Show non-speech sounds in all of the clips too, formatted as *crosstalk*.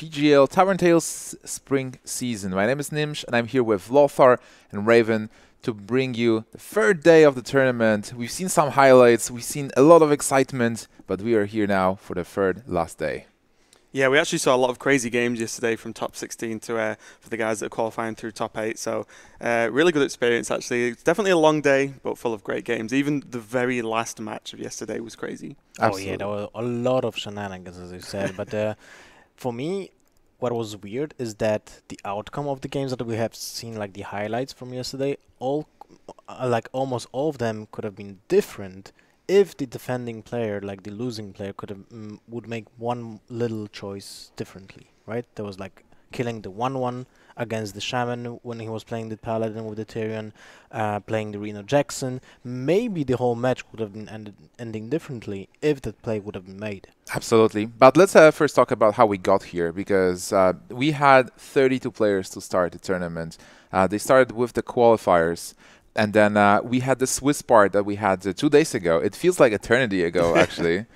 PGL Tavern Tales spring season. My name is Gnimsh, and I'm here with Lothar and Raven to bring you the third day of the tournament. We've seen some highlights, we've seen a lot of excitement, but we are here now for the third last day. Yeah, we actually saw a lot of crazy games yesterday from top 16 to uh, for the guys that are qualifying through top 8. So, uh, really good experience actually. It's definitely a long day, but full of great games. Even the very last match of yesterday was crazy. Absolutely. Oh yeah, there were a lot of shenanigans as you said, but uh, for me, what was weird is that the outcome of the games that we have seen, like the highlights from yesterday, all uh, like almost all of them could have been different if the defending player, like the losing player, could have mm, would make one little choice differently, right? There was like killing the one-one against the Shaman when he was playing the Paladin with the Tirion, uh, playing the Reno Jackson. Maybe the whole match would have been ended, ending differently if that play would have been made. Absolutely. But let's uh, first talk about how we got here because uh, we had 32 players to start the tournament. Uh, they started with the qualifiers. And then uh, we had the Swiss part that we had uh, two days ago. It feels like eternity ago, *laughs* actually.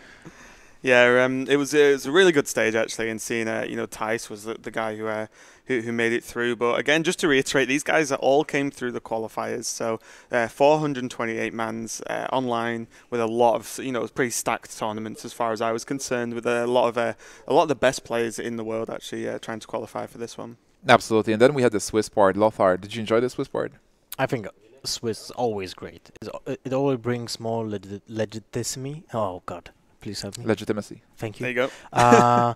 Yeah, um, it was it was a really good stage actually, and seeing uh, you know Thijs was the, the guy who, uh, who who made it through. But again, just to reiterate, these guys all came through the qualifiers. So uh, 428 mans uh, online with a lot of you know it was pretty stacked tournaments as far as I was concerned, with a lot of uh, a lot of the best players in the world actually uh, trying to qualify for this one. Absolutely, and then we had the Swiss part. Lothar, did you enjoy the Swiss part? I think Swiss is always great. it always brings more legitimacy. Oh God please help me. Legitimacy. Thank you. There you go. *laughs* uh,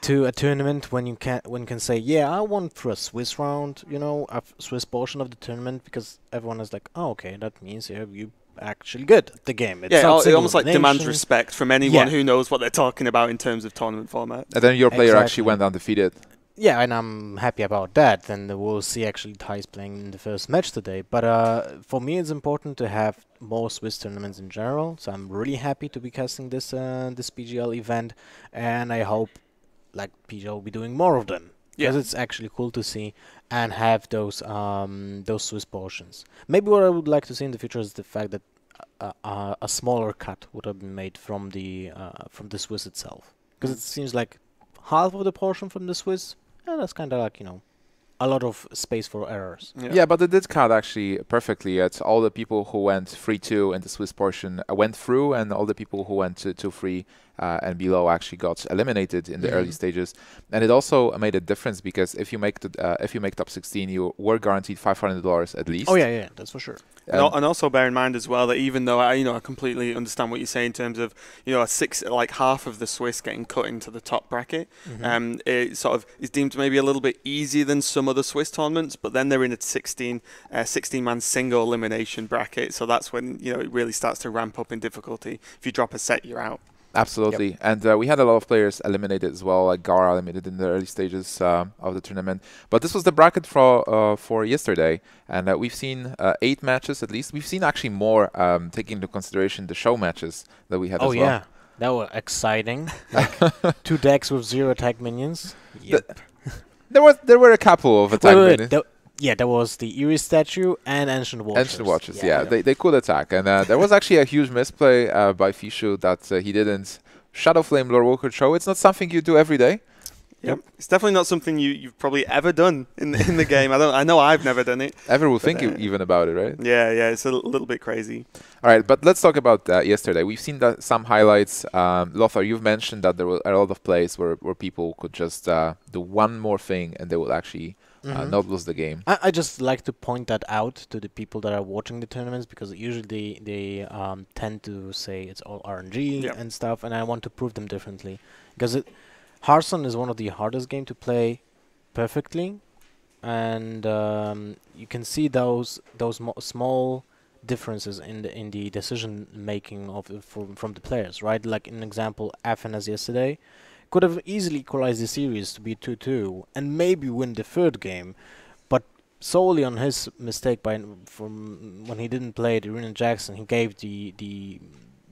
to a tournament when you can when you can say, yeah, I won for a Swiss round, you know, a Swiss portion of the tournament because everyone is like, oh, okay, that means yeah, you actually good at the game. It's yeah, it almost like demands respect from anyone yeah. who knows what they're talking about in terms of tournament format. And then your player exactly. actually went undefeated. Yeah, and I'm happy about that. And we'll see actually Thijs playing in the first match today. But uh, for me, it's important to have more Swiss tournaments in general. So I'm really happy to be casting this uh, this PGL event, and I hope like PGL will be doing more of them because yeah. it's actually cool to see and have those um, those Swiss portions. Maybe what I would like to see in the future is the fact that a, a, a smaller cut would have been made from the uh, from the Swiss itself because it seems like half of the portion from the Swiss yeah, that's kind of like you know a lot of space for errors. Yeah. yeah, but it did cut actually perfectly. It's all the people who went 3-2 in the Swiss portion uh, went through, and all the people who went to 2-3 uh, and below actually got eliminated in the early stages. And it also made a difference because if you make the, uh, if you make top 16, you were guaranteed $500 at least. Oh yeah, yeah, that's for sure. And, and, also bear in mind as well that even though I, you know, I completely understand what you say in terms of, you know, a six like half of the Swiss getting cut into the top bracket, mm-hmm. um, it sort of is deemed maybe a little bit easier than some other Swiss tournaments. But then they're in a 16, uh, 16 man single elimination bracket, so that's when you know it really starts to ramp up in difficulty. If you drop a set, you're out. Absolutely, yep. and uh, we had a lot of players eliminated as well, like Gara eliminated in the early stages uh, of the tournament. But this was the bracket for uh, for yesterday, and uh, we've seen uh, eight matches at least. We've seen actually more, um, taking into consideration the show matches that we had. Oh as well. yeah, that was exciting. *laughs* like two decks with zero attack minions. Yep. The *laughs* there was there were a couple of attack wait, wait, minions. Yeah, there was the Eerie statue and Ancient Watchers. Ancient Watchers, yeah, yeah, yeah. They, they could attack. And uh, there was actually a huge misplay uh, by Fishu that uh, he didn't Shadow Flame Lorewalker Cho. It's not something you do every day. Yep. It's definitely not something you, you've probably ever done in the, in the game. I don't. I know I've never done it. Ever will think uh, even about it, right? Yeah, yeah. It's a little bit crazy. All right, but let's talk about uh, yesterday. We've seen that some highlights. Um, Lothar, you've mentioned that there were a lot of plays where, where people could just uh, do one more thing and they will actually mm-hmm. not lose the game. I, I, just like to point that out to the people that are watching the tournaments because usually they, they um, tend to say it's all RNG yep. and stuff, and I want to prove them differently because it, Hearthstone is one of the hardest game to play perfectly, and um, you can see those those small differences in the in the decision making of from from the players, right? Like an example, Athens yesterday could have easily equalized the series to be 2-2 and maybe win the third game, but solely on his mistake by from when he didn't play the Reno Jackson, he gave the the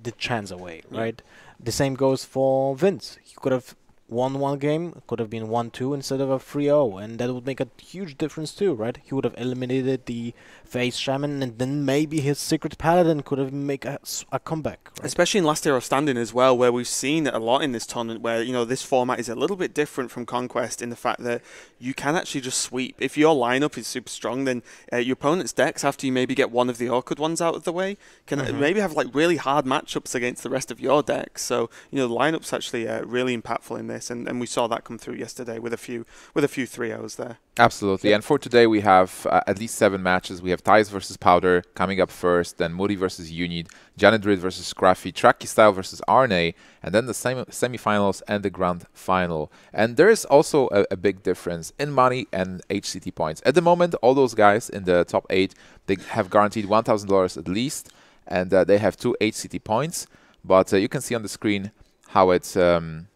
the chance away, yeah. right? The same goes for Vince. He could have won one game, could have been 1-2 instead of a 3-0, and that would make a huge difference too, right? He would have eliminated the face shaman, and then maybe his secret paladin could have make a, a comeback. Right? Especially in last hero standing as well, where we've seen a lot in this tournament, where you know this format is a little bit different from conquest in the fact that you can actually just sweep. If your lineup is super strong, then uh, your opponent's decks, after you maybe get one of the awkward ones out of the way, can mm-hmm. maybe have like really hard matchups against the rest of your decks. So you know the lineup's actually uh, really impactful in this, and, and we saw that come through yesterday with a few with a few three O's there. Absolutely, and for today we have uh, at least seven matches. We have Thijs versus Powder coming up first, then Moody versus Unit, Janet Drid versus Scruffy, Tracky Style versus Arne, and then the semi semifinals and the grand final. And there is also a, a big difference in money and HCT points. At the moment, all those guys in the top eight they have guaranteed $1,000 at least, and uh, they have two HCT points. But uh, you can see on the screen how it's um,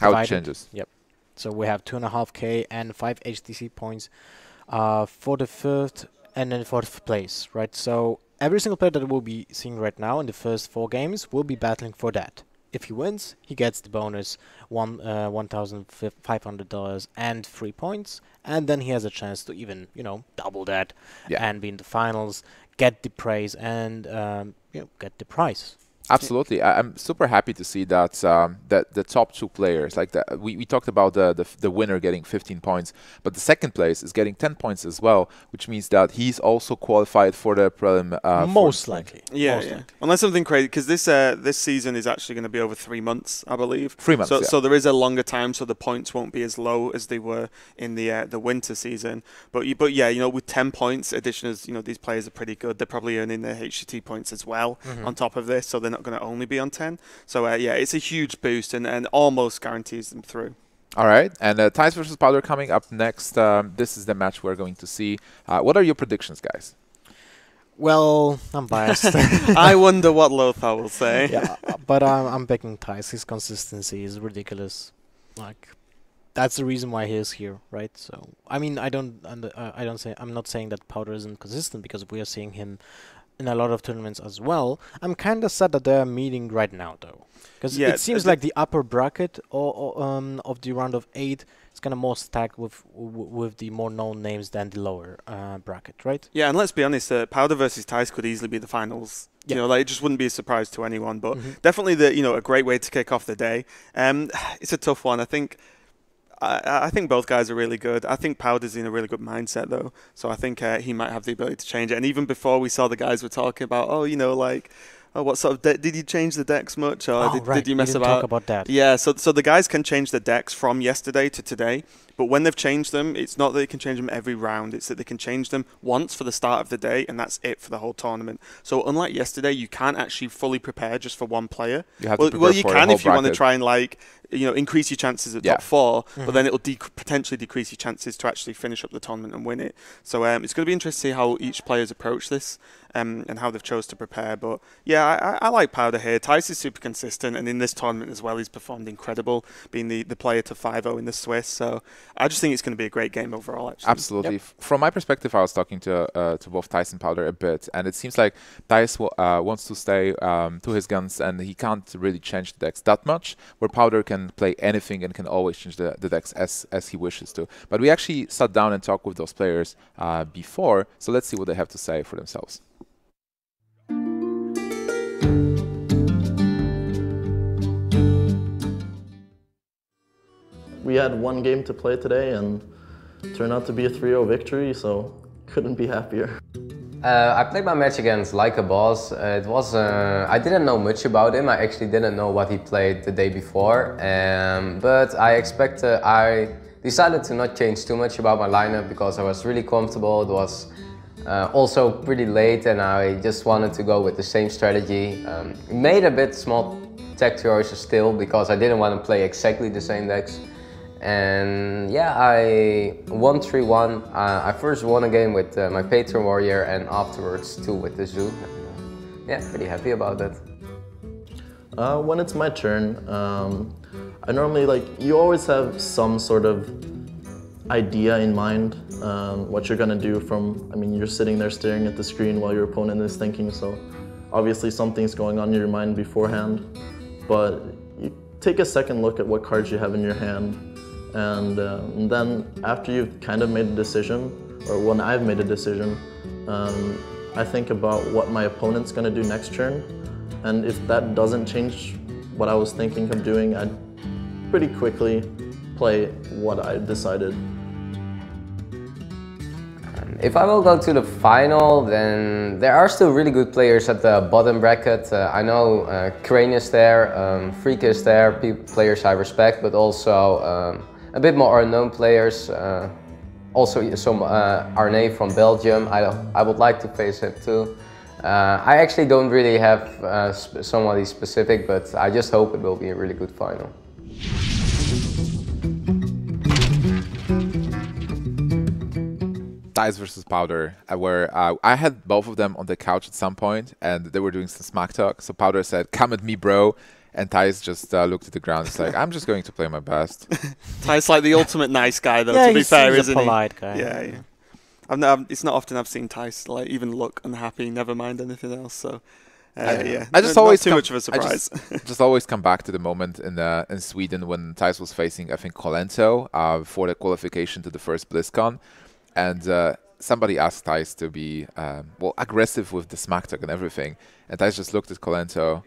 how Divided. it changes. Yep. So we have two and a half K and five HTC points uh, for the first and then fourth place, right? So every single player that we'll be seeing right now in the first four games will be battling for that. If he wins, he gets the bonus one uh, one thousand five hundred dollars and three points, and then he has a chance to even you know double that yeah. and be in the finals, get the praise and um, you know, get the prize. Absolutely, I, am super happy to see that um, that the top two players, like the, we, we talked about the, the, the winner getting 15 points, but the second place is getting 10 points as well, which means that he's also qualified for the prelim. Uh, Most likely, yeah, Most yeah. Likely. Unless something crazy, because this uh, this season is actually going to be over three months, I believe. Three months. So, yeah. so there is a longer time, so the points won't be as low as they were in the uh, the winter season. But you, but yeah, you know, with 10 points, addition is you know these players are pretty good. They're probably earning their HCT points as well mm-hmm. on top of this, so they're not going to only be on 10. So uh, yeah, it's a huge boost and, and almost guarantees them through. All right, and uh, Thijs versus Powder coming up next. Um, this is the match we're going to see. Uh, what are your predictions, guys? Well, I'm biased. *laughs* I wonder what Lothar will say. *laughs* Yeah, but I'm I'm backing Thijs. His consistency is ridiculous. Like, that's the reason why he is here, right? So, I mean, I don't, uh, I don't say, I'm not saying that Powder isn't consistent because we are seeing him in a lot of tournaments as well. I'm kind of sad that they're meeting right now, though, because yeah, it seems like the upper bracket or, or, um, of the round of eight is kind of more stacked with with the more known names than the lower uh, bracket, right? Yeah, and let's be honest, uh, Powder versus Thijs could easily be the finals. You know, like it just wouldn't be a surprise to anyone. But mm-hmm. definitely, the you know a great way to kick off the day. Um, *sighs* it's a tough one. I think I, I think both guys are really good. I think Powder's in a really good mindset though, so I think uh, he might have the ability to change it. And even before we saw the guys were talking about, oh, you know, like oh, what sort of de- did you change the decks much, or oh, did, right. did, you mess about? Talk about that. Yeah, so so the guys can change the decks from yesterday to today, but when they've changed them, it's not that they can change them every round. It's that they can change them once for the start of the day, and that's it for the whole tournament. So unlike yesterday, you can't actually fully prepare just for one player. You well, well, you can if you want to try and like you know increase your chances at yeah. top 4 mm-hmm. but then it'll dec- potentially decrease your chances to actually finish up the tournament and win it. So um, it's going to be interesting to see how each player's approach this um, and how they've chose to prepare. But yeah, I, I like Powder here. Thijs is super consistent, and in this tournament as well, he's performed incredible, being the, the player to 5-0 in the Swiss. So I just think it's going to be a great game overall. Actually. Absolutely. Yep. From my perspective, I was talking to uh, to both Thijs and Powder a bit, and it seems like Thijs w- uh, wants to stay um, to his guns, and he can't really change the decks that much. Where Powder can play anything and can always change the, the decks as as he wishes to. But we actually sat down and talked with those players uh, before, so let's see what they have to say for themselves. We had one game to play today and turned out to be a 3-0 victory, so couldn't be happier. Uh, I played my match against Like a Boss. Uh, it was uh, I didn't know much about him. I actually didn't know what he played the day before, um, but I expect uh, I decided to not change too much about my lineup because I was really comfortable. It was uh, also pretty late, and I just wanted to go with the same strategy. Um, made a bit small tech choices still because I didn't want to play exactly the same decks. And yeah, I won 3-1. Uh, I first won a game with uh, my Patron Warrior and afterwards two with the Zoo. yeah, pretty happy about that. Uh, when it's my turn, um, I normally like, you always have some sort of idea in mind um, what you're gonna do from, I mean, you're sitting there staring at the screen while your opponent is thinking, so obviously something's going on in your mind beforehand, but you take a second look at what cards you have in your hand, and, uh, then after you've kind of made a decision, or when I've made a decision, um, I think about what my opponent's going to do next turn, and if that doesn't change what I was thinking of doing, I'd pretty quickly play what I decided. If I will go to the final, then there are still really good players at the bottom bracket. Uh, I know uh, Crane is there, um, Freak is there, players I respect, but also um, a bit more unknown players. Uh, also some uh, Arne from Belgium, I, I would like to face him too. Uh, I actually don't really have uh, sp somebody specific, but I just hope it will be a really good final. Thijs versus Powder, where uh, I had both of them on the couch at some point, and they were doing some smack talk. So Powder said, "Come at me, bro," and Thijs just uh, looked at the ground. It's like, "I'm just going to play my best." *laughs* Thijs like the ultimate nice guy, though. yeah, to be fair, isn't a polite he? guy. Yeah, yeah. I've not, it's not often I've seen Thijs like even look unhappy. Never mind anything else. So. Uh, I, yeah, I just always too much of a surprise. Just, *laughs* just, always come back to the moment in uh, in Sweden when Thijs was facing I think Kolento uh, for the qualification to the first BlizzCon, and uh, somebody asked Thijs to be um, well aggressive with the smack talk and everything, and Thijs just looked at Kolento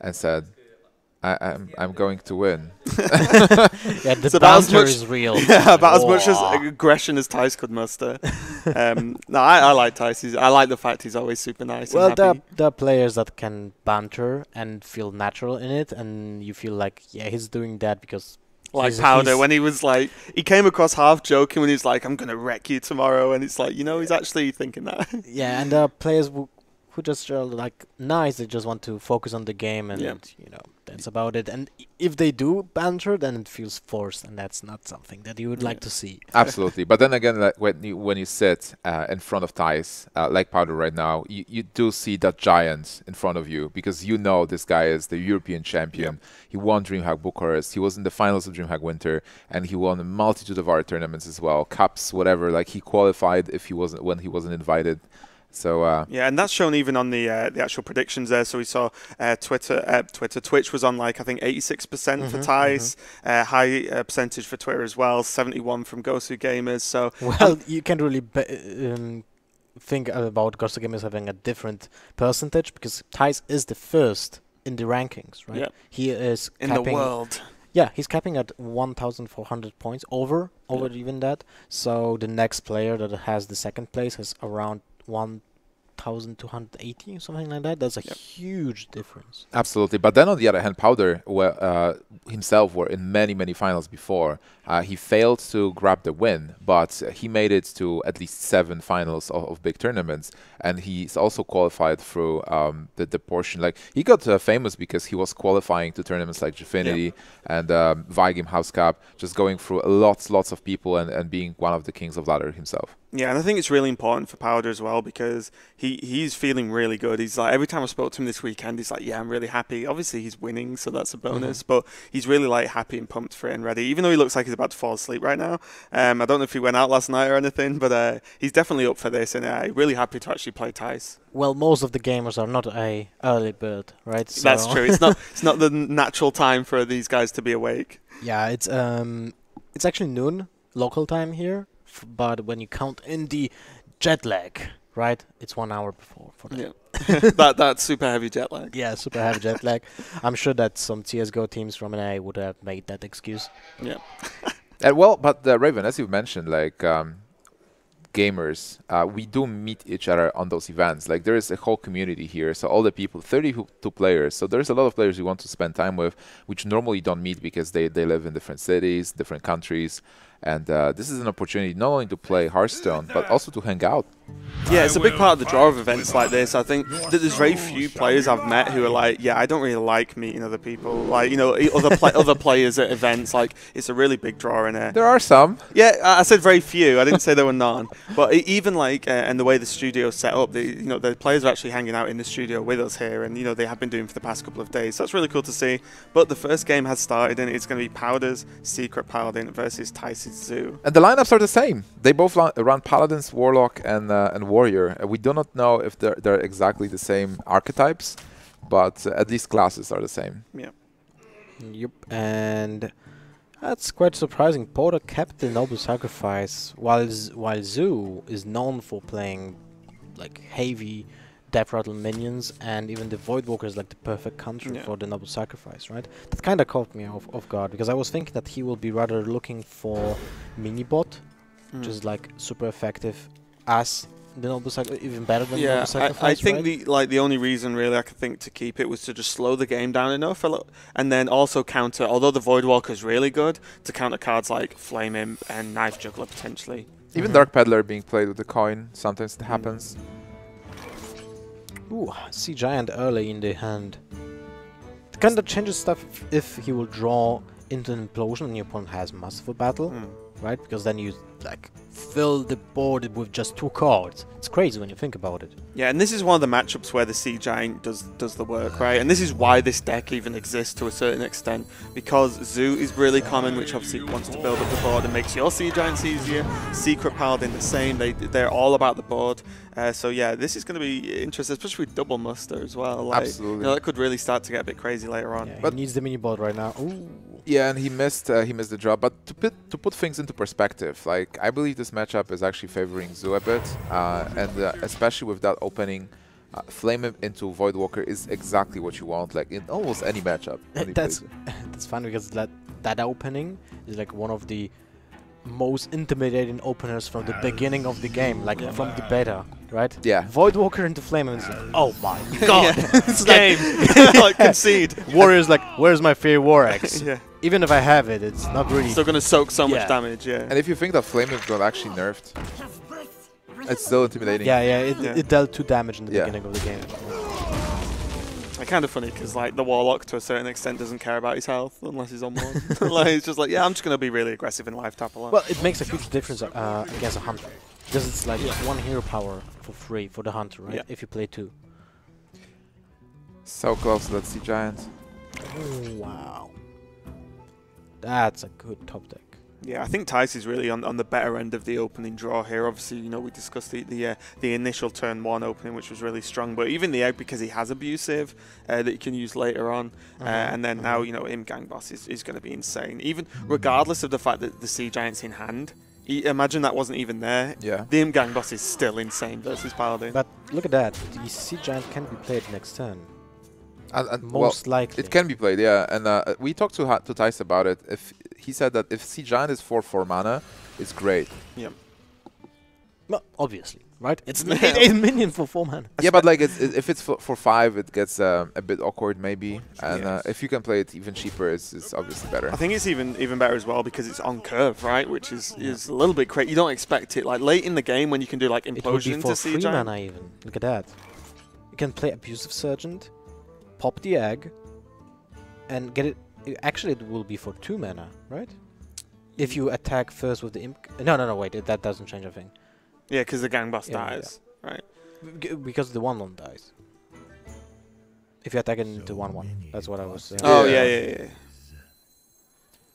and said, I, am I'm, I'm going to win. *laughs* yeah, the so banter much, is real. *laughs* Yeah, about as much as aggression as Thijs could muster. um, no, I, I like Thijs. I like the fact he's always super nice. Well, there, there are players that can banter and feel natural in it, and you feel like, yeah, he's doing that because like he's, Powder he's when he was like he came across half joking when he's like I'm gonna wreck you tomorrow and it's like you know he's actually thinking that yeah and there are players who, who just are like nice they just want to focus on the game and yeah. you know that's about it. And if they do banter, then it feels forced, and that's not something that you would yeah. like to see. Absolutely. but then again, like when you when you sit uh, in front of Thijs, uh, like Powder right now, you, you do see that giant in front of you because you know this guy is the European champion. Yeah. He won DreamHack Bucharest. He was in the finals of DreamHack Winter, and he won a multitude of other tournaments as well, cups, whatever. Like he qualified if he wasn't when he wasn't invited. So uh, yeah, and that's shown even on the uh, the actual predictions there. So we saw uh, Twitter, uh, Twitter, Twitch was on like I think 86 percent for mm-hmm, Thijs, mm-hmm. Uh, high uh, percentage for Twitter as well, 71 from Gosu Gamers. So well, you can't really be- um, think about Gosu Gamers having a different percentage because Thijs is the first in the rankings, right? Yep. He is in the world. Yeah, he's capping at 1,400 points over over even that. So the next player that has the second place has around 1280 something like that. That's a yep. huge difference. Absolutely. But then on the other hand powder uh, himself were in many many finals before. Uh, he failed to grab the win but he made it to at least seven finals of, of big tournaments. And he's also qualified through um, the, the portion like he got uh, famous because he was qualifying to tournaments like Gfinity and um, ViaGame House Cup just going through lots lots of people and, and being one of the kings of ladder himself yeah, and I think it's really important for Powder as well because he, he's feeling really good. He's like every time I spoke to him this weekend, he's like, "Yeah, I'm really happy." Obviously, he's winning, so that's a mm-hmm. bonus. Mm-hmm. But he's really like happy and pumped for it and ready. Even though he looks like he's about to fall asleep right now. Um, I don't know if he went out last night or anything, but uh, he's definitely up for this and uh, really happy to actually play Thijs. Well, most of the gamers are not a early bird, right? So that's true. It's not it's not the *laughs* natural time for these guys to be awake. Yeah, it's um, it's actually noon local time here but when you count in the jet lag, right? It's one hour before for Yeah. *laughs* that that's super heavy jet lag. Yeah, super heavy jet lag. I'm sure that some CS:GO teams from NA would have made that excuse. Yeah. *laughs* and well, but uh, Raven, as you mentioned, like um, gamers, uh, we do meet each other on those events. Like there is a whole community here. So all the people, 32 players. So there's a lot of players you want to spend time with, which normally don't meet because they, they live in different cities, different countries. And uh, this is an opportunity not only to play Hearthstone, but also to hang out. Yeah, it's a big part of the draw of events like this. I think that there's very few players I've met who are like, yeah, I don't really like meeting other people. Like, you know, other *laughs* other players at events. Like, it's a really big draw in it. There are some. Yeah, I said very few. I didn't say there were none. But even like, uh, and the way the studio's set up, the you know, the players are actually hanging out in the studio with us here, and you know, they have been doing for the past couple of days. So that's really cool to see. But the first game has started, and it's going to be Powder's Secret Paladin versus Thijs' Zoo. And the lineups are the same. They both run Paladins, Warlock, and uh, and warrior. Uh, we do not know if they're, they're exactly the same archetypes, but uh, at least classes are the same. Yeah. Yep, and that's quite surprising. Powder kept the Noble Sacrifice, while Z while Zoo is known for playing like heavy Death Rattle minions, and even the Voidwalker is like the perfect counter Yeah. for the Noble Sacrifice, right? That kind of caught me off, off guard because I was thinking that he will be rather looking for Minibot, which Mm. is like super effective as the Noble Sacrifice, even better than yeah, Noble I, I think right? the like the only reason really I could think to keep it was to just slow the game down enough, a lo- and then also counter. Although the Voidwalker is really good to counter cards like Flame Imp and Knife Juggler potentially. Even Mhm. Dark Peddler being played with the coin, sometimes it happens. Ooh, Sea Giant early in the hand. It kind of changes stuff if, if he will draw into an implosion and your opponent has Muster for Battle, Mm. right? Because then you like fill the board with just two cards. It's crazy when you think about it. Yeah, and this is one of the matchups where the Sea Giant does does the work, right? And this is why this deck even exists to a certain extent, because Zoo is really common, which obviously wants to build up the board and makes your Sea Giants easier. Secret Paladin the same, they they're all about the board. Uh, so yeah, this is going to be interesting, especially with double muster as well. Like, Absolutely. You know, that could really start to get a bit crazy later on. Yeah, But- needs the Minibot right now. Ooh. Yeah, and he missed uh, he missed the draw. But to put to put things into perspective, like I believe this matchup is actually favoring Zoo a bit, uh, and uh, especially with that opening, uh, Flame Imp into Voidwalker is exactly what you want, like in almost any matchup. when that's plays *laughs* that's fun because that that opening is like one of the most intimidating openers from the beginning of the game, like from the beta, right? Yeah, Voidwalker into Flame and it's like, oh my *laughs* god, *laughs* it's Game, like concede. Warrior's like, where's my Fiery War Axe? yeah, Even if I have it, it's not really. It's still going to soak so Yeah. much damage. Yeah. and if you think that Flame Imp got actually nerfed, it's still intimidating. yeah, yeah, it, Yeah. it dealt two damage in the Yeah. beginning of the game. It's kind of funny because like the warlock to a certain extent doesn't care about his health unless he's on one. *laughs* like he's just like yeah, I'm just gonna be really aggressive and life tap a lot. Well, it makes a huge difference uh, against a hunter because it's like one hero power for free for the hunter, right? Yeah. If you play two. So close let's see Giant. Oh, wow. That's a good top deck. yeah, I think Thijs is really on, on the better end of the opening draw here. Obviously, you know we discussed the the, uh, the initial turn one opening, which was really strong. But even the egg because he has abusive uh, that you can use later on, uh, Mhm, and then now mhm. you know Imp Gang Boss is, is going to be insane. Even regardless of the fact that the Sea Giant's in hand, e- imagine that wasn't even there. Yeah. The Imp Gang Boss is still insane versus Paladin. But look at that. The Sea Giant can be played next turn. And, and well, Most likely. it can be played, yeah. And uh, we talked to ha- to Thijs about it. If he said that if Sea Giant is for four mana, it's great. Yeah. Well, obviously, right? It's *laughs* Yeah. 8, eight minion for 4 mana. Yeah, but like it's, it, if it's for, for five, it gets um, a bit awkward maybe. And uh, if you can play it even cheaper, it's, it's obviously better. I think it's even even better as well because it's on curve, right? Which is, is a little bit crazy. You don't expect it like late in the game when you can do like implosion It would be into for Sea 3 Giant. mana even. Look at that. You can play Abusive Sergeant, pop the egg, and get it. Actually, it will be for 2 mana, right? If you attack first with the imp. No, no, no, wait. it- That doesn't change a thing. Yeah, because the gang boss Yeah, yeah. dies, right? G- because the 1 1 dies. If you attack it into 1 1. That's what I was saying. Oh Yeah. yeah, yeah, yeah.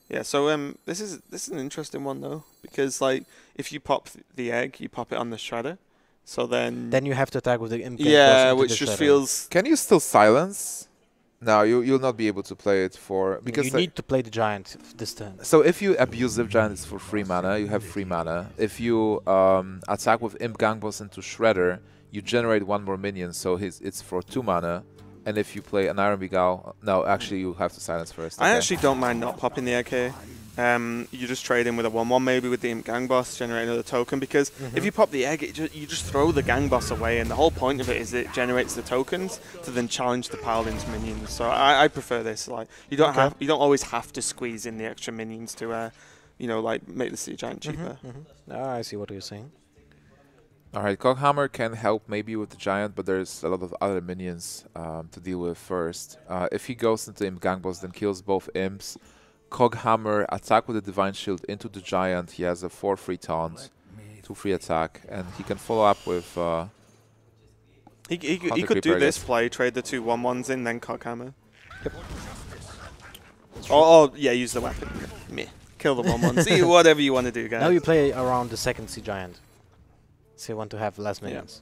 Yeah, so um, this is this is an interesting one though because like if you pop th- the egg, you pop it on the shredder, so then, Then you have to attack with the imp. Yeah, which just Shredder. feels Can you still silence? No, you you'll not be able to play it for because you like- need to play the giant this turn. So if you abuse the giant is for free mana, you have free mana. If you um, attack with Imp Gang Boss into Shredder, you generate one more minion, so his it's for two mana. And if you play an Ironbeak Owl, no, actually you have to silence first. I actually don't mind not popping the egg here. Um, you just trade in with a 1-1 maybe with the Imp Gang Boss, generate another token, because if you pop the egg, it ju- you just throw the Gang Boss away, and the whole point of it is it generates the tokens to then challenge the Paladin's minions. So I, I prefer this. Like you don't Okay. have, you don't always have to squeeze in the extra minions to, uh, you know, like make the Sea Giant cheaper. Mhm, mhm. Ah, I see what you're saying. All right, Coghammer can help maybe with the giant, but there's a lot of other minions um, to deal with first. Uh, if he goes into Imp Gang Boss, then kills both imps. Coghammer attack with the Divine Shield into the giant. He has a 4 free taunt, 2 free attack, and he can follow up with. Uh, He, he, could- he could do Creeper, I this play, trade the two 1-1s in, then Coghammer. Or, or, yeah, use the weapon. Meh. Kill the 1-1s. See, *laughs* whatever you want to do, guys. Now you play around the second sea giant. So you want to have less minions.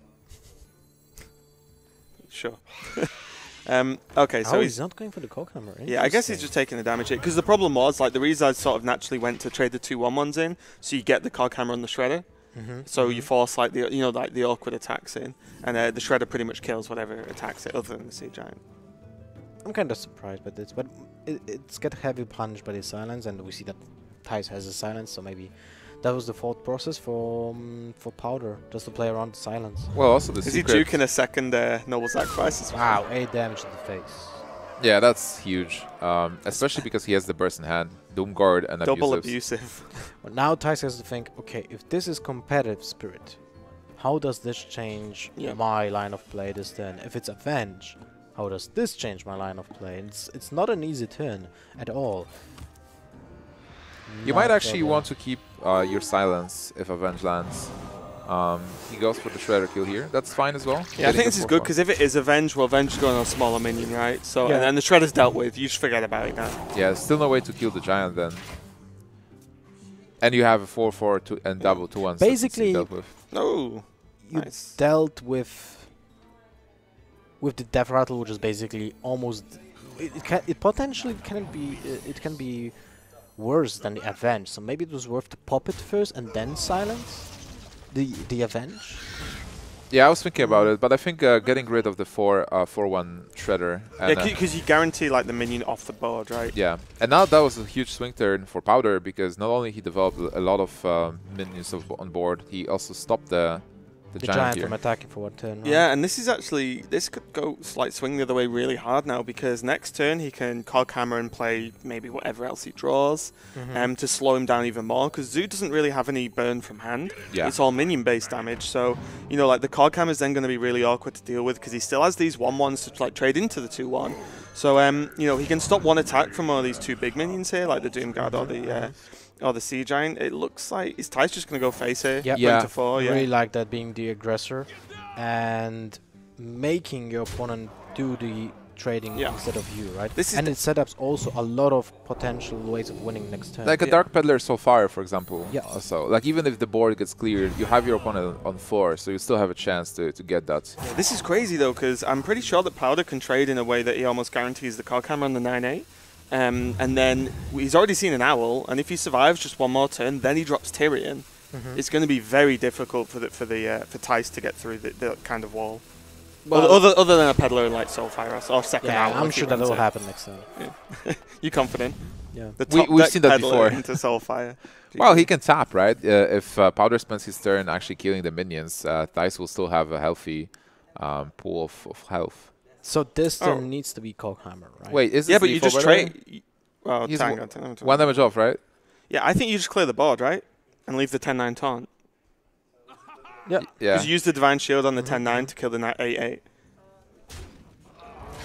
Sure. *laughs* Um, okay, so oh, he's, he's not going for the cog hammer. yeah, I guess he's just taking the damage hit because the problem was like the reason I sort of naturally went to trade the two one ones in, so you get the cog hammer on the shredder, Mm-hmm. so you force like the you know like the awkward attacks in, and uh, the shredder pretty much kills whatever attacks it, other than the sea giant. I'm kind of surprised by this, but it, it's get heavy punished by the silence, and we see that Thijs has a silence, so maybe that was the thought process for um, for Powder, just to play around the silence. Well, also the Is he secret. juking a second uh, noble sacrifice? Wow, 8 damage to the face. Yeah, that's huge. Um, especially because he has the burst in hand, Doom Guard, and Double abusives. abusive. *laughs* But now Thijs has to think, okay, if this is competitive spirit, how does this change Yeah. my line of play this turn? If it's avenge, how does this change my line of play? It's it's not an easy turn at all. You Not might actually at want to keep uh, your silence if Avenge lands. Um, he goes for the Shredder kill here. That's fine as well. Yeah, I think this is good because if it is Avenge, well, Avenge is going on a smaller minion, right? So Yeah. and then the Shredder's dealt with. You just forget about it now. Yeah, still no way to kill the Giant then. And you have a 4-4 two and double 2 1 Basically- dealt with. Oh, you nice. dealt with with the death rattle, which is basically almost it, it can it potentially can be uh, it can be worse than the avenge. So maybe it was worth to pop it first and then silence the the avenge. Yeah, I was thinking about it, but I think uh, getting rid of the 4 uh, 4-1 Shredder. Yeah, And, uh, because you guarantee like the minion off the board, right? Yeah, and now that was a huge swing turn for Powder because not only he developed a a lot of uh, minions of- on board, he also stopped the the, The giant, giant from attacking for one turn. right? Yeah, and this is actually this could go like swing the other way really hard now because next turn he can cog hammer and play maybe whatever else he draws Mhm. um, to slow him down even more because Zoo doesn't really have any burn from hand. Yeah. It's all minion based damage, so you know like the cog hammer is then going to be really awkward to deal with because he still has these one ones to like trade into the two one. So um, you know he can stop one attack from one of these two big minions here, like the Doom Guard or the uh, or the Sea Giant. It looks like is Thijs just going to go face here. Yeah. Yeah. Into four, yeah. really like that being the aggressor and making your opponent do the trading Yeah. instead of you, right? This is and it set up also a lot of potential ways of winning next turn. Like a Yeah. Dark Peddler Soulfire, for example. Yeah. Also, like even if the board gets cleared, you have your opponent on four, so you still have a chance to, to get that. Yeah, this is crazy though, because I'm pretty sure that Powder can trade in a way that he almost guarantees the cog hammer on the 9-8. Um, and then he's already seen an owl, and if he survives just one more turn, then he drops Tirion. Mhm. It's going to be very difficult for the for the uh, for Thijs to get through the, the kind of wall. Well- Well, other other than a peddler like Soulfire or, or second yeah, owl. I'm sure that runs will it. happen next turn. *laughs* You confident? Yeah. The We- top we've deck seen that before. into Soulfire. *laughs* Well, he can tap, right? Uh, if uh, Powder spends his turn actually killing the minions, uh, Thijs will still have a healthy um, pool of, of health. So this Oh. needs to be Cog Hammer, right? Wait, is Yeah, but you just by trade. Well, He's hang one- on, hang on, hang. One damage off, right? Yeah, I think you just clear the board, right? And leave the 10-9 taunt. *laughs* Yeah. Yeah. Because you use the Divine Shield on the 10-9 to kill the 8-8.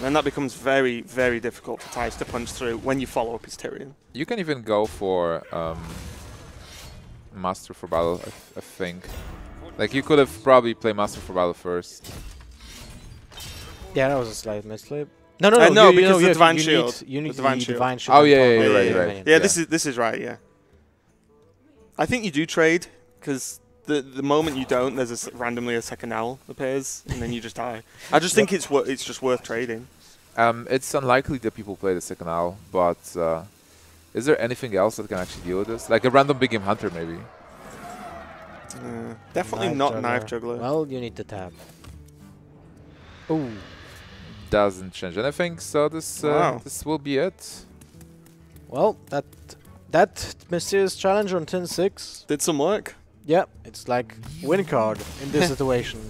Then that becomes very, very difficult for Thijs to punch through when you follow up his Tirion. You can even go for um, Muster for Battle, I, th- I think. Like you could have probably played Muster for Battle first. Yeah, that was a slight mislip. No, no, Uh, no. no, you, you because know, the you Divine you Shield. Need, you The need Divine the Shield. Divine Shield. Oh, on yeah, top yeah, of right, right. Yeah, Yeah. this is this is right. Yeah. I think you do trade because the the moment you don't, there's a s randomly a second owl appears, and then you just die. I just think it's wor- it's just worth trading. Um, it's unlikely that people play the second owl, but uh, is there anything else that can actually deal with this? Like a random big game hunter, maybe. Uh, definitely Knife not juggler. knife juggler. Well, you need to tap. Oh, Doesn't change anything, so this uh, Wow. this will be it. well, that that mysterious challenge on turn six. Did some work. Yeah, it's like win card in this *laughs* situation.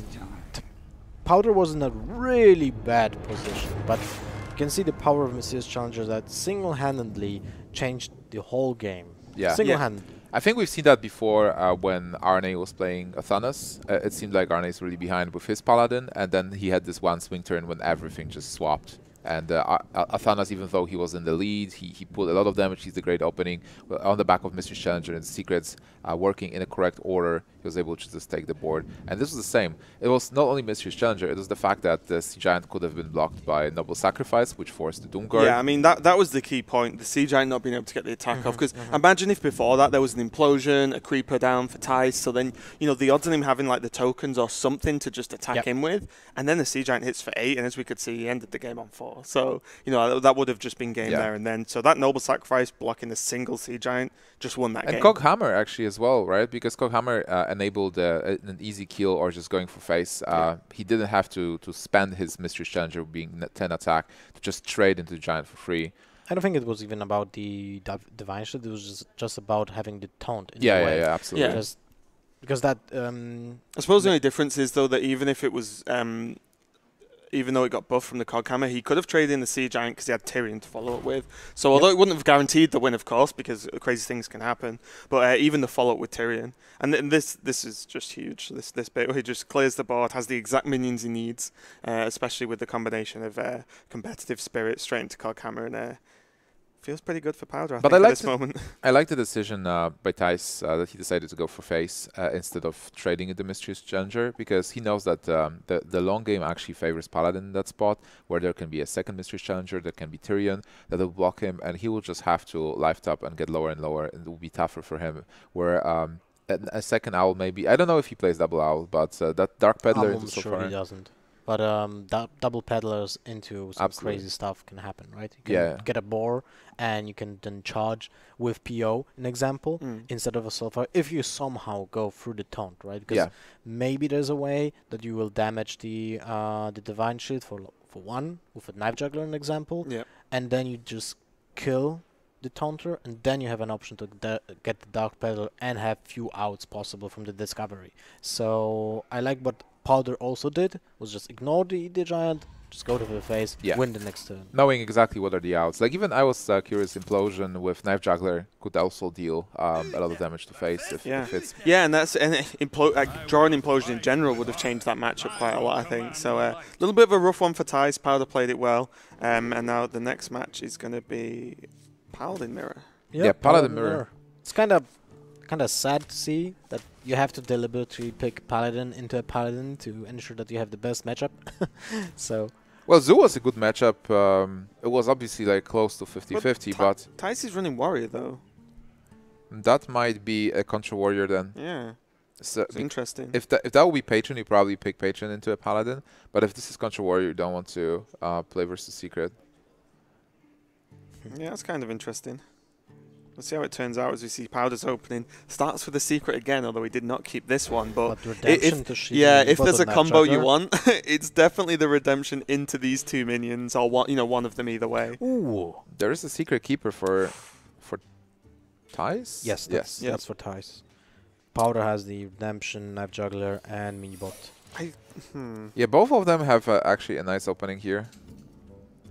Powder was in a really bad position, but you can see the power of Mysterious Challenger that single-handedly changed the whole game. Yeah. Single-handed. I think we've seen that before uh, when Arne was playing Athanas. Uh, it seemed like Arne is really behind with his Paladin, and then he had this one swing turn when everything just swapped. And uh, Athanas, even though he was in the lead, he, he pulled a lot of damage. He's the great opening on the back of Mystery Challenger and Secrets. Uh, working in the correct order, he was able to just take the board. And this was the same. It was not only Mysterious Challenger, it was the fact that the Sea Giant could have been blocked by Noble Sacrifice, which forced the Doom Guard. Yeah, I mean, that that was the key point. The Sea Giant not being able to get the attack mm -hmm, off. Because mm -hmm. imagine if before that there was an implosion, a creeper down for Thijs, so then, you know, the odds of him having like the tokens or something to just attack yep. him with, and then the Sea Giant hits for eight, and as we could see, he ended the game on four. So, you know, that would have just been game yeah. there and then. So that Noble Sacrifice blocking a single Sea Giant just won that and game. And Coghammer actually as well, right? Because Coghammer uh, enabled uh, an easy kill or just going for face. Uh, yeah. He didn't have to to spend his Mysterious Challenger being 10 attack to just trade into Giant for free. I don't think it was even about the Divine Shield. It was just, just about having the taunt. yeah, yeah, yeah, absolutely. Yeah. Because, because that. Um, I suppose the only difference is though that even if it was um, even though it got buffed from the Cog Hammer, he could have traded in the Sea Giant because he had Tirion to follow up with. So although it wouldn't have guaranteed the win, of course, because crazy things can happen, but uh, even the follow up with Tirion, and, th- and, this this is just huge. This this bit where he just clears the board, has the exact minions he needs, uh, especially with the combination of uh, competitive spirit straight into Cog Hammer and uh, feels pretty good for Powder. I but I like this moment. *laughs* I like the decision uh, by Thijs uh, that he decided to go for face uh, instead of trading in the Mysterious Challenger because he knows that um, the the long game actually favors Paladin in that spot where there can be a second Mysterious Challenger, there can be Tirion that will block him, and he will just have to life up and get lower and lower, and it will be tougher for him. Where um, a, a, second owl maybe I don't know if he plays double owl, but uh, that Dark Peddler I'm so sure far he doesn't. But um, double peddlers into some Absolutely. crazy stuff can happen, right? You can yeah. get a boar and you can then charge with PO, an example, mm. instead of a Soulfire. If you somehow go through the taunt, right? Because yeah. maybe there's a way that you will damage the uh, the divine shield for for one with a knife juggler, an example. Yeah. And then you just kill the taunter, and then you have an option to get the dark peddler and have few outs possible from the discovery. So I like what Powder also did was just ignore the, the giant, just go to the face, yeah. win the next turn. Knowing exactly what are the outs. Like even I was uh, curious, Implosion with Knife Juggler could also deal um, a lot of damage to face if, yeah. if it's... Yeah, and that's and implo uh, drawing Implosion in general would have changed that matchup quite a lot, I think. So a uh, little bit of a rough one for Thijs. Powder played it well. Um, and now the next match is going to be Paladin Mirror. Yep, yeah, Paladin Mirror. Mirror. It's kind of kind of sad to see that you have to deliberately pick Paladin into a Paladin to ensure that you have the best matchup. *laughs* so. Well, Zoo was a good matchup. Um, it was obviously like close to 50-50, but... Thijs is running Warrior, though. That might be a Control Warrior then. Yeah. So interesting. If that if that would be Patron, you probably pick Patron into a Paladin. But if this is Control Warrior, you don't want to uh, play versus Secret. Yeah, that's kind of interesting. We'll see how it turns out as we see Powder's opening. Starts with a secret again, although we did not keep this one. But, if, yeah, if there's a combo you want, *laughs* it's definitely the redemption into these two minions, or one, you know, one of them either way. Ooh, there is a secret keeper for for Thijs. Yes, that's, yes, that's for Thijs. Powder has the redemption, knife juggler, and minibot. I, hmm. Yeah, both of them have uh, actually a nice opening here.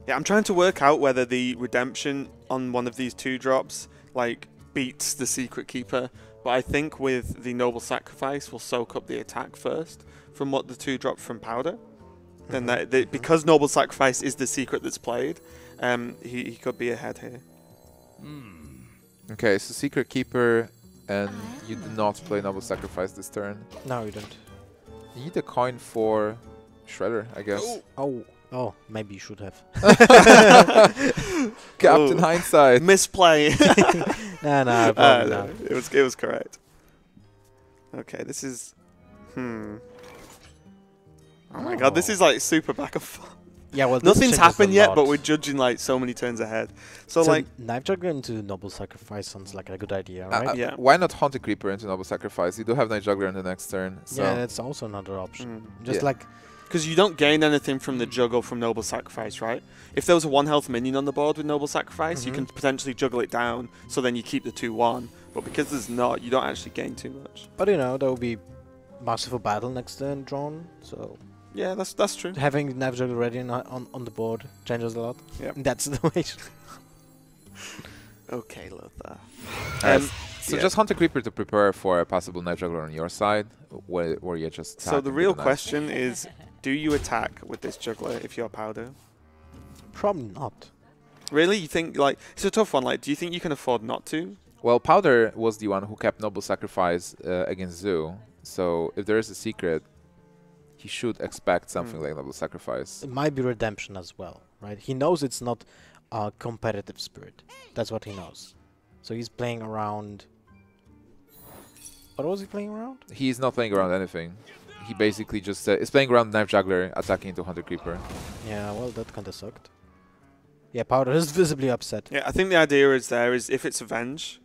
Yeah, I'm trying to work out whether the redemption on one of these two drops like beats the Secret Keeper. But I think with the Noble Sacrifice, we'll soak up the attack first from what the two drop from Powder. Mm-hmm. Then that, the, because Noble Sacrifice is the secret that's played, um, he, he could be ahead here. Mm. Okay, so Secret Keeper, and you do not play Noble Sacrifice this turn. No, you don't. You need a coin for Shredder, I guess. Oh. oh. Oh, maybe you should have. *laughs* Captain oh. Hindsight. Misplay. *laughs* no, no, *laughs* uh, no. It was it was correct. Okay, this is. Hmm. Oh, my god, this is like super back and forth. Yeah, well, nothing's happened yet, but we're judging like so many turns ahead. So, so like, knife juggler into noble sacrifice sounds like a good idea, uh, right? Uh, yeah. Why not Haunted Creeper into noble sacrifice? You do have knife juggler in the next turn. So. Yeah, that's also another option. Mm. Just yeah. like because you don't gain anything from the juggle from Noble Sacrifice, right? If there was a one health minion on the board with Noble Sacrifice, mm -hmm. you can mm-hmm. potentially juggle it down, so then you keep the 2-1. But because there's not, you don't actually gain too much. But you know, there will be Muster for Battle next turn drawn, so... Yeah, that's that's true. Having Knife Juggler ready on, on, on the board changes a lot. Yeah. *laughs* That's the way. okay, Lothar. Um, so yeah. just Haunted Creeper to prepare for a possible Knife Juggler on your side, where, where you just So the real question is, do you attack with this juggler if you're powder? Probably not. Really? You think like it's a tough one. Like, do you think you can afford not to? Well, Powder was the one who kept Noble Sacrifice uh, against Zoo. So if there is a secret, he should expect something Mm. like Noble Sacrifice. It might be redemption as well, right? He knows it's not a competitive spirit. That's what he knows. So he's playing around. What was he playing around? He's not playing around anything. He basically just uh, is playing around Knife Juggler, attacking into Haunted Creeper. Yeah, well, that kind of sucked. Yeah, Powder is *laughs* visibly upset. Yeah, I think the idea is there is if it's Avenge,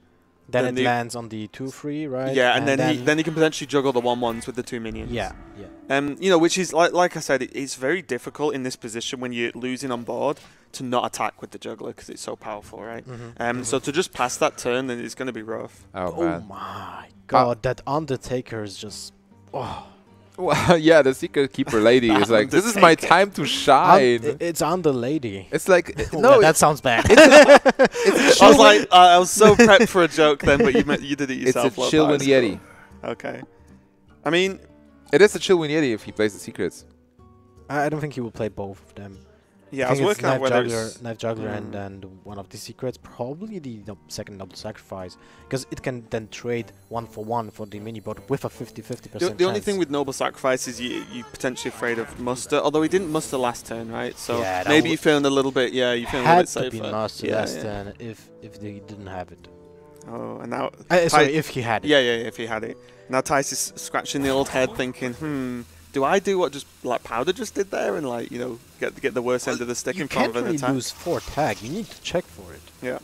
Then, Then it lands on the 2-3, right? yeah, and, then, he then he can potentially juggle the one ones with the two minions. Yeah, yeah. Um, you know, which is like like I said, it, it's very difficult in this position when you're losing on board to not attack with the juggler because it's so powerful, right? Mm -hmm. Um, mhm. so to just pass that turn, then it's going to be rough. Oh, Oh man. my god, that Undertaker is just. Oh. Well, *laughs* yeah, the Secret Keeper lady is like, this is my Undertaker. time to shine. i- it's the Lady. it's like, *laughs* no, that sounds bad. *laughs* it's a I was like, uh, I was so prepped for a joke then, but you meant, you did it yourself. it's a yourself. Lothar. Chillwind Yeti. Okay. I mean, It is a Chillwind Yeti if he plays the secrets. I I don't think he will play both of them. Yeah, I, I was working knife whether juggler, knife juggler, and Mm. then one of the secrets, probably the no- second double sacrifice, because it can then trade one for one for the mini bot with a 50-50 The, percent. the only thing with Noble Sacrifice is you you potentially afraid of muster, although he didn't muster last turn, right? So Yeah, maybe you're feeling a little bit, yeah, you're feeling a had to be safer. master yeah, last yeah. turn if if they didn't have it. Oh, and now Uh, sorry, if he had it. yeah, yeah, if he had it. Now Thijs is scratching the old head, thinking, hmm, do I do what just like Powder just did there, and like you know get get the worst end of the stick you in front can't of an really attack? lose four tag. You need to check for it. Yeah.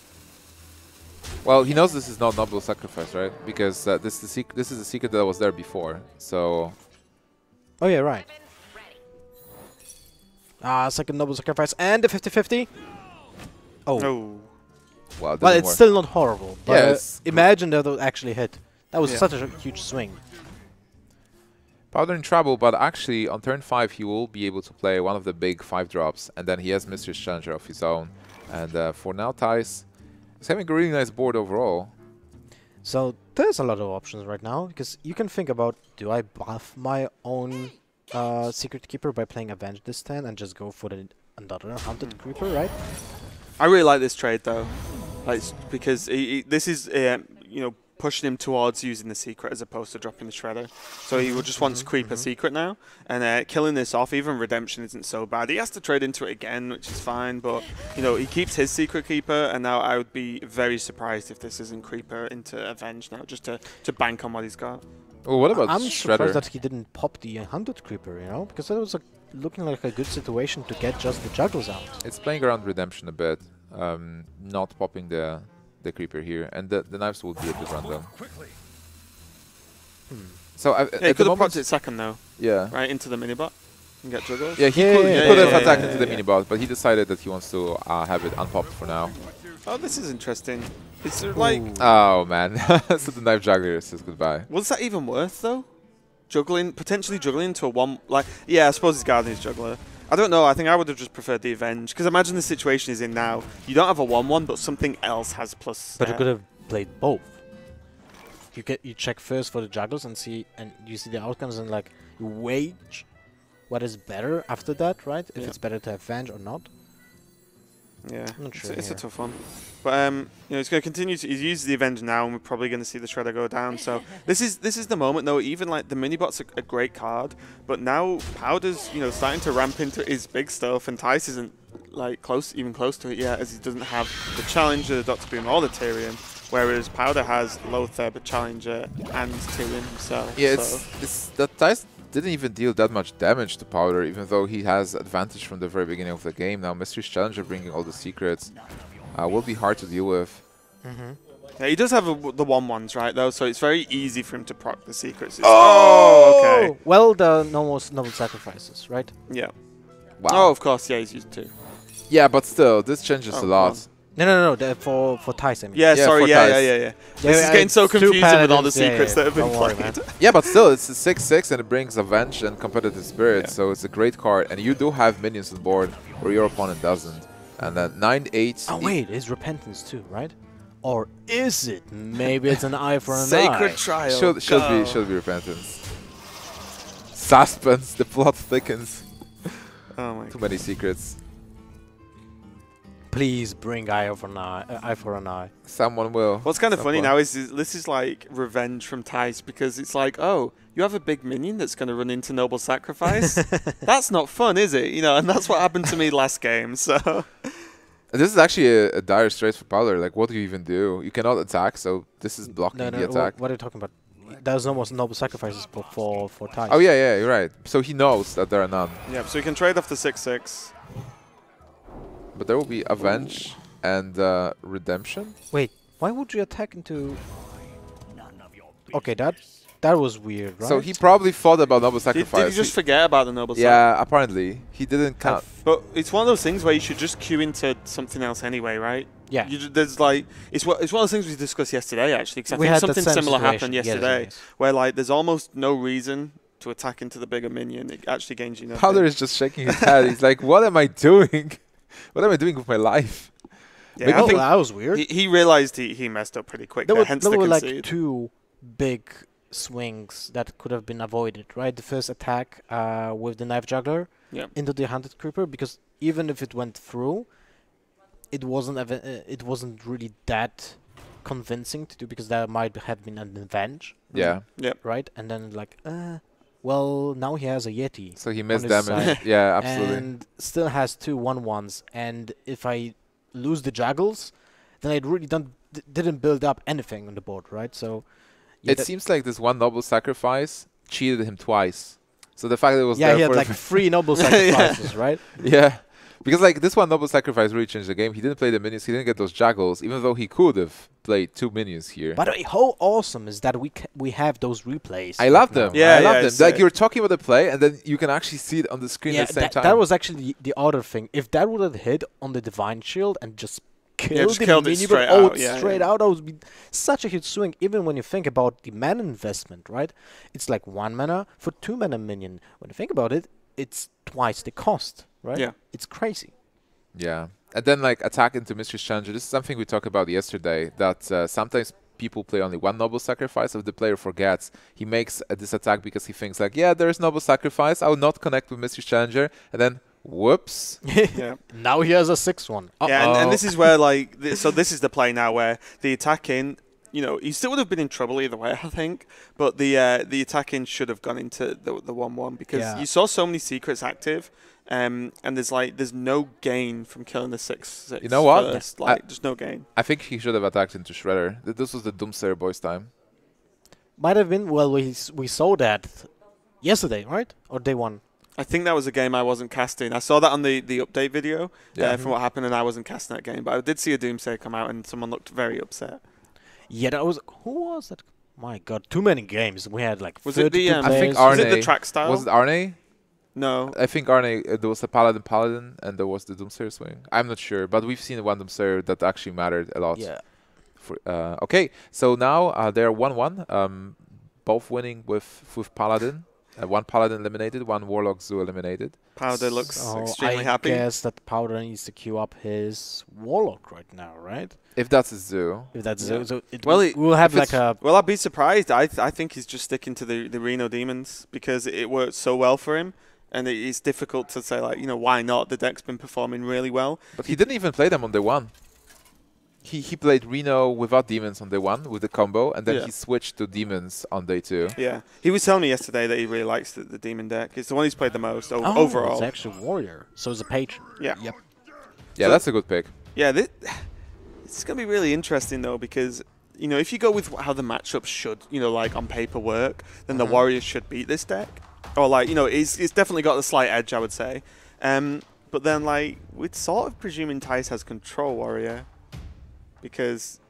Well, he knows this is not Noble Sacrifice, right? Because uh, this, is the this is a secret that was there before. So, Oh yeah, right. Ah, second noble sacrifice and the 50-50. Oh, Oh, well, it well, it's work. still not horrible. But Yeah, uh, imagine that would actually hit. That was Yeah. such a huge swing. Powder in trouble, but actually on turn 5 he will be able to play one of the big 5 drops, and then he has Mysterious Challenger of his own. And uh, for now, Thijs is having a really nice board overall. So there's a lot of options right now because you can think about: Do I buff my own uh, secret keeper by playing Avenge this turn and just go for the another haunted creeper, right? I really like this trade though, like because he, he- this is um, you know pushing him towards using the secret as opposed to dropping the shredder. So he will just wants to creep a secret now, and uh, killing this off. Even redemption isn't so bad. He has to trade into it again, which is fine. But you know he keeps his secret keeper, and now I would be very surprised if this isn't creeper into avenge now, just to to bank on what he's got. Oh, what about I'm Shredder? surprised that he didn't pop the uh, haunted creeper, you know, because that was a, looking like a good situation to get just the juggles out. It's playing around redemption a bit, um, not popping the the creeper here, and the, the knives will be a bit random. Hmm. So I, Yeah, at the could have moment, popped it second though, yeah, right into the minibot and get juggles. yeah, he Yeah, could, yeah, he yeah, could yeah, have yeah, attacked yeah, into the yeah. mini but he decided that he wants to uh, have it unpopped for now. Oh, this is interesting. It's like, Ooh. Oh man, *laughs* so the knife juggler says goodbye. Was that even worth though? Juggling, potentially juggling into a one. Like, yeah, I suppose he's guarding his juggler. I don't know. I think I would have just preferred the avenge because imagine the situation is in now. You don't have a one-one, but something else has plus. But you uh, could have played both. You get you check first for the juggles and see and you see the outcomes and like you wage what is better after that, right? If Yeah. it's better to have avenge or not. Yeah, I'm not it's, sure it's a tough one. But um, you know, he's going to continue to. He's used the Avenger now, and we're probably going to see the Shredder go down. So *laughs* this is this is the moment, though. Even like the minibot's a, a great card, but now Powder's you know starting to ramp into his big stuff, and Thijs isn't like close, even close to it yet, as he doesn't have the Challenger, the Doctor Boom, or the Tirion. Whereas Powder has Lothar, the Challenger, and Tirion himself. Yeah, so. it's, it's that Thijs didn't even deal that much damage to Powder, even though he has advantage from the very beginning of the game. Now, Mysterious Challenger bringing all the secrets uh, will be hard to deal with. Mm-hmm. Yeah, he does have a, the one ones, right, though, so it's very easy for him to proc the secrets. It's- Oh! okay. Well, the normal noble sacrifices, right? Yeah. Wow. Oh, of course, yeah, he's used to. Yeah, but still, this changes Oh, a lot. No, no, no, the, for for Tyson. I mean. Yeah, Yeah, sorry, for yeah, yeah, yeah, yeah. Yeah, this is yeah, getting so confusing with all the paladins, yeah, secrets yeah, that have been don't played. man. Yeah, but still, it's a 6-6 and it brings Avenge and Competitive Spirit, Yeah. so it's a great card. And you do have minions on board where your opponent doesn't. And then 9-8... Oh wait, it's repentance too, right? Or is it? Maybe it's an eye for an *laughs* Sacred eye. trial. Should, should go. be should be repentance. Suspense, the plot thickens. Oh my Too god. many secrets. Please bring eye for an eye. Uh, eye for an eye. Someone will. What's kind of funny now is, is this is like revenge from Thijs because it's like, oh, you have a big minion that's going to run into Noble Sacrifice. *laughs* that's not fun, is it? You know, and that's what happened to me last game. So *laughs* This is actually a, a dire straits for Powder. Like, what do you even do? You cannot attack, so this is blocking No, the attack. What, what are you talking about? There's almost noble sacrifices for for, for Oh yeah, yeah, you're right. So he knows that there are none, yeah, so you can trade off the six six. But there will be avenge and uh, redemption. Wait, why would you attack into? Okay, that that was weird, right? So he probably thought about noble sacrifice. did you just He- forget about the Noble Sac? yeah, apparently he didn't count. But it's one of those things where you should just queue into something else anyway, right? yeah. You, there's like it's what it's one of the things we discussed yesterday actually. Because I we think had something same similar situation. happened Yes, yesterday, yes. where like there's almost no reason to attack into the bigger minion. It actually gains you nothing. Powder is just shaking his head. He's like, "What am I doing? *laughs* *laughs* what am I doing with my life?" Yeah, Maybe I think that was weird. he, he realized he, he messed up pretty quick. there There, were, hence there the were like two big swings that could have been avoided, right? The first attack uh, with the knife juggler Yeah. into the haunted creeper, because even if it went through, it wasn't ev- uh, it wasn't really that convincing to do because there might have been an advantage, Yeah. Yeah. right? And then like, uh, well, now he has a yeti. So he missed damage. *laughs* yeah, absolutely. And still has two one ones. And if I lose the juggles, then I really don't d- didn't build up anything on the board, right? So yeah, it seems like this one noble sacrifice cheated him twice. So the fact that it was yeah, he had like *laughs* three noble *laughs* sacrifices, right? yeah, because like this one noble sacrifice really changed the game. He didn't play the minions. He didn't get those juggles, even though he could have played two minions here. By the way, how awesome is that we ca- we have those replays? I love them. Yeah, I love yeah, them. Like you're talking about the play, and then you can actually see it on the screen Yeah, at the same that, time. that was actually the, the other thing. If that would have hit on the divine shield and just killed just the killed it mini straight oh, out, yeah, straight yeah. out, that would be such a huge swing. Even when you think about the mana investment, right? It's like one mana for two mana minion. When you think about it, it's twice the cost, right? Yeah. It's crazy. Yeah, and then like attack into Mysterious Challenger. This is something we talked about yesterday. That uh, sometimes people play only one noble sacrifice. If the player forgets, he makes uh, this attack because he thinks like, yeah, there's noble sacrifice. I will not connect with Mysterious Challenger, and then whoops. *laughs* yeah. Now he has a sixth one. Yeah, and, and this is where like th- so this is the play now where the attacking, you know, he still would have been in trouble either way, *laughs* I think. But the uh, the attacking should have gone into the the one one because Yeah. you saw so many secrets active, um, and there's like there's no gain from killing the six six. You know what? First. I- Like there's no gain. I think he should have attacked into Shredder. This was the Doomsayer boys time. Might have been. Well, we we saw that yesterday, right? Or day one. I think that was a game I wasn't casting. I saw that on the, the update video Yeah. uh, from what happened, and I wasn't casting that game. But I did see a Doomsayer come out, and someone looked very upset. Yeah, that was. Who was that? My God, too many games. We had like. Was it the, 32 um, I think players. Was it the Arne- track style? Was it Arne? No. I think Arne. Uh, there was a Paladin Paladin, and there was the Doomsayer swing. I'm not sure, but we've seen one Doomsayer that actually mattered a lot. Yeah. For, uh, okay, so now uh, they're one-one, um, both winning with with Paladin. Uh, one Paladin eliminated, one Warlock Zoo eliminated. Powder looks So extremely I happy. guess that Powder needs to queue up his Warlock right now, right? If that's a Zoo, If that's Yeah. so, so it Well, will it- we'll have like a Well, I'd be surprised. I th- I think he's just sticking to the the Reno Demons because it worked so well for him, and it's difficult to say like you know why not. The deck's been performing really well. but he didn't even play them on day one. He he played Reno without demons on day one with the combo, and then Yeah. he switched to demons on day two. Yeah, he was telling me yesterday that he really likes the, the Demon deck. It's the one he's played the most o- oh, overall. It's actually Warrior, so it's a patron. Yeah. Yep. Yeah, So- that's a good pick. Yeah, this, it's going to be really interesting though because you know if you go with how the matchups should you know like on paper work, then the Mhm. Warriors should beat this deck, or like you know it's it's definitely got the slight edge I would say. Um, but then like we're sort of presuming Thijs has control Warrior because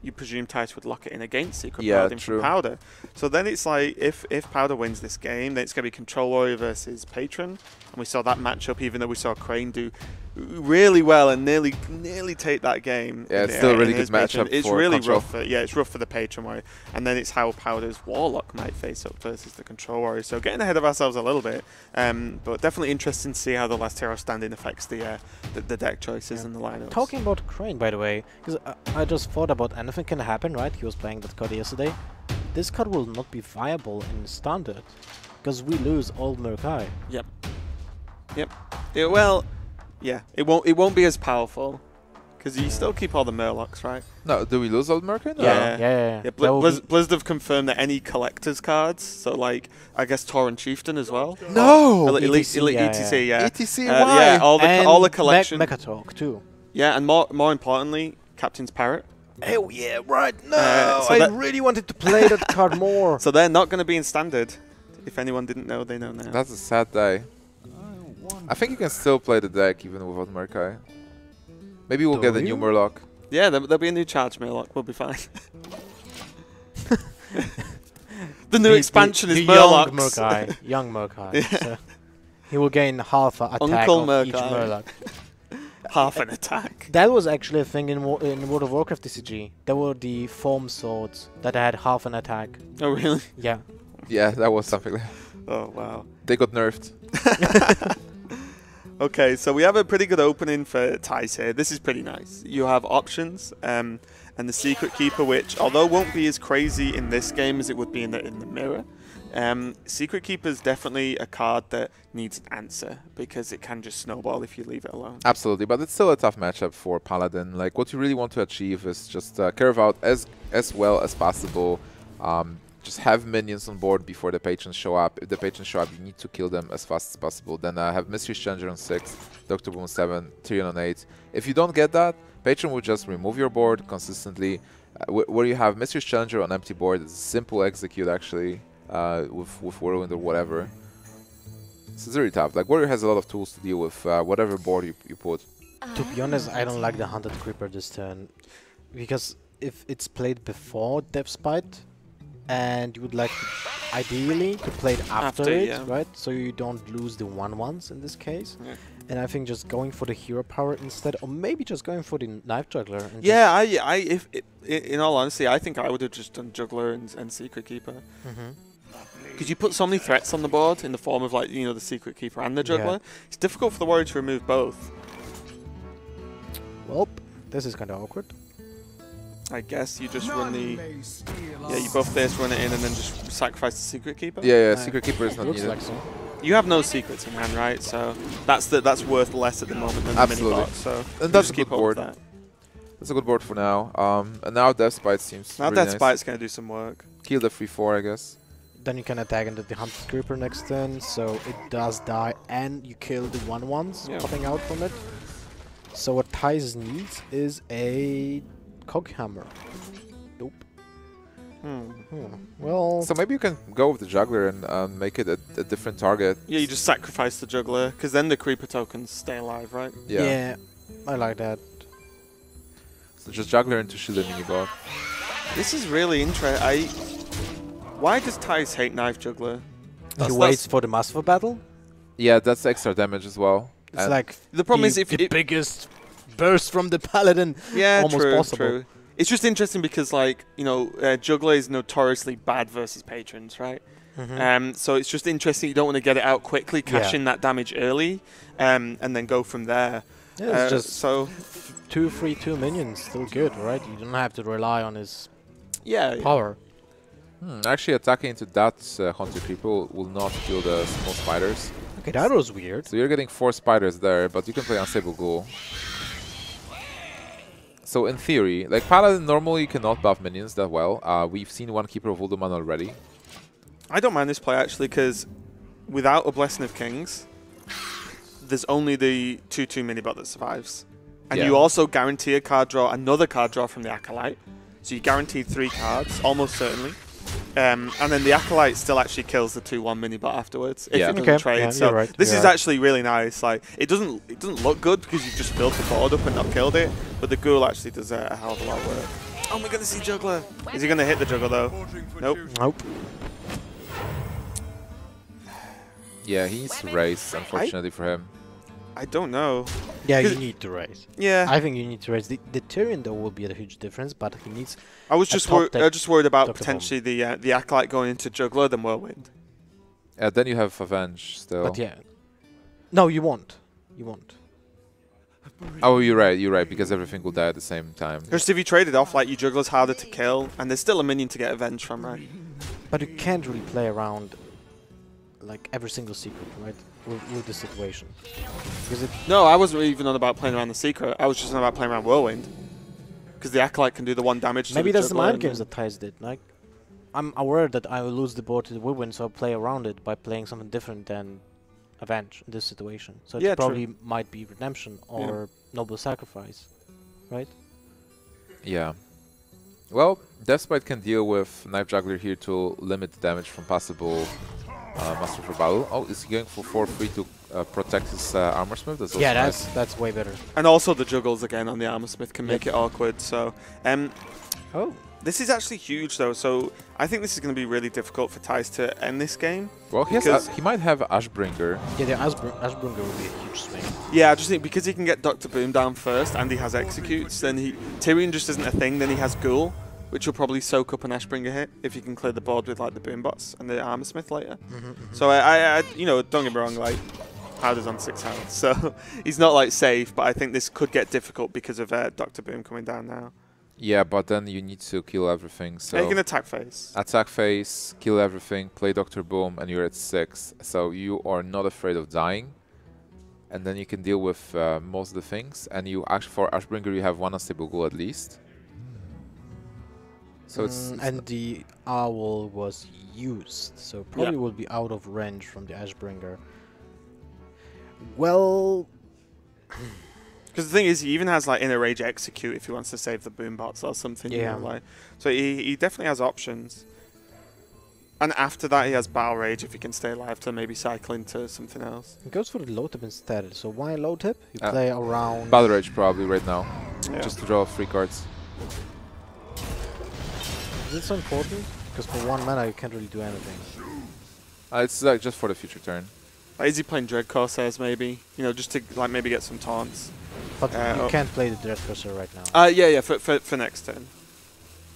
you presume Thijs would lock it in against Secret Yeah, Paladin true. from Powder. So then it's like if if Powder wins this game, then it's going to be Control Warrior versus Patron, and we saw that matchup. Even though we saw Crane do really well and nearly nearly take that game. Yeah, it's still a really good matchup It's for really Control. rough. For, yeah, it's rough for the Patron Warrior, and then it's how Powder's Warlock might face up versus the Control Warrior. So getting ahead of ourselves a little bit, um, but definitely interesting to see how the last hero standing affects the uh, the, the deck choices Yeah. and the lineups. Talking about Crane, by the way, because I, I just thought about anything can happen, right? He was playing that card yesterday. This card will not be viable in standard, because we lose all Murk-Eye. Yep. Yep. Yeah, well, yeah, it won't it won't be as powerful. Because you still keep all the Murlocs, right? No, do we lose old Murk-Eye? Yeah, yeah, yeah. yeah. yeah Bli Blizz Blizzard have confirmed that any collector's cards, so like I guess Tauren Chieftain as well. No. Elite, Elite, Elite yeah, ETC, yeah. ETC, Uh, why? yeah, all the and all the collection. Me Mekkatorque too. yeah, and more more importantly, Captain's Parrot. Oh yeah, right. No, Uh, so I really wanted to play that card *laughs* more. So they're not going to be in standard. If anyone didn't know, they know now. That's a sad day. I think you can still play the deck even without Murk-Eye. Maybe we'll Do get a new you? Murloc. yeah, there, there'll be a new charge Murloc. We'll be fine. *laughs* the new The- expansion the, is the young Murk-Eye. *laughs* Young Murk-Eye. so he will gain half a attack Uncle of each Murk-Eye. Murloc. *laughs* Half an attack. That was actually a thing in, Wo- in World of Warcraft TCG. There were the foam swords that had half an attack. Oh really? Yeah. Yeah, that was something like Oh wow. They got nerfed. Okay, so we have a pretty good opening for Thijs here. This is pretty nice. You have options, um, and the Secret Keeper, which although won't be as crazy in this game as it would be in the in the mirror, um, Secret Keeper is definitely a card that needs an answer because it can just snowball if you leave it alone. Absolutely, but it's still a tough matchup for Paladin. Like what you really want to achieve is just uh, curve out as as well as possible. Um, just have minions on board before the patrons show up. If the patrons show up, you need to kill them as fast as possible. Then uh, have Mysterious Challenger on 6, Doctor Boom 7, Tirion on 8. If you don't get that, patron will just remove your board consistently. Uh, wh where you have Mysterious Challenger on empty board, it's a simple execute actually uh, with, with Whirlwind or whatever. So it's really tough. Like Warrior has a lot of tools to deal with uh, whatever board you, you put. To be honest, I don't like the Hunted Creeper this turn. Because if it's played before Death's Bite, and you would like to, ideally to play it after, After, it, yeah. right? So you don't lose the one ones in this case. Yeah. And I think just going for the hero power instead, or maybe just going for the knife juggler. And Yeah, I, I, if i in all honesty, I think I would have just done Juggler and, and Secret Keeper. hmm Because you put so many threats on the board in the form of like you know the Secret Keeper and the Yeah. Juggler. It's difficult for the warrior to remove both. Well, this is kind of awkward. I guess you just run the yeah you buff this, run it in, and then just sacrifice the Secret Keeper. Yeah, yeah, Secret Keeper is not Looks needed. like so. You have no secrets in hand, right? So that's the, that's worth less at the moment than the mini Absolutely. bot. So And that's just a keep good board. that. That's a good board for now. Um, and now Death's Bite seems Now really Death nice. Gonna do some work. Kill the 3-4, I guess. Then you can attack into the Hunted Creeper next turn, so it does die, and you kill the one ones Yeah. popping out from it. So what Thijs needs is a Coghammer. Nope. Hmm. Hmm. Well, So maybe you can go with the Juggler and um, make it a, a different target. Yeah, you just sacrifice the Juggler, because then the Creeper tokens stay alive, right? Yeah. yeah. I like that. So just Juggler into shield and mini bot. This is really interesting. I why does Thijs hate Knife Juggler? That's- he that's- waits for the Master Battle. Yeah, that's extra damage as well. It's And like The problem the, is if the it, biggest burst from the Paladin. yeah, almost true, possible. true. It's just interesting because like you know, uh, Juggler is notoriously bad versus patrons, right? Mhm. Um, so it's just interesting. You don't want to get it out quickly, cash Yeah. in that damage early, um, and then go from there. yeah, it's Uh, just so two, three, two minions. Still good, right? You don't have to rely on his yeah, yeah. power. Hmm, actually, attacking into that uh, Haunted Creeper will, will not kill the small spiders. Okay, that was weird. So you're getting four spiders there, but you can play Unstable Ghoul. So in theory, like Paladin normally cannot buff minions that well. Uh, we've seen one Keeper of Uldaman already. I don't mind this play actually because without a Blessing of Kings, there's only the 2-2 mini-bot that survives. And Yeah. you also guarantee a card draw, another card draw from the Acolyte. So you guaranteed three cards, almost certainly. Um, and then the Acolyte still actually kills the 2-1 mini-bot afterwards if Yeah. it doesn't Okay, trade. yeah, so you're right, this you're is right. actually really nice. Like it doesn't it doesn't look good because you've just built the board up and not killed it, but the Ghoul actually does a, a hell of a lot of work. Oh, we're gonna see Juggler. Is he gonna hit the Juggler though? Nope. Nope. Yeah, he needs to race, unfortunately for him. I don't know. Yeah, you need to raise. Yeah. I think you need to raise. The, the Tirion, though, will be a huge difference, but he needs... I was just top worried. I was just worried about potentially the uh, the acolyte going into juggler than whirlwind. Uh, then you have Avenge still. But yeah. No, you won't. You won't. Oh, you're right, you're right, because everything will die at the same time. Just if you trade it off, like your juggler's harder to kill, and there's still a minion to get avenged from, right? But you can't really play around like every single secret, right? With, with the situation. Because it No, I wasn't even on about playing around the secret. I was just on about playing around Whirlwind. Because the Acolyte can do the one damage. maybe the that's the juggler mind games that Thijs did. Like, I'm aware that I will lose the board to the Whirlwind, so I'll play around it by playing something different than Avenge in this situation. So it Yeah, true. probably might be Redemption or Noble Sacrifice, right? Yeah. Well, Death's Bite can deal with Knife Juggler here to limit the damage from possible Muster for Battle. Oh, is he going for 4 free to uh, protect his uh, Armor Smith? That's also yeah, nice. that's that's way better. And also the juggles again on the Armor Smith can make it awkward. So, um, Oh, this is actually huge though. So I think this is going to be really difficult for Thijs to end this game. Well, he, has, uh, he might have Ashbringer. yeah, the Asbr Ashbringer would be a huge swing. Yeah, I just think because he can get Doctor Boom down first and he has executes, then he Tirion just isn't a thing. Then he has Ghoul, which will probably soak up an Ashbringer hit if you can clear the board with like the Boom Bots and the Armor Smith later. So I, I, I, you know, don't get me wrong, like Powder's on six health, so *laughs* he's not like safe. But I think this could get difficult because of uh, Doctor Boom coming down now. Yeah, but then you need to kill everything. So Yeah, you can attack phase. attack phase, kill everything, play Doctor Boom, and you're at 6. So you are not afraid of dying. And then you can deal with uh, most of the things. And you actually, for Ashbringer, you have one unstable ghoul at least. So it's, Mm, it's and the owl was used, so probably will be out of range from the Ashbringer. Well, Because the thing is, he even has like inner rage execute if he wants to save the boom bots or something. You Yeah. know, like so he he definitely has options. And after that, he has battle rage if he can stay alive to maybe cycle into something else. it goes for the Loatheb instead. So why Loatheb? You Uh, play around. Battle Rage probably right now. Yeah. Just to draw three cards. Is it so important? Because for one mana you can't really do anything. Uh, it's like just for the future turn. Like, is he playing Dread Corsairs maybe? You know, just to like maybe get some taunts. But Uh, you oh. can't play the Dread Corsair right now. Uh, yeah, yeah, for for, for next turn.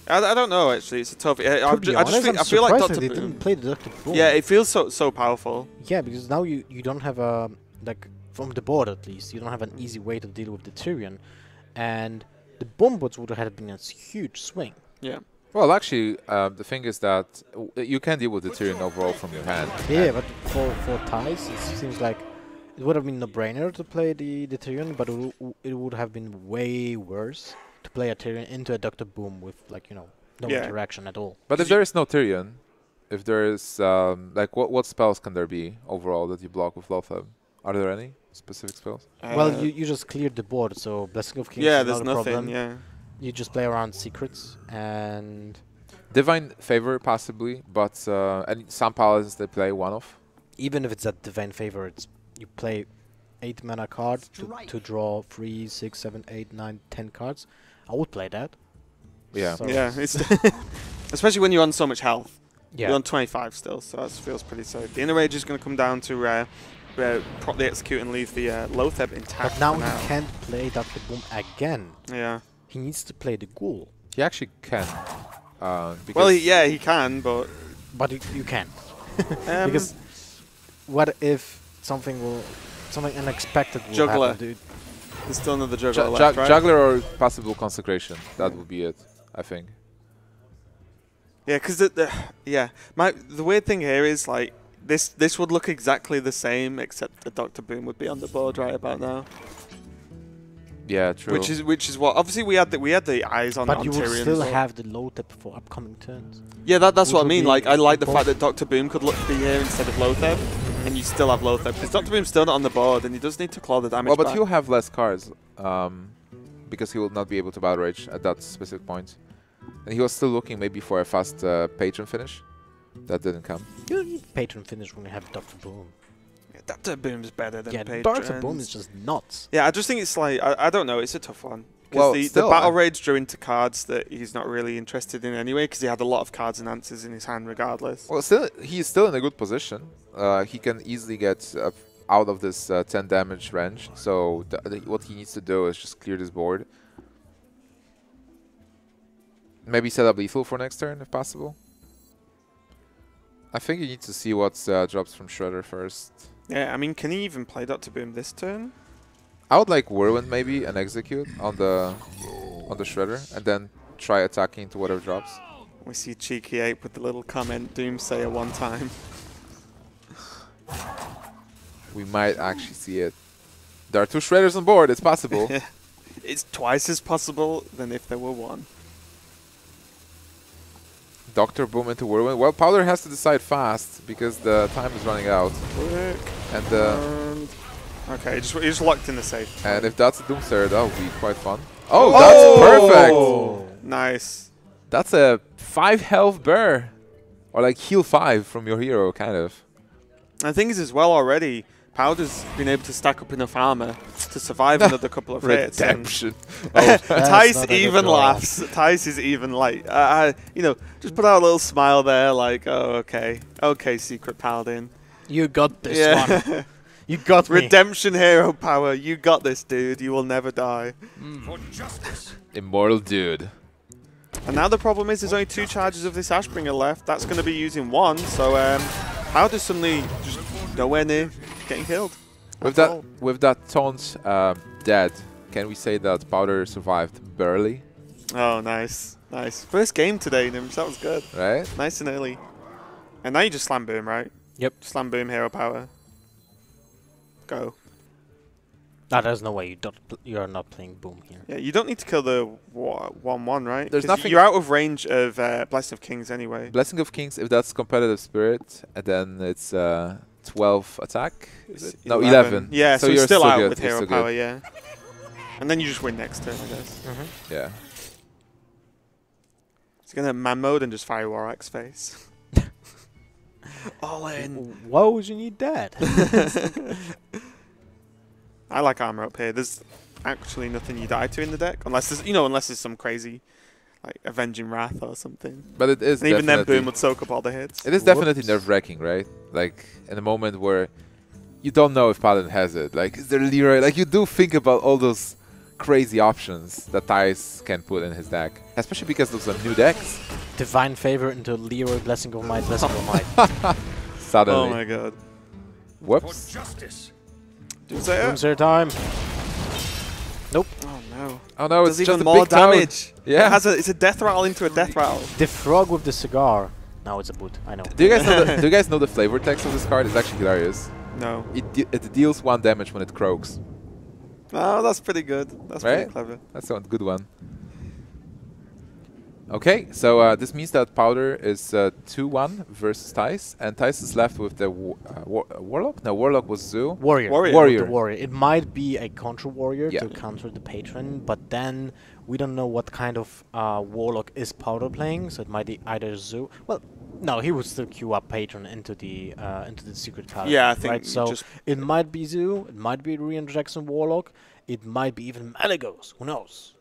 I, I don't know actually. It's a tough. I, I, to ju- I just honest, think I'm I feel like surprised that Doctor they Boom. didn't play the Doctor Boom. Yeah, it feels so so powerful. Yeah, because now you, you don't have a like from the board at least you don't have an easy way to deal with the Tyrion, and the Boom Bots would have been a huge swing. Yeah. Well, actually, um, the thing is that w- you can deal with the Tirion overall from your hand. Yeah, but for for Thijs it seems like it would have been no brainer to play the the Tirion, but it, w- it would have been way worse to play a Tirion into a Doctor Boom with like you know no Yeah. interaction at all. But if there is no Tirion, if there is um, like what what spells can there be overall that you block with Loatheb? Are there any specific spells? well, Uh, you, you just cleared the board, so Blessing of Kings yeah, is there's not a problem. Yeah, there's nothing. problem. Yeah. You just play around secrets and Divine favor possibly, but uh, and some paladins they play one off. even if it's a divine favor, it's you play eight mana card to, to draw three, six, seven, eight, nine, ten cards. I would play that. Yeah. So Yeah, *laughs* it's especially when you're on so much health. yeah. You're on 25 still, so that feels pretty safe. The inner rage is going to come down to uh, uh, prop the execute and leave the uh, Loatheb intact. But now for he can't play Doctor Boom again. Yeah. He needs to play the Ghoul, He actually can. Uh, because Well, he, yeah, he can, but but you, you can't um, *laughs* *laughs* because what if something will, something unexpected will Juggler. happen? Dude? there's still another juggler ju- left, right? juggler or possible consecration. That would be it. I think. Yeah, because the, the yeah, my the weird thing here is like this this would look exactly the same except the Doctor Boom would be on the board right about now, Yeah, true. which is which is what obviously we had the we had the eyes on But on you would still well. have the Loatheb for upcoming turns. Yeah, that, that's which what I mean. Like, I like the both- fact that Doctor Boom could look, be here instead of Loatheb, and you still have Loatheb because Doctor Boom's still not on the board, and he does need to claw the damage. well, but back. he'll have less cards um, because he will not be able to battle rage at that specific. And he was still looking maybe for a fast uh, patron finish. That didn't come. You need patron finish when you have Doctor Boom. Yeah, Doctor Boom's better than yeah, Patrons. Doctor Boom is just nuts. Yeah, I just think it's like I, I don't know. It's a tough one. Because Well, the, still, the battle I- rage drew into cards that he's not really interested in anyway, because he had a lot of cards and answers in his hand regardless. Well, still, he's still in a good position. Uh, he can easily get uh, out of this uh, 10 damage range. So th th what he needs to do is just clear this board. Maybe set up lethal for next turn if possible. I think you need to see what uh, drops from Shredder first. Yeah, I mean, can he even play Doctor Boom this turn? I would like Whirlwind maybe and execute on the on the Shredder and then try attacking to whatever drops. We see Cheeky Ape with the little comment Doomsayer one time. We might actually see it. There are two shredders on board. It's possible. *laughs* it's twice as possible than if there were one. Doctor Boom into Whirlwind. Well, Powder has to decide fast because the time is running out. Work. And uh, And okay, just just locked in the safe. and if that's a Doomsayer, that would be quite fun. Oh, that's perfect. Oh. Nice. That's a five health bear, or like heal five from your hero, kind of. I think he's as well, already Powder's been able to stack up enough armor to survive *laughs* another couple of hits. and- Redemption. *laughs* *laughs* That's Thijs not a good even draw. laughs. Thijs is even like, uh, uh, you know, just put out a little smile there, like, oh, okay, okay, Secret Paladin. You got this yeah. one. You got me. Redemption hero power. You got this, dude. You will never die. for justice. Immortal dude. And now the problem is there's only two charges of this Ashbringer left. That's going to be using one. So um, Powder's suddenly just nowhere near getting killed. With that, all. with that taunt uh, dead, can we say that Powder survived barely? Oh, nice. Nice. First game today, Gnimsh. That was good. Right? Nice and early. And now you just slam boom, right? Yep. Slam boom, hero power. Go. No, there's no way you don't. You're not playing boom here. Yeah, you don't need to kill the 1-1, right? There's nothing- You're out of range of uh, Blessing of Kings anyway. Blessing of Kings, if that's competitive spirit, and then it's uh, 12 attack. Is it? No, 11. Yeah, so, you're you're still, still out good. with you're hero still good. power, yeah. And then you just win next turn, I guess. Mm-hmm. Yeah. He's gonna man mode and just fire Warwick's face. *laughs* All in. Why would you need that? *laughs* I like armor up here. There's actually nothing you die to in the deck, unless there's you know unless there's some crazy like avenging wrath or something. But it is And even then, boom would soak up all the hits. It is definitely nerve wracking, right? Like in a moment where you don't know if Paladin has it. Like is there Leeroy? Like you do think about all those crazy options that Thijs can put in his deck, especially because those are new decks. Divine favor into Leeroy Blessing of Might, Blessing of Might. *laughs* Suddenly, Oh my god. whoops. Doomsayer? Doomsayer time. Nope. Oh no. Oh no, Does it's just even a more big toad. damage. Yeah. It has a, it's a death rattle into a death rattle. The frog with the cigar. Now it's a boot. I know. Do you guys know? The, *laughs* do you guys know the flavor text of this card? It's actually hilarious. No. It, de- it deals one damage when it croaks. Oh, that's pretty good. That's Right? pretty clever. That's a good one. Okay, so uh, this means that Powder is 2-1 versus Thijs, and Thijs is left with the wa- uh, war- uh, Warlock? No, Warlock was Zoo. Warrior. Warrior. Warrior. The warrior. It might be a contra warrior Yeah. to counter the patron, but then we don't know what kind of uh, warlock is Powder playing. So it might be either Zoo. Well, no, he would still queue up patron into the uh, into the secret card. Yeah, I think right. So just it might be Zoo. It might be Reno Jackson warlock. It might be even Malygos. Who knows?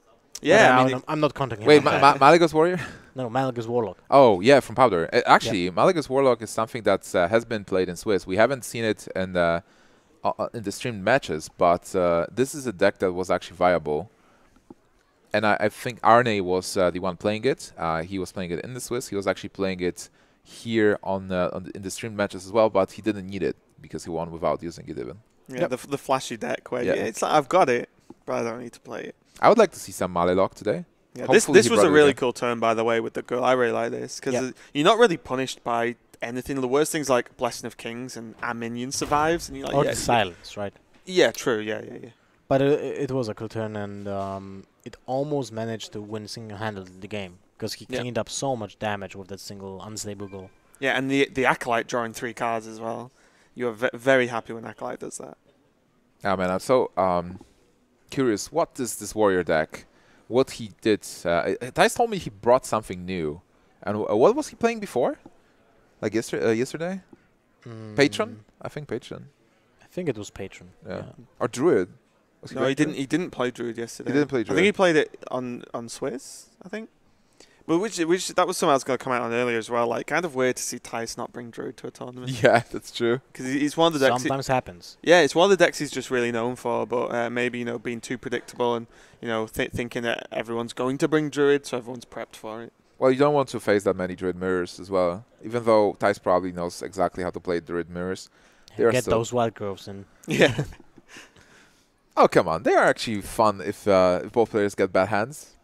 Yeah. I mean, I'm, I'm not counting. Wait, on Ma- Ma- Malygos Warrior? *laughs* no, Malygos warlock. Oh, yeah, from Powder. Uh, actually, Malygos Warlock is something that uh, has been played in Swiss. We haven't seen it in the, uh, uh, in the streamed matches, but uh, this is a deck that was actually viable. And I, I think Arne was uh, the one playing it. Uh, he was playing it in the Swiss. He was actually playing it here on, uh, on the, in the streamed matches as well, but he didn't need it because he won without using it even. yeah, Yep. the, f- the flashy deck where Yeah. yeah. it's like I've got it, but I don't need to play it. I would like to see some Malylock today. Yeah, this Hopefully this he was a really cool turn, by the way, with the girl. I really like this because Yeah. you're not really punished by anything. The worst things like Blessing of Kings and our minion survives, and you're like, or yeah, the silence, right? yeah, true, yeah, yeah, yeah. But it, it was a cool turn, and um, it almost managed to win single-handedly the game because he Yeah. cleaned up so much damage with that single unstable ghoul. Yeah, and the the acolyte drawing three cards as well. You are ve- very happy when acolyte does that. Yeah, man, I'm so um, curious. does this warrior deck? What he did? Uh, Thijs told me he brought something new. And uh, what was he playing before? Like yesterday? Uh, yesterday? Patron? Mm, I think Patron I think it was patron. Yeah. or Druid. Was No, he didn't. He didn't play Druid yesterday. He didn't play Druid. I think he played it on on Swiss. I think. But which which that was something I was going to come out on earlier as well. Like kind of weird to see Thijs not bring Druid to a tournament *laughs* Yeah, that's true. because he's one of the decks. he- Sometimes happens. Yeah, it's one of the decks he's just really known for, but uh, maybe you know being too predictable and you know th- thinking that everyone's going to bring Druid, so everyone's prepped for it. Well, you don't want to face that many Druid mirrors as well. Even though Thijs probably knows exactly how to play Druid mirrors. Get those wild growths in. *laughs* Yeah, Oh come on, they are actually fun if uh, if both players get bad hands,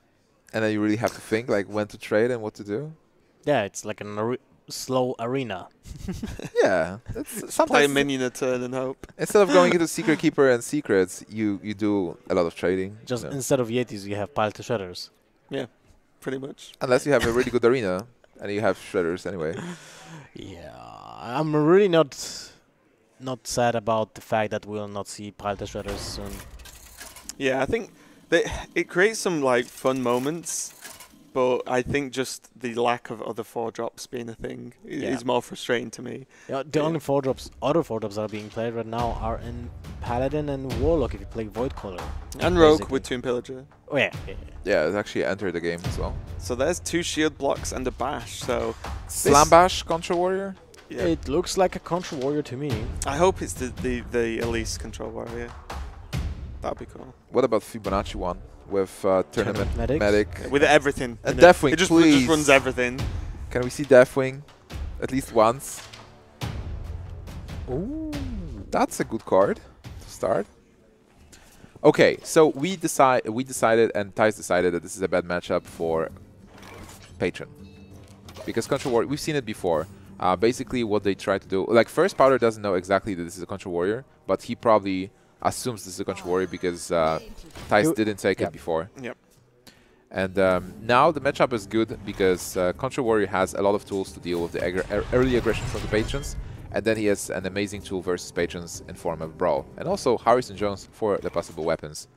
and then you really have to think like when to trade and what to do. Yeah, it's like an ori- slow arena. *laughs* yeah, it's Play a sometimes minion a turn and hope. instead of going into *laughs* Secret Keeper and Secrets, you you do a lot of trading. Just so- instead of Yetis, you have piloted shredders. Yeah, pretty much. unless you have a really *laughs* good arena and you have shredders anyway. Yeah, I'm really not not sad about the fact that we'll not see piloted shredders soon. Yeah, I think that it creates some like fun moments, but I think just the lack of other four drops being a thing i- Yeah. is more frustrating to me. Yeah, the Yeah. only four drops, other four drops that are being played right now are in Paladin and Warlock if you play Void Caller. And Rogue Basically. with Tomb Pillager. Oh yeah, yeah, yeah. Yeah, it actually entered the game as well. So there's two shield blocks and a bash. So Slam Bash Contra Warrior? Yeah, It looks like a Control Warrior to me. I hope it's the the, the Elise control warrior. That'd be cool. What about Fibonacci one with uh, Tournament Medics? Medic? With everything. And in it. Deathwing, It just, please. just runs everything. Can we see Deathwing at least once? Ooh. That's a good card to start. Okay, so we decide we decided and Thijs decided that this is a bad matchup for Patron. Because Control Warrior, we've seen it before. Uh, basically, what they try to do, like First Powder doesn't know exactly that this is a Control Warrior, but he probably assumes this is a Control Warrior because uh, Thijs didn't take yeah. it before. Yep. And um, now the matchup is good because uh, Contra Warrior has a lot of tools to deal with the aggr er- early aggression from the patrons, and then he has an amazing tool versus patrons in form of Brawl, and also Harrison Jones for the possible weapons.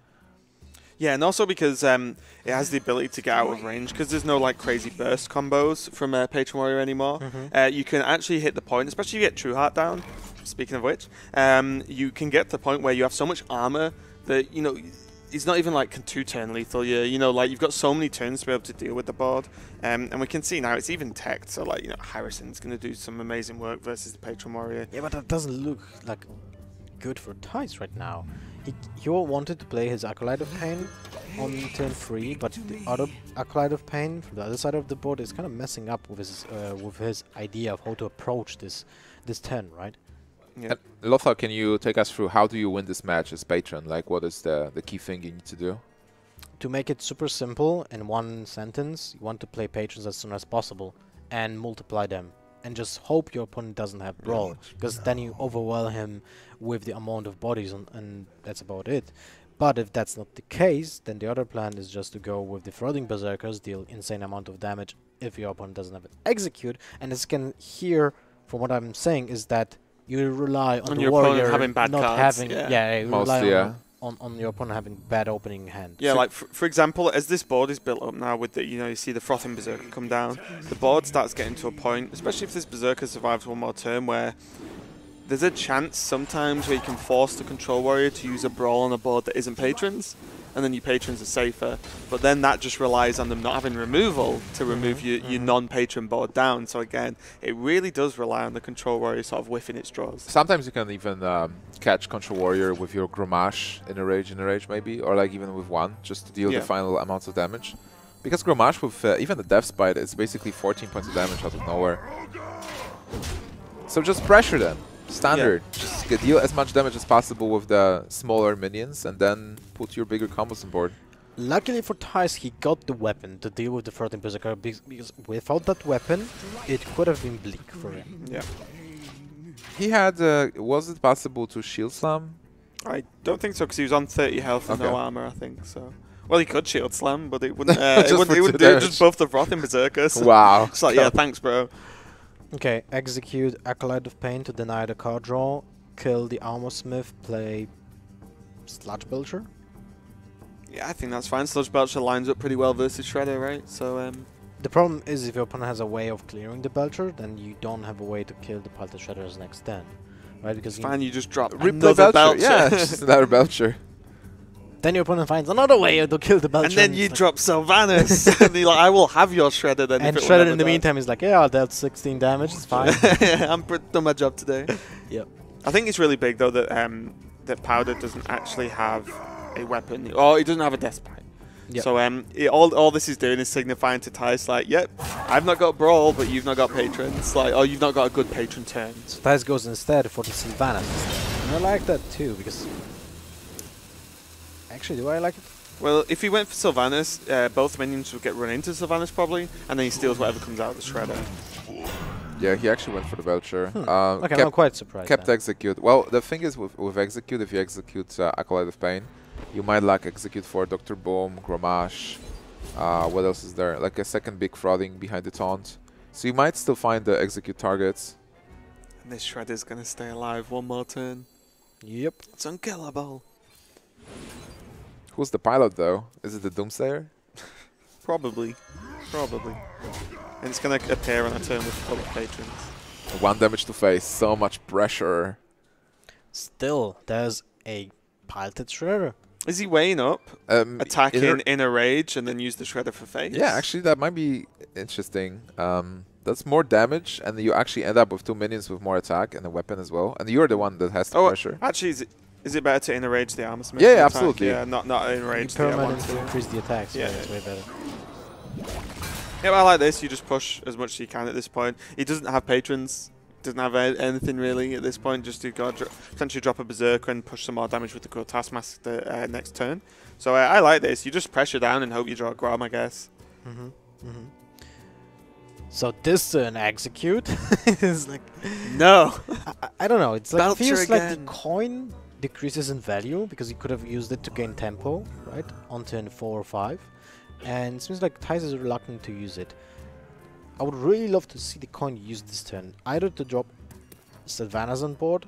Yeah, and also because um, it has the ability to get out of range because there's no like crazy burst combos from uh, Patron Warrior anymore. Uh, you can actually hit the point, especially if you get True Heart down. Speaking of which, um, you can get to the point where you have so much armor that you know it's not even like two turn lethal. You you know like you've got so many turns to be able to deal with the board, um, and we can see now it's even tech. So like you know Harrison's going to do some amazing work versus the Patron Warrior. Yeah, but that doesn't look like good for Thijs right now. He, he wanted to play his Acolyte of Pain on turn 3, but the other Acolyte of Pain from the other side of the board is kind of messing up with his uh, with his idea of how to approach this this turn, right? Yeah. And Lothar, can you take us through how do you win this match as patron? Like, what is the the key thing you need to do? To make it super simple in one sentence, you want to play patrons as soon as possible and multiply them. And just hope your opponent doesn't have brawl, because then you overwhelm him with the amount of bodies, and, and that's about it. But if that's not the case, then the other plan is just to go with the Frothing Berserkers, deal insane amount of damage if your opponent doesn't have it execute. And as you can hear from what I'm saying is that you rely on, On the your opponent warrior having bad not cards, having yeah. you Mostly, rely yeah. on, on on your opponent having bad opening hand. Yeah, So- like for, for example, as this board is built up now, with the you know you see the frothing berserker come down, the board starts getting to a point, especially if this berserker survives one more turn, where there's a chance sometimes where you can force the control warrior to use a brawl on a board that isn't patrons, and then your patrons are safer. But then that just relies on them not having removal to remove your, your non-patron board down. So again, it really does rely on the control warrior sort of whiffing its draws. Sometimes you can even um, catch control Warrior with your Grommash in a rage, in a rage maybe, or like even with one, just to deal Yeah. the final amounts of damage. Because Grommash with uh, even the Death's Bite is basically 14 points of damage out of nowhere. So just pressure them. Standard. Just g- deal as much damage as possible with the smaller minions and then put your bigger combos on board. Luckily for Thijs, he got the weapon to deal with the Frothing Berserker because without that weapon, it could have been bleak for him. Yeah. He had, uh, was it possible to shield slam? I don't think so because he was on 30 health and no armor. I think so. Well, he could shield slam, but it wouldn't. *laughs* Uh, Just it wouldn't, for it would two do damage. just buff the frothing berserkers. Wow. It's like, yeah, thanks, bro. Okay, execute Acolyte of Pain to deny the card draw, kill the Armor Smith, play Sludge Belcher. Yeah, I think that's fine. Sludge Belcher lines up pretty well versus Shredder, right? So, um, The problem is if your opponent has a way of clearing the Belcher, then you don't have a way to kill the Piloted Shredders next turn. Right? Because you- fine, you just drop Replay another Belcher. Belcher. Yeah, *laughs* just another Belcher. Then your opponent finds another way to kill the Belcher. and then you like- drop Sylvanas. *laughs* and you're like, I will have your Shredder then. And if it Shredder in the die. meantime is like, yeah, I dealt 16 damage, it's fine. *laughs* I'm pr- done my job today. *laughs* yep. I think it's really big though that um, that Powder doesn't actually have a weapon, or he doesn't have a death pipe. Yep. So um, it, all all this is doing is signifying to Thijs like, yep, I've not got brawl, but you've not got patrons. Like, oh, you've not got a good patron turn. So Thijs goes instead for the Sylvanas. And I like that too, because... Actually, do I like it? Well, if he went for Sylvanas, uh, both minions would get run into Sylvanas probably, and then he steals whatever comes out of the Shredder. Yeah, he actually went for the Belcher. Hmm. Uh, Okay, kept, I'm quite surprised. kept then. execute. Well, the thing is with, with execute, if you execute uh, Acolyte of Pain, you might lack execute for Dr. Boom, Grommash. Uh, what else is there? Like a second big frauding behind the taunt. So you might still find the execute targets. And this Shredder's gonna stay alive one more turn. Yep. It's unkillable. Who's the pilot though? Is it the Doomsayer? *laughs* Probably. Probably. And it's gonna appear on a turn with full of patrons. One damage to face. So much pressure. Still, there's a piloted shredder. Is he weighing up, Um, attacking in in a rage, and then use the Shredder for face? Yeah, actually, that might be interesting. Um, that's more damage, and you actually end up with two minions with more attack and a weapon as well. And you're the one that has the Oh, pressure. Actually, is it better to enrage the armor smith? Yeah, yeah, absolutely. Yeah, not not You enrage the one permanently increase the attacks. Yeah, Yeah, that's way better. Yeah, well, I like this. You just push as much as you can at this point. He doesn't have patrons. Doesn't have anything really at this point. Just to go dro- potentially drop a berserker and push some more damage with the Cruel Taskmaster uh, next turn. So uh, I like this. You just pressure down and hope you draw a Grom, I guess. Mm-hmm. Mm-hmm. So this turn execute *laughs* is like No. I, I- I don't know. It's like Belcher feels like the coin decreases in value because you could have used it to gain tempo, right, on turn four or five, and it seems like Thijs is reluctant to use it. I would really love to see the coin used this turn, either to drop Sylvanas on board,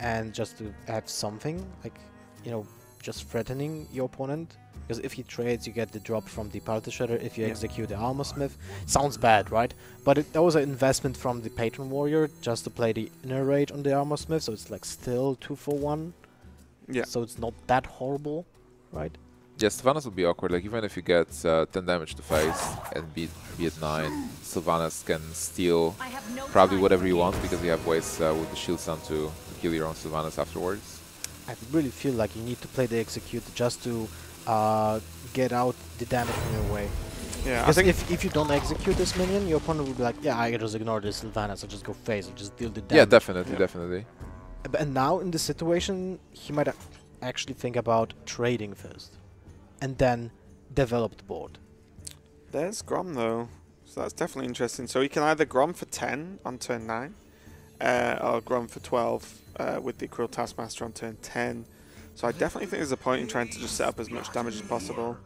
and just to have something like, you know, just threatening your opponent. Because if he trades, you get the drop from the Piloted Shredder. If you Yeah. execute the Armor Smith, sounds bad, right? But it, that was an investment from the Patron Warrior just to play the Inner Rage on the Armor Smith, so it's like still two for one. Yeah. So it's not that horrible, right? Yeah, Sylvanas would be awkward. Like even if you get uh, 10 damage to face and be, be at 9, Sylvanas can steal probably whatever you want because you have ways uh, with the shield sun to, to kill your own Sylvanas afterwards. I really feel like you need to play the Execute just to uh, get out the damage from your way. Yeah, I Because think if, if you don't execute this minion, your opponent will be like, yeah, I just ignore this Sylvanas, I'll just go face, I'll just deal the damage. Yeah, definitely, Yeah. definitely. And now in this situation, he might actually think about trading first, and then develop the board. there's Grom though, so that's definitely interesting. So he can either Grom for 10 on turn 9, uh, or Grom for 12 uh, with the Cruel Taskmaster on turn 10. So I definitely think there's a point in trying to just set up as much damage as possible.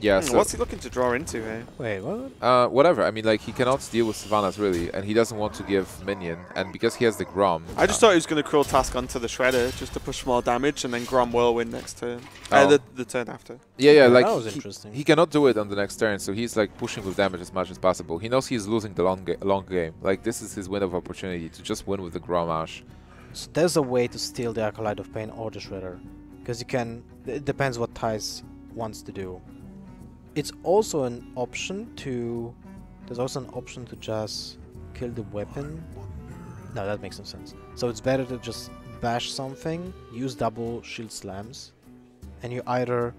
Yeah, Hmm, so What's he looking to draw into here? Wait, what? uh, whatever. I mean, like he cannot deal with Sylvanas really, and he doesn't want to give minion, and because he has the Grom. I just uh, thought he was going to Cruel Task onto the Shredder just to push more damage and then Grom Whirlwind next turn. Uh, Oh. the, the turn after. Yeah, yeah, Yeah, like that was he, interesting. he cannot do it on the next turn, so he's like pushing with damage as much as possible. He knows he's losing the long, ga long game. Like this is his window of opportunity to just win with the Grommash. So there's a way to steal the Acolyte of Pain or the Shredder. Because you can... It depends what Thijs wants to do. It's also an option to... There's also an option to just kill the weapon. No, that makes no sense. So it's better to just bash something, use double shield slams, and you either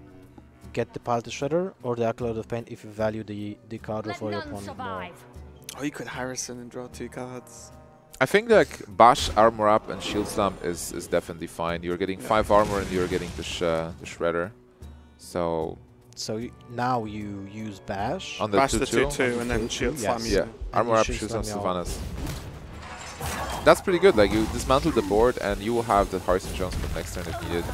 get the Piloted Shredder or the Acolyte of Pain if you value the, the card draw Let for your none opponent more. survive. Oh, you could Harrison and draw two cards. I think like Bash, Armor Up, and Shield Slam is, is definitely fine. You're getting Yeah. 5 armor and you're getting the, sh uh, the Shredder. So, So now you use bash. on the Bash 2 the 2 2 and then Shield two, Slam yes. Yeah, And Armor Up, Shield Shield Slam, Slam. Sylvanas. That's pretty good. Like you dismantle the board and you will have the Harrison Jones for the next turn if needed.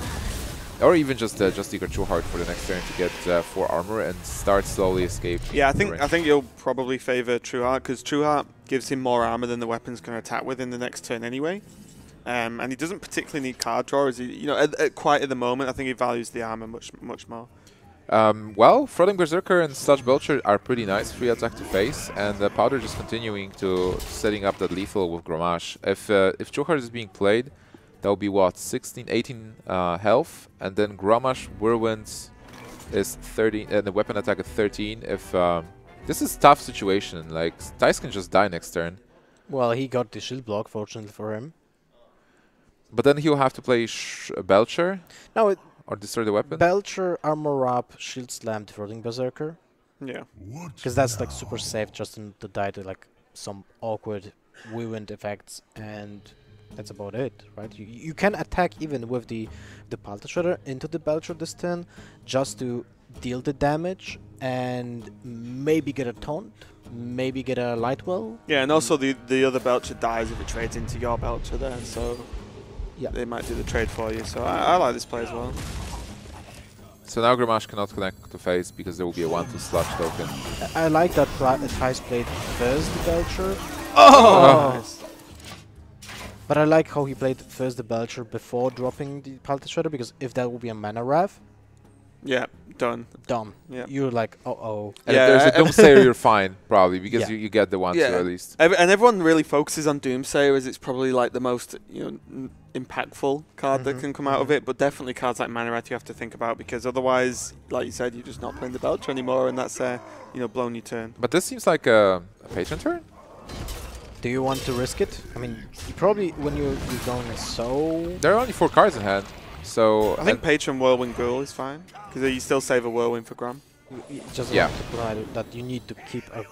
Or even just uh, just Eager True Heart for the next turn to get uh, 4 armor and start slowly escape. Yeah, I think range. I think you'll probably favour True Heart because True Heart gives him more armor than the weapon's going to attack with in the next turn anyway. Um, and he doesn't particularly need card draw. Is he? You know, at, at quite at the moment, I think he values the armor much much more. Um, well, Frothing Berserker and Sludge Belcher are pretty nice, free attack to face, and uh, Powder just continuing to setting up that lethal with Grommash. If uh, if True Heart is being played, that will be what 16, 18 uh, health, and then Grommash Whirlwind is 13, and the weapon attack at 13. If um, this is tough situation, like Thijs can just die next turn, Well, he got the shield block, fortunately for him. but then he'll have to play Sh Belcher No, it, or destroy the weapon. Belcher, Armor Up, Shield Slam, the Frothing Berserker. Yeah. Because that's like super safe just to, to die to like some awkward whirlwind effects and that's about it, right? You, you can attack even with the, the Piloted Shredder into the Belcher this turn just to deal the damage and maybe get a taunt maybe get a light well. Yeah, and also the the other Belcher dies if it trades into your Belcher there, so Yeah. they might do the trade for you. So I, I like this play as well. So now Grommash cannot connect to face because there will be a 1-2 sludge token. I, I like that Pri- that Price played first the Belcher, Oh! oh. Nice. but I like how he played first the Belcher before dropping the Pulse Shredder because if that would be a Mana Wraith, Yeah, done. Done. Yeah. You're like, uh oh. And Yeah, if there's a Doomsayer, *laughs* you're fine, probably, because Yeah. you, you get the 1-2 Yeah. at least. Ev- And everyone really focuses on Doomsayer as it's probably like the most you know impactful card that Mhm, can come out of it. But definitely cards like Mana Wraith you have to think about because otherwise, like you said, you're just not playing the Belcher anymore, and that's uh, you know blown your turn. But this seems like a, a patron turn? Do you want to risk it? I mean, you probably when you're, you're going so. There are only four cards in hand, so... I think and- Patron Whirlwind Girl is fine because you still save a Whirlwind for Grom. you- you just Yeah. to provide that you need to keep a,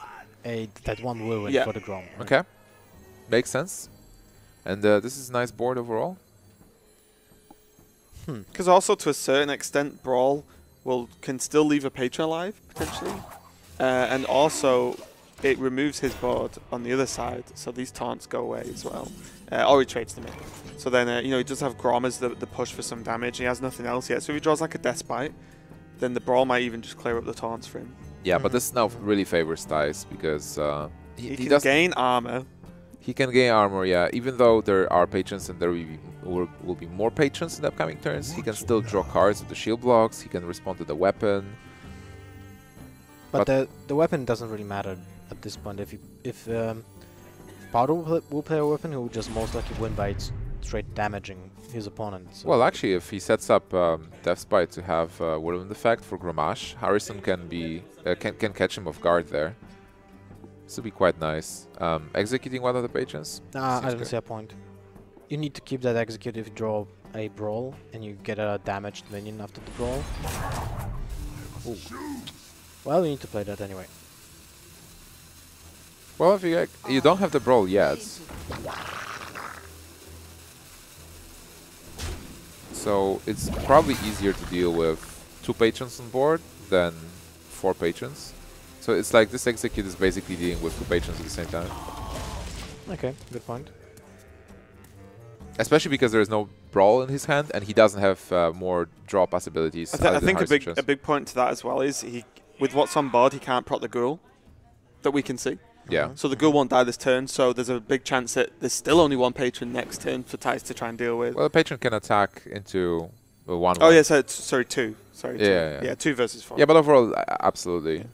a that one whirlwind Yeah. for the Grom. right? Okay. Makes sense. And uh, this is a nice board overall. Hmm. Because also to a certain extent, Brawl will can still leave a patron alive potentially, uh, and also it removes his board on the other side, so these taunts go away as well, uh, or he trades them in. So then uh, you know he does have Grom as the, the push for some damage. He has nothing else yet, so if he draws like a Death Bite, then the Brawl might even just clear up the taunts for him. Yeah, but Mhm. this now really favors Thijs because uh, he, He, he can does gain armor. he can gain armor. Yeah, even though there are patrons and there will be, will, will be more patrons in the upcoming turns, he can still draw cards with the shield blocks. He can respond to the weapon. But, But- the the weapon doesn't really matter at this point. If you if um, if Powder will, pl- will play a weapon, he will just most likely win by straight damaging his opponent. So Well, actually, if he sets up um, Death's Bite to have uh, Whirlwind effect for Grommash, Harrison can be uh, can can catch him off guard there. This would be quite nice. Um, executing one of the patrons. Nah, I don't good. see a point. You need to keep that execute if you draw a brawl and you get a damaged minion after the brawl. Ooh. Well, you need to play that anyway. Well, if you get, you don't have the brawl yet, so it's probably easier to deal with two patrons on board than four patrons. So it's like this execute is basically dealing with two patrons at the same time, Okay, good point. especially because there is no brawl in his hand and he doesn't have uh, more draw possibilities. I, th- I think a big Chess. a big point to that as well is he with what's on board he can't proc the ghoul that we can see. Yeah. Uh-huh. So the ghoul won't die this turn, so there's a big chance that there's still only one patron next turn for Thijs to try and deal with. Well, a patron can attack into a one. oh, yeah, so it's, sorry, two. Sorry, two. Yeah, yeah. two versus four. Yeah, but overall, absolutely.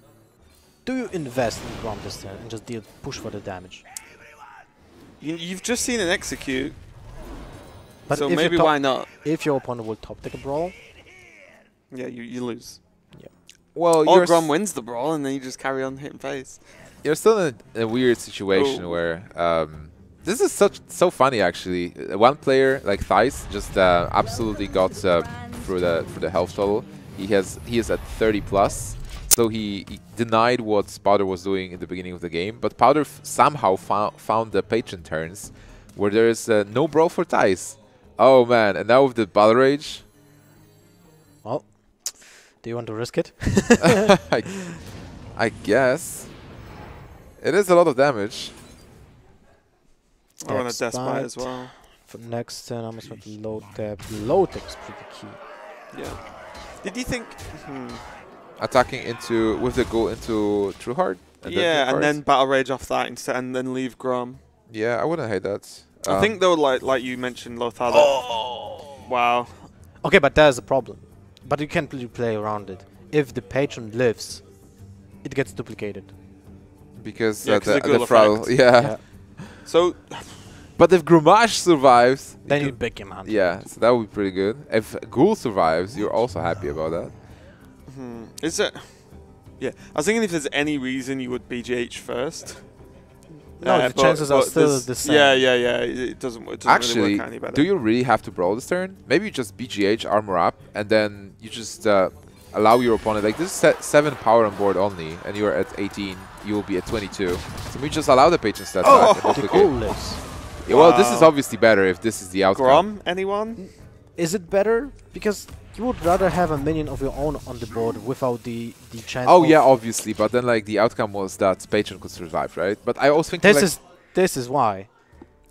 Do you invest in Grom this turn and just deal push for the damage? You, you've just seen an execute, But so if you maybe why not? If your opponent will top take a brawl, Yeah, you, you lose. Yeah. Well, Or you're Grom wins the brawl, and then you just carry on hitting face. You're still in a, a weird situation Oh. where um, this is such so funny actually. Uh, One player like Thijs just uh, absolutely got uh, through the through the health total. He has he is at 30 plus, so he, he denied what Powder was doing in the beginning of the game. But Powder f- somehow fou- found the patron turns where there is uh, no brawl for Thijs. Oh man! And now with the battle rage, well, do you want to risk it? *laughs* *laughs* I, I guess it is a lot of damage. I want a Death death spite Spite. as well. For next turn, I'm going to low tap. Loatheb is pretty key. Yeah. Did you think? Hmm. attacking into with the goal into True Heart. And yeah, then and then battle rage off that instead, and then leave Grom. yeah, I wouldn't hate that. I Um, think though, like like you mentioned, Lothar. Oh. Wow. Okay, but there's a problem. But you can't really play around it. If the patron lives, it gets duplicated. Because Yeah, uh, 'cause the, the ghoul the Fraggle- effect. yeah. So But if Grommash survives, Then you pick him out. yeah, so that would be pretty good. If Ghoul survives, you're also happy about that. Hmm. Is it? Yeah, I was thinking if there's any reason you would BGH first. No, Uh, the but- chances are still the same. Yeah, yeah, yeah. It it doesn't. It doesn't Actually, really work any better. do you really have to brawl this turn? Maybe you just BGH, armor up, and then you just uh, allow your opponent. Like this is set seven power on board only, and you're at 18. You will be at 22. So we just allow the patron stat Oh! back and The duplicate. Yeah, well, this is obviously better if this is the outcome. Grom? Anyone? Is it better? Because you would rather have a minion of your own on the board without the the chance. Oh yeah, obviously, but then like the outcome was that Patron could survive, right? But I also think This like, is this is why.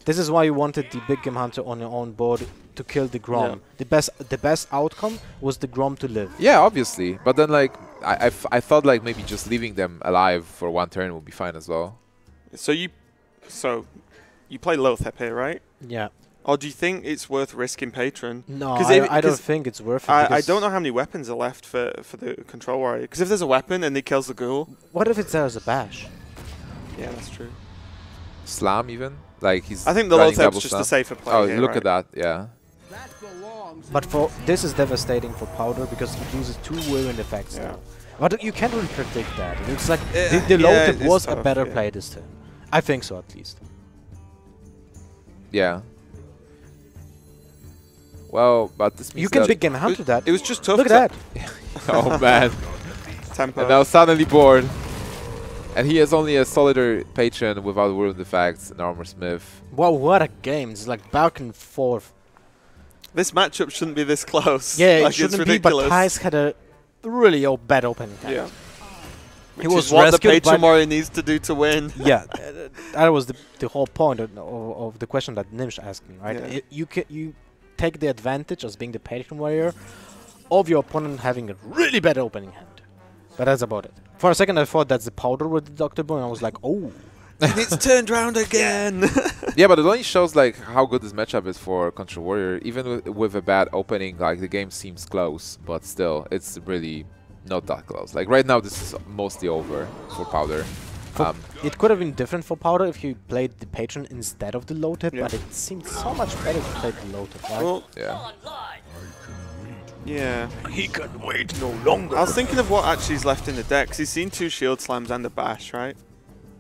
This is why you wanted the big game hunter on your own board to kill the Grom. Yeah. The best the best outcome was the Grom to live. yeah, obviously, but then like I, I, f- I thought like maybe just leaving them alive for one turn would be fine as well. So you, so you play Loatheb here, right? Yeah. Or do you think it's worth risking Patron? No, 'Cause I, if- I don't think it's worth it. I, I don't know how many weapons are left for, for the control warrior. Because if there's a weapon and it kills the ghoul, What if it's there as a bash? yeah, that's true. Slam even like he's. I think the running Loatheb's just slam. a safer play. Oh, here, look right? at that! Yeah, But for this is devastating for Powder because he loses two whirlwind effects Yeah. now. But you can't really predict that. It looks like Uh, the, the low tip it's was a better yeah. play this turn. I think so at least. yeah. Well, but this means You can that big game hunter that. It was just tough. Look at that. *laughs* oh man, Tempo. and now suddenly bored, and he is only a solider patron without whirlwind effects and armor smith. Wow, what a game! It's like back and forth. This matchup shouldn't be this close. Yeah, like, it shouldn't be, but ridiculous. Thais had a really oh, bad opening. hand. Yeah. He Which was what the rescued by Patron warrior needs to do to win. *laughs* yeah, that was the, the whole point of, of, of the question that Gnimsh asked me, right? Yeah. I- you can you take the advantage as being the patron warrior of your opponent having a really bad opening hand. But that's about it. For a second, I thought that's the powder with the Doctor Boom. I was like, oh, *laughs* and it's turned round again. *laughs* Yeah, but it only shows like how good this matchup is for Control Warrior. Even with, with a bad opening, like the game seems close, but still, it's really not that close. Like right now, this is mostly over for Powder. For- Um, it could have been different for powder if you played the patron instead of the Loatheb, Yeah. but it seemed so much better to play the Loatheb, right? well, yeah. Yeah. he can wait no longer. I was thinking of what actually is left in the deck. 'cause he's seen two shield slams and a bash, right?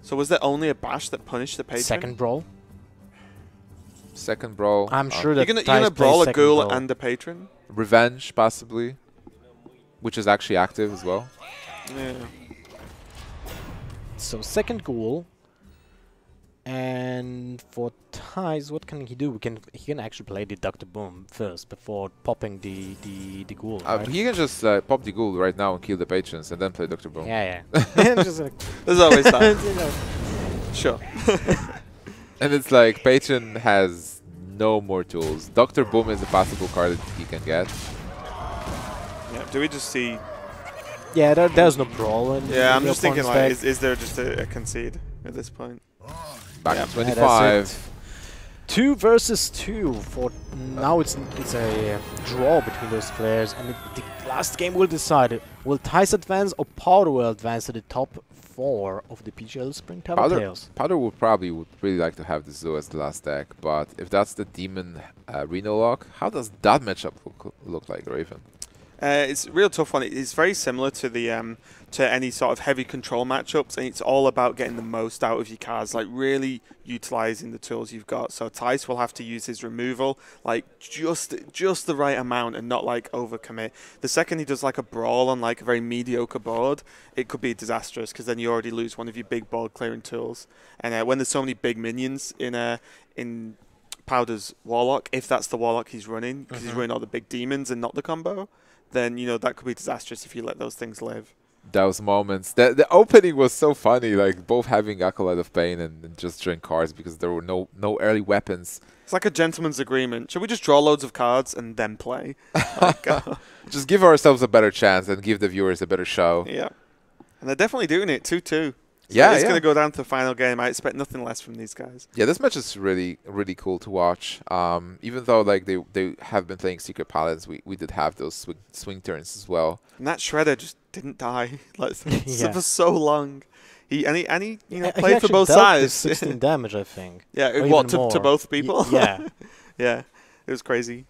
So was there only a bash that punished the patron? Second brawl. Second brawl. I'm uh, sure You're that gonna, you're gonna brawl a second ghoul brawl. and a patron? Revenge, possibly, which is actually active as well. Yeah. So second ghoul. And for Thijs, what can he do? We can he can actually play the Doctor Boom first before popping the the the ghoul. Uh, right? He can just uh, pop the ghoul right now and kill the patrons, and then play Doctor Boom. yeah, yeah. *laughs* *laughs* Just There's always that. you know. sure. *laughs* And it's like patron has no more tools. Doctor Boom is a possible card that he can get. Yeah. Do we just see? Yeah, there, there's no brawl. In, Yeah, I'm just thinking opponent's like, is, is there just a, a concede at this point? Back Yeah. to 25. Two versus two. For now, it's it's a uh, draw between those players, and the last game will decide it. Will Thijs advance or Powder will advance to the top four of the PGL Spring Tower Powder, Chaos? Powder would probably would really like to have the Zoo as the last deck, but if that's the Demon uh, Reno lock, how does that matchup look, look like, Raven? Uh, it's a real tough one. It's very similar to the um, to any sort of heavy control matchups, and it's all about getting the most out of your cards, like really utilizing the tools you've got. So Thijs will have to use his removal like just just the right amount and not like overcommit. The second he does like a brawl on like a very mediocre board, it could be disastrous because then you already lose one of your big board clearing tools. And uh, when there's so many big minions in a in Powder's Warlock, if that's the Warlock he's running, because he's Mhm. running all the big demons and not the combo, then you know that could be disastrous if you let those things live. Those moments. The, the opening was so funny, like both having Acolyte of Pain and, and just drawing cards because there were no, no early weapons. It's like a gentleman's agreement. Should we just draw loads of cards and then play? Like, uh, *laughs* Just give ourselves a better chance and give the viewers a better show. yeah, and they're definitely doing it two two. Yeah, it's yeah. going to go down to the final game. I expect nothing less from these guys. Yeah, this match is really really cool to watch. Um, even though like they they have been playing Secret Palace, we, we did have those swing, swing turns as well. And that shredder just didn't die *laughs* like *laughs* *laughs* Yeah. for so long. He and he, and he you know Uh, he played for both dealt with sides. 16 damage, I think. yeah, or what to, to more. both Y- people? yeah. yeah, it was crazy.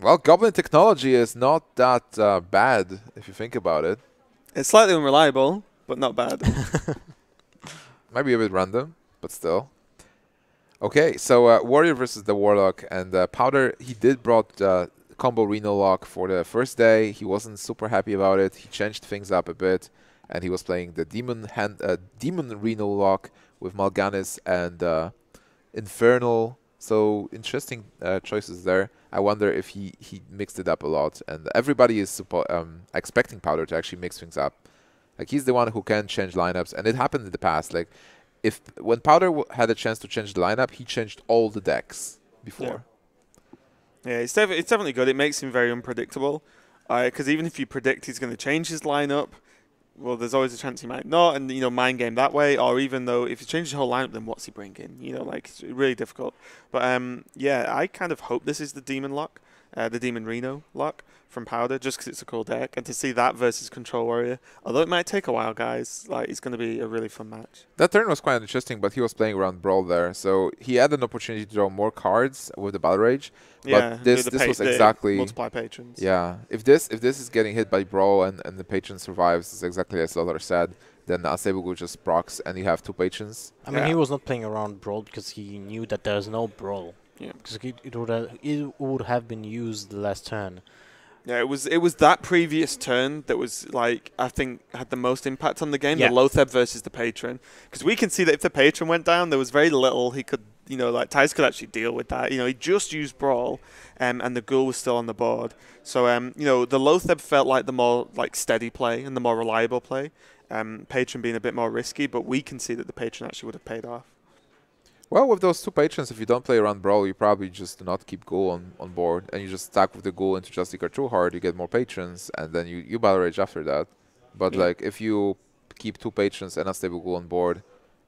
Well, Goblin technology is not that uh, bad if you think about it. It's slightly unreliable, but not bad. *laughs* *laughs* Might be a bit random, but still. Okay, so uh, Warrior versus the Warlock and uh, Powder. He did brought uh, combo Reno lock for the first day. He wasn't super happy about it. He changed things up a bit, and he was playing the Demon hand, uh, Demon Reno lock with Mal'Ganis and uh, Infernal So interesting uh, choices there. I wonder if he, he mixed it up a lot, and everybody is um, expecting Powder to actually mix things up. Like he's the one who can change lineups, and it happened in the past. Like if when Powder had a chance to change the lineup, he changed all the decks before. Yeah, yeah it's, def it's definitely good. It makes him very unpredictable. Because uh, even if you predict he's going to change his lineup, well, there's always a chance he might not, and you know, mind game that way. Or even though if he changes the whole lineup, then what's he bringing? You know, like it's really difficult. But um, yeah, I kind of hope this is the demon lock, uh, the demon Reno lock from Powder, just because it's a cool deck, and to see that versus Control Warrior, although it might take a while, guys, like it's going to be a really fun match. That turn was quite interesting, but he was playing around Brawl there, so he had an opportunity to draw more cards with the Battle Rage. Yeah, but this this was exactly multiply patrons. Yeah, if this if this is getting hit by Brawl and, and the patron survives, it's exactly as Lothar said. Then uh, Asebugu just procs and you have two patrons. I mean, he was not playing around Brawl because he knew that there's no Brawl. Yeah, because it, it would have, it would have been used the last turn. Yeah, it was it was that previous turn that was like I think had the most impact on the game. Yeah. The Loatheb versus the patron, because we can see that if the patron went down, there was very little he could you know like Thijs could actually deal with that. You know, he just used brawl, um, and the ghoul was still on the board. So um, you know, the Loatheb felt like the more like steady play and the more reliable play. Um, patron being a bit more risky, but we can see that the patron actually would have paid off. Well, with those two patrons, if you don't play around Brawl, you probably just do not keep Ghoul on, on board, and you just stack with the Ghoul into Justicar True Heart, you get more patrons, and then you, you Battle Rage after that. But yeah. like, if you keep two patrons and a stable Ghoul on board,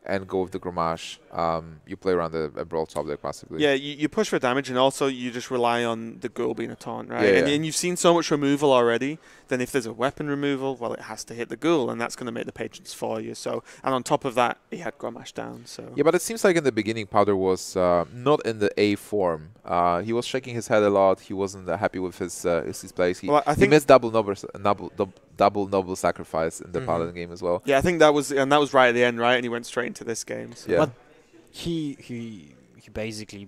and go with the Grommash. Um, you play around the a Brawl top deck possibly. Yeah, you, you push for damage, and also you just rely on the Ghoul being a taunt, right? Yeah, and, yeah. and you've seen so much removal already. Then if there's a weapon removal, well, it has to hit the Ghoul, and that's going to make the patrons for you. So, and on top of that, he had Grommash down. So yeah, but it seems like in the beginning, Powder was uh, not in the A form. Uh, he was shaking his head a lot. He wasn't uh, happy with his uh, his plays. He, well, I he missed double numbers, double, double double noble sacrifice in the mm -hmm. Paladin game as well. Yeah, I think that was and that was right at the end, right? And he went straight into this game. So. Yeah. But he he he basically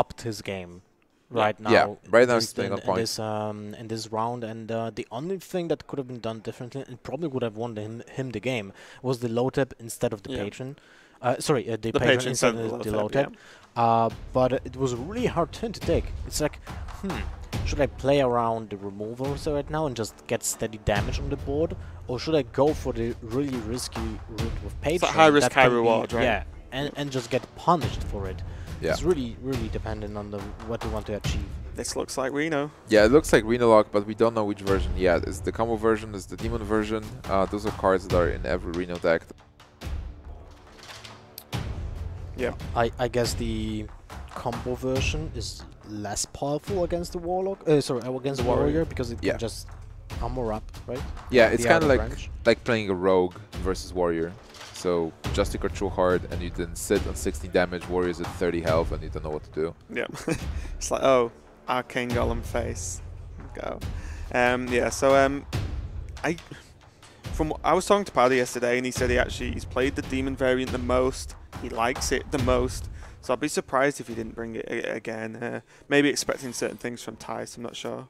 upped his game right now. Yeah, right now he's playing in, on point. In this, um, in this round, and uh, the only thing that could have been done differently, and probably would have won him, him the game, was the Loatheb instead of the yeah. patron. Uh, sorry, uh, the, the patron, patron instead of the Loatheb. Yeah. Uh, but it was a really hard turn to take. It's like, hmm, should I play around the removals right now and just get steady damage on the board? Or should I go for the really risky route with Patron? high risk, high reward, be, right? Yeah, and, and just get punished for it. Yeah. It's really, really dependent on the what you want to achieve. This looks like Reno. Yeah, it looks like Reno Lock, but we don't know which version yet. Is the combo version, is the demon version. Uh, those are cards that are in every Reno deck. Yeah. I, I guess the combo version is less powerful against the warlock. Uh, sorry, against the warrior because it yeah. can just armor up, right? Yeah, it's kind of like range. like playing a rogue versus warrior. So just Justicar True Heart, and you then sit on 60 damage, warriors at 30 health, and you don't know what to do. Yeah, *laughs* it's like oh, arcane golem face, go. Um, yeah, so um, I from I was talking to Paddy yesterday, and he said he actually he's played the demon variant the most. He likes it the most. So I'd be surprised if he didn't bring it again. Uh, maybe expecting certain things from Thijs, I'm not sure.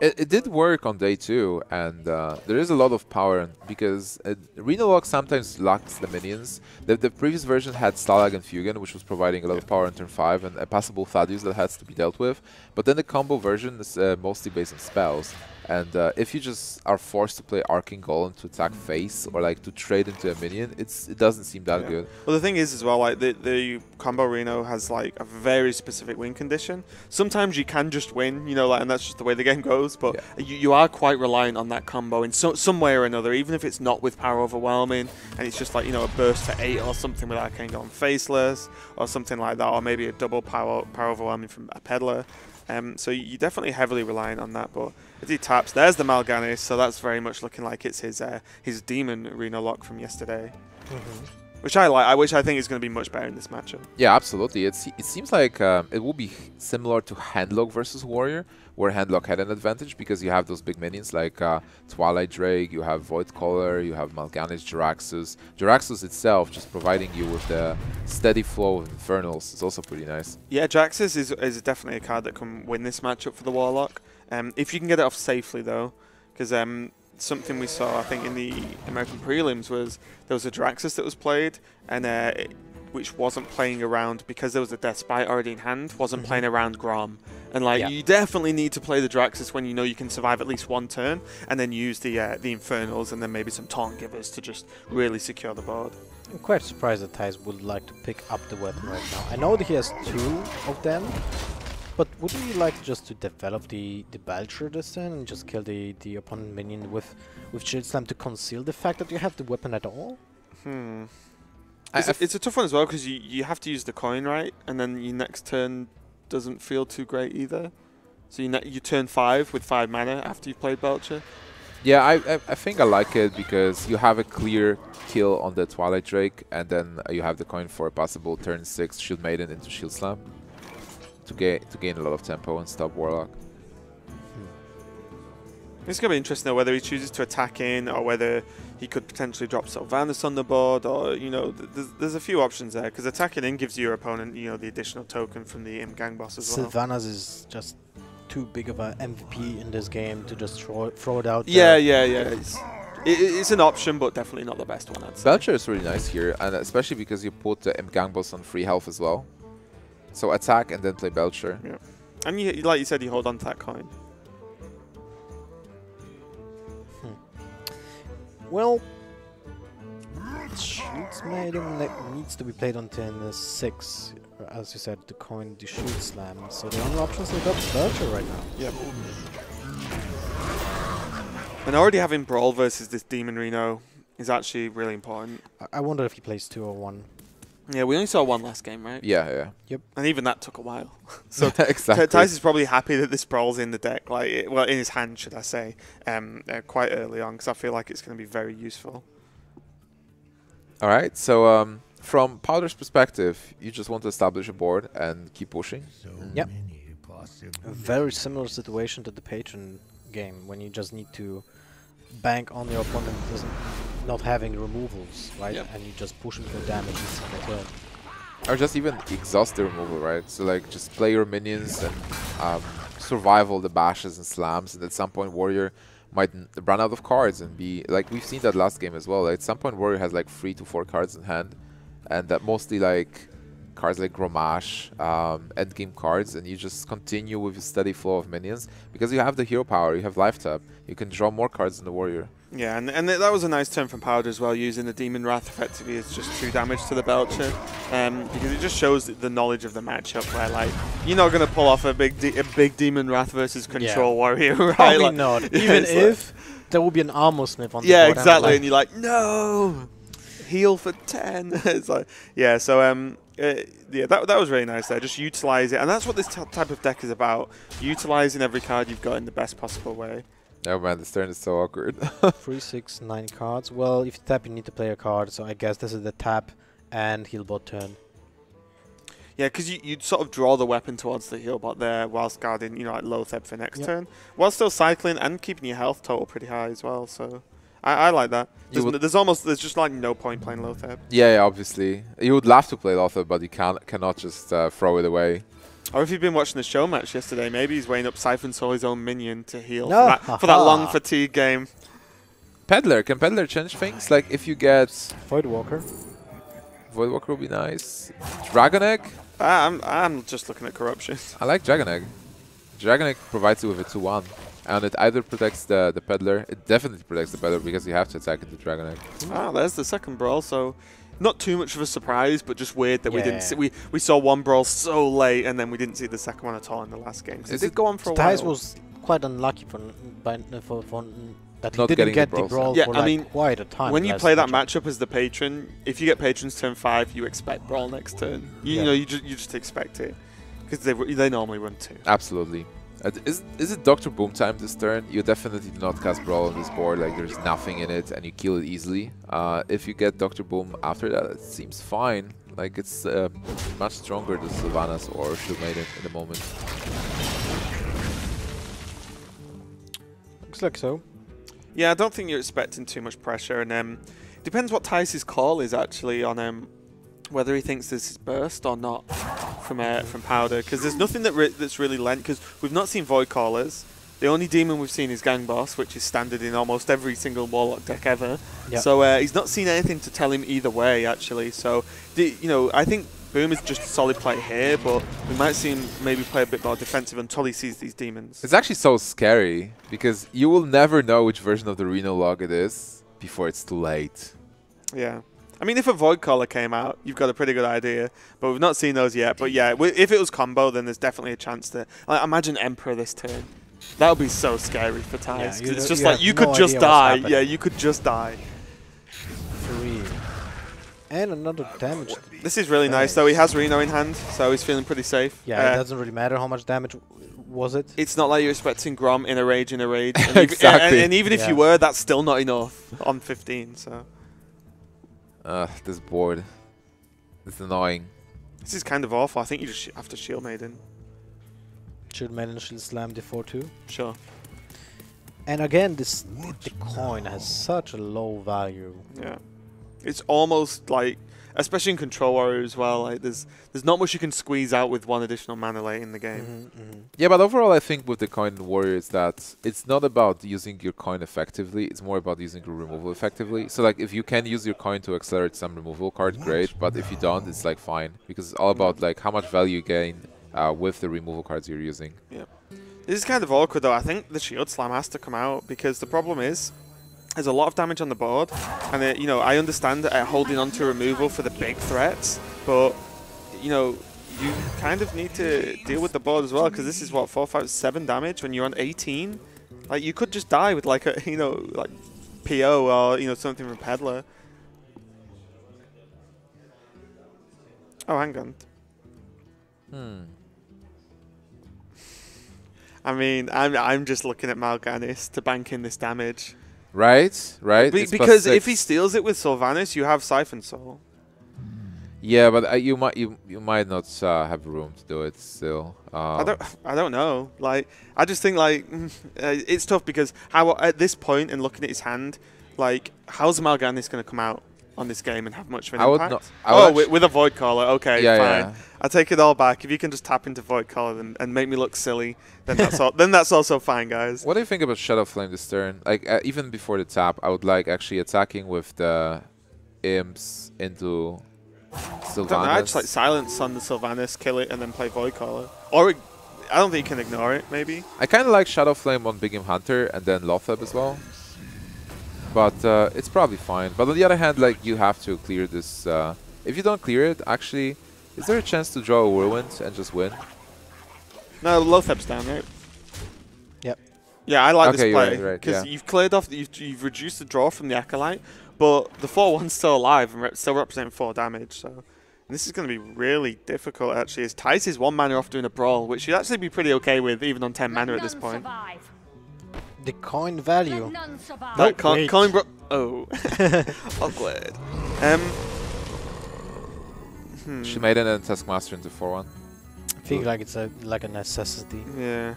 It, it did work on day two, and uh, there is a lot of power because uh, Reno Lock sometimes locks the minions. The, the previous version had Stalagg and Feugen, which was providing a lot of power on turn 5 and a possible Thaddeus that has to be dealt with. But then the combo version is uh, mostly based on spells. And uh, if you just are forced to play Arcane Golem to attack face or like to trade into a minion, it's it doesn't seem that yeah. good. Well, the thing is as well, like the the combo Reno has like a very specific win condition. Sometimes you can just win, you know, like and that's just the way the *laughs* game goes. But yeah. you, you are quite reliant on that combo in so, some way or another, even if it's not with power overwhelming and it's just like you know a burst to eight or something with Arcane Golem faceless or something like that, or maybe a double power power overwhelming from a peddler. Um, so you're definitely heavily reliant on that. But as he taps, there's the Mal'Ganis, so that's very much looking like it's his uh, his demon arena lock from yesterday. Mm -hmm. Which I like, I which I think is going to be much better in this matchup. Yeah, absolutely. It's, it seems like um, it will be similar to Handlock versus Warrior, where Handlock had an advantage because you have those big minions like uh, Twilight Drake, you have Voidcaller, you have Mal'Ganis, Jaraxxus. Jaraxxus itself just providing you with the steady flow of Infernals is also pretty nice. Yeah, Jaraxxus is, is definitely a card that can win this matchup for the Warlock. Um, if you can get it off safely, though, because um, something we saw, I think, in the American prelims was there was a Jaraxxus that was played, and uh, which wasn't playing around because there was a Death's Bite already in hand, wasn't Mhm. playing around Grom. And like Yeah. you definitely need to play the Draxus when you know you can survive at least one turn, and then use the uh, the Infernals and then maybe some Taunt Givers to just really secure the board. I'm quite surprised that Thijs would like to pick up the weapon right now. I know that he has two of them, but wouldn't you like just to develop the, the Belcher this turn and just kill the, the opponent minion with, with Shield Slam to conceal the fact that you have the weapon at all? Hmm. It's, I a, it's a tough one as well because you, you have to use the coin right, and then your next turn doesn't feel too great either. So you ne- you turn five with five mana after you've played Belcher. Yeah, I, I I think I like it because you have a clear kill on the Twilight Drake, and then uh, you have the coin for a possible turn six Shield Maiden into Shield Slam to gain to gain a lot of tempo and stop Warlock. Hmm. It's gonna be interesting though whether he chooses to attack in or whether he could potentially drop Sylvanas on the board, or you know, th- there's, there's a few options there because attacking in gives your opponent you know the additional token from the Imp Gang Boss as well. Sylvanas is just too big of an MVP in this game to just throw, throw it out Yeah, there. yeah, yeah. It's, it, it's an option, but definitely not the best one. I'd say. Belcher is really nice here, and especially because you put the Imp Gang Boss on free health as well. So attack and then play Belcher. Yeah. And you, like you said, you hold on to that coin. Well, Shields Maiden ne- needs to be played on turn uh, 6. uh, As you said, the coin, the Shield Slam. So the only options they got is Belcher right now. Yep. And already having Brawl versus this Demon Reno is actually really important. I, I wonder if he plays 2 or 1. Yeah, we only saw one last game, right? Yeah, yeah. Yep. And even that took a while. *laughs* so exactly. Thijs is probably happy that this Brawl's in the deck, like it, well, in his hand, should I say, um, uh, quite early on, because I feel like it's going to be very useful. All right. So um, from Powder's perspective, you just want to establish a board and keep pushing. Yep. A very similar situation to the Patron game, when you just need to bank on your opponent doesn't not having removals, right? Yep. And you just push him for damage in single turn. Or just even exhaust the removal, right? So like just play your minions and um, survive all the bashes and slams, and at some point Warrior might run out of cards and be like we've seen that last game as well. Like, at some point Warrior has like three to four cards in hand, and that mostly like cards like Grommash, um, endgame cards, and you just continue with a steady flow of minions because you have the hero power, you have life tap, you can draw more cards than the Warrior. Yeah, and, and th- that was a nice turn from Powder as well, using the Demon Wrath effectively as just two damage to the Belcher, um, because it just shows the knowledge of the matchup where like you're not gonna pull off a big de- a big Demon Wrath versus Control Warrior, *laughs* right? Probably Like- not. Yeah, *laughs* Even it's like- if there will be an armor smith on yeah, the board. I'm exactly, like, and you're like, no, heal for ten. *laughs* it's like, yeah, so um, uh, yeah, that that was really nice there. Just utilize it, and that's what this t- type of deck is about: utilizing every card you've got in the best possible way. Oh man, this turn is so awkward. *laughs* Three, six, nine cards. Well, if you tap, you need to play a card. So I guess this is the tap and heal bot turn. Yeah, because you, you'd sort of draw the weapon towards the heal bot there whilst guarding, you know, like Loatheb for next Yep. turn, while still cycling and keeping your health total pretty high as well. So I, I like that. There's, would- n- there's almost there's just like no point playing Loatheb. yeah, yeah, obviously. You would love to play Loatheb, but you can't cannot just uh, throw it away. Or if you've been watching the show match yesterday, maybe he's weighing up Siphon Soul his own minion to heal No. for, that, for that long *laughs* fatigue game. Peddler, can Peddler change things? Like if you get Voidwalker. Voidwalker would be nice. Dragon Egg? Ah, I'm I'm just looking at corruption. I like Dragon Egg. Dragon Egg provides you with a 2-1. And it either protects the, the Peddler, it definitely protects the Peddler because you have to attack into Dragon Egg. ah, there's the second brawl. So not too much of a surprise, but just weird that we didn't see, we we saw one brawl so late and then we didn't see the second one at all in the last game. 'Cause it Is did go on for a Thijs while. was quite unlucky for, by, for, for that he Not didn't getting the get the brawl Yeah, for I like mean, quite a time. when you play that matchup. matchup as the patron, if you get patrons turn five, you expect brawl next turn. You, Yeah. you know, you just you just expect it because they they normally run two. Absolutely. Uh, is, is it Dr. Boom time this turn? You definitely do not cast Brawl on this board, like there's nothing in it and you kill it easily. Uh, if you get Dr. Boom after that, it seems fine. Like it's uh, much stronger than Sylvanas or Shield Maiden in the moment. Looks like so. Yeah, I don't think you're expecting too much pressure, and um, depends what Thijs's call is actually on um, whether he thinks this is burst or not from uh, from Powder, because there's nothing that re- that's really lent. Because we've not seen Void Callers, The only demon we've seen is Gang Boss, which is standard in almost every single Warlock deck ever. Yep. So uh, he's not seen anything to tell him either way, actually. So, the, you know, I think Boom is just a solid play here, but we might see him maybe play a bit more defensive until he sees these demons. It's actually so scary because you will never know which version of the Reno log it is before it's too late. Yeah. I mean, if a Void Caller came out, you've got a pretty good idea, but we've not seen those yet. But yeah, if it was combo, then there's definitely a chance to. Like, imagine Emperor this turn. That would be so scary for Thijs. you it's just you like you no could just die. Yeah, you could just die. Three. And another damage. This is really nice, though. He has Reno in hand, so he's feeling pretty safe. Yeah, Uh, it doesn't really matter how much damage was it. it's not like you're expecting Grom in a rage in a rage. *laughs* And even- Exactly. and, and even if Yeah. you were, that's still not enough on 15. So Ugh, this board. It's annoying. this is kind of awful. I think you just sh- have to Shield Maiden. Should Maiden Shield Slam the 4 2. Sure. And again, this the coin has such a low value. Yeah. It's almost like, especially in Control Warrior as well. Like there's there's not much you can squeeze out with one additional mana late in the game. Mm-hmm, Yeah, but overall, I think with the coin warrior is that it's not about using your coin effectively. It's more about using your removal effectively. So like, if you can use your coin to accelerate some removal card, great. But if you don't, it's like fine because it's all about like how much value you gain uh, with the removal cards you're using. Yeah. This is kind of awkward though. I think the Shield Slam has to come out because the problem is there's a lot of damage on the board, and uh, you know I understand uh, holding on to removal for the big threats, but you know you kind of need to deal with the board as well because this is what four, five, seven damage when you're on 18. Like you could just die with like a *laughs* you know like PO or you know something from Peddler. Oh, hang on. Hmm. I mean, I'm I'm just looking at Mal'Ganis to bank in this damage. Right, right. Be- because if he steals it with Sylvanas, you have Siphon Soul. yeah, but uh, you might you you might not uh, have room to do it still. Um, I don't I don't know. Like I just think like *laughs* uh, it's tough because how at this point and looking at his hand, like how's Mal'Ganis going to come out on this game and have much of an I would impact? not- I oh, with, with a Void Caller. Okay, Yeah, fine. yeah. I take it all back. If you can just tap into Void Caller and, and make me look silly, then that's all. then that's also fine, guys. What do you think about Shadow Flame this turn? Like uh, even before the tap, I would like actually attacking with the imps into I don't know, I just like silence on the Sylvanas, kill it, and then play Void Caller. Or I don't think you can ignore it. Maybe. I kind of like Shadow Flame on Big Game Hunter and then Loatheb as well. But uh, it's probably fine. But on the other hand, like you have to clear this. Uh, if you don't clear it, actually, is there a chance to draw a Whirlwind and just win? No, Loatheb's down, right? Yep. Yeah, I like Okay, this you're play right, right, because yeah. you've cleared off, you've, you've reduced the draw from the acolyte, but the four one's still alive and re- still representing four damage. So this is going to be really difficult. Actually, as Thijs is one mana off doing a brawl, which you'd actually be pretty okay with even on ten mana at this point. The coin value. None survive. No. Right, Col- wait. Bro- Oh, *laughs* awkward. Um, hmm, She made it and Taskmaster into 4-1. I feel like it's a like a necessity. yeah,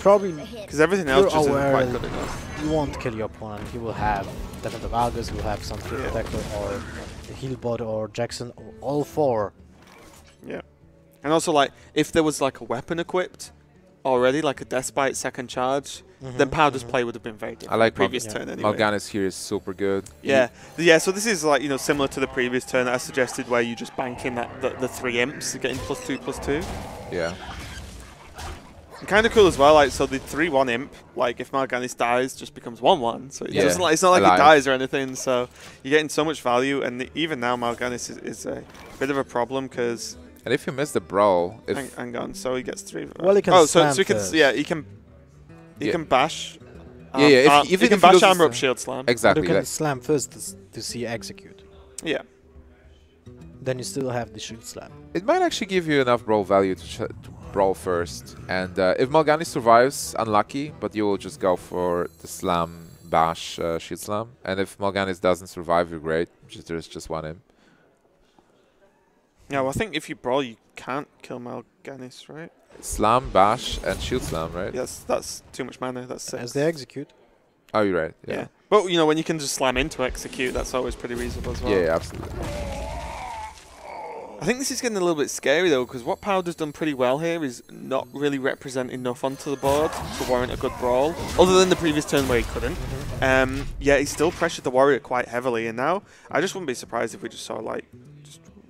Probably because everything else You're just isn't quite good enough. you won't kill your opponent. He will have Defender Argus, he will have some Field Yeah. Protector or the Healbot or Jackson, or all four. Yeah. And also, like, if there was like a weapon equipped already, like a Deathbite second charge, then Mhm, Powder's mhm. play would have been very different. I like previous Yeah. turn anyway. Mal'Ganis here is super good. Yeah, yeah. So this is like you know similar to the previous turn that I suggested, where you just bank in that the, the three imps, getting plus two plus two. Yeah. Kind of cool as well. Like so, the three one imp, like if Mal'Ganis dies, just becomes one one. So it Yeah. doesn't like it's not like Alive. he dies or anything. So you're getting so much value, and even now Mal'Ganis is, is a bit of a problem because And if you miss the brawl, if hang, hang on, so he gets three. Well, he can oh, so, slam so he can first. yeah he can he Yeah. can bash. Yeah, yeah, if- uh, even he if can he bash loses armor up shield slam. exactly, You can like- slam first to, to see execute. Yeah. Then you still have the shield slam. it might actually give you enough brawl value to, ch- to brawl first. And uh, if Mal'Ganis survives, unlucky, but you will just go for the slam, bash, uh, shield slam. And if Mal'Ganis doesn't survive, you're great. Just, there's just one imp. Yeah, well, I think if you brawl, you can't kill Mal'Ganis, right? Slam, bash, and shield slam, right? Yes, that's too much mana. That's six. As they execute. Oh, you're right. Yeah. Yeah. But you know, when you can just slam into execute, that's always pretty reasonable as well. Yeah, yeah, absolutely. I think this is getting a little bit scary though, because what Powder's done pretty well here is not really represent enough onto the board to warrant a good brawl, other than the previous turn where he couldn't. Um, yeah, he still pressured the Warrior quite heavily, and now I just wouldn't be surprised if we just saw like just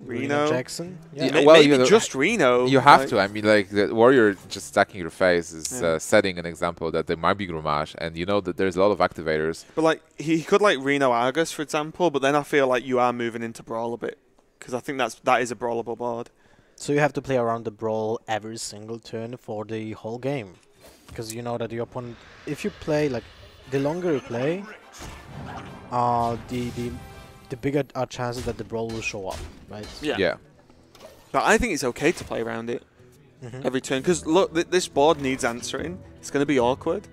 Reno. Jackson. Yeah, Ma- well, maybe you know, just Reno. You have like- to. I mean, like the warrior just stacking your face is Yeah. uh, setting an example that there might be Grommash, and you know that there's a lot of activators. But like he he could like Reno Argus for example, but then I feel like you are moving into Brawl a bit, because I think that's that is a brawlable board. So you have to play around the brawl every single turn for the whole game, because you know that your opponent. If you play like, the longer you play, uh, the the the bigger our chances that the brawl will show up, right? Yeah. Yeah. But I think it's okay to play around it Mhm. every turn because look, th- this board needs answering. It's going to be awkward.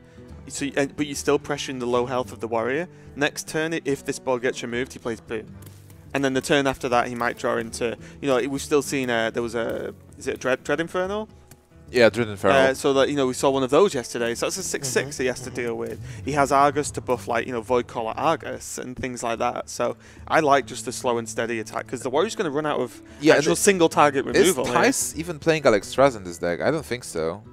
So, y- uh, but you're still pressuring the low health of the warrior. Next turn, i- if this board gets removed, he plays boom, and then the turn after that, he might draw into. You know, we've still seen. Uh, there was a. Is it a Dread, Dread Infernal? Yeah, Driven Feral. Uh, so that you know we saw one of those yesterday. So that's a 6 6 he has to deal with. He has Argus to buff like you know Void Caller Argus and things like that. So I like just the slow and steady attack because the warrior's going to run out of Yeah, actual single target is removal. here. Tice even playing Alexstrasza in this deck? I don't think so.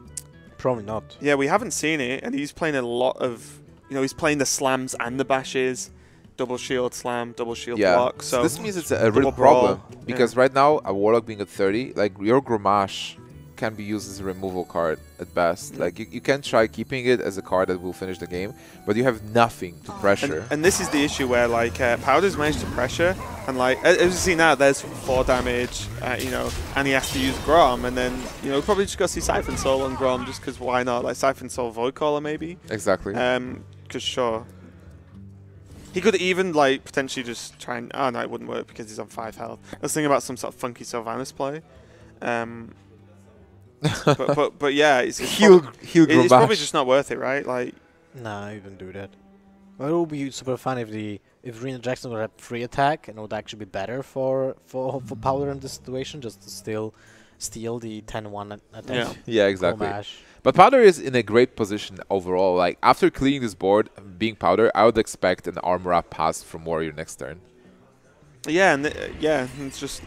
Probably not. Yeah, we haven't seen it, and he's playing a lot of you know he's playing the slams and the bashes, double shield slam, double shield yeah. block. So this means it's a, a real double brawl, problem yeah. because right now a warlock being at 30, like your Grommash can be used as a removal card at best. Mm. Like you, you can try keeping it as a card that will finish the game, but you have nothing to pressure. and this is the issue where like uh, Powder's managed to pressure, and like as as you see now, there's four damage, uh, you know, and he has to use Grom, and then you know probably just go see Siphon Soul on Grom just because why not? Like Siphon Soul Void Caller maybe, exactly. um, because sure. He could even like potentially just try and oh no it wouldn't work because he's on five health. I was thinking about some sort of funky Sylvanas play. Um, but, but *laughs* but yeah, it's, it's, heal, prob- heal it- it's probably just not worth it, right? Like Nah, you don't do that. Well, it would be super fun if the if Reno Jackson would have free attack and it would actually be better for for for Powder in this situation, just to still steal the 10-1 attack. Yeah. Yeah, exactly. Homage. But Powder is in a great position overall. Like after cleaning this board, being Powder, I would expect an armor up pass from Warrior next turn. Yeah, and th- yeah, it's just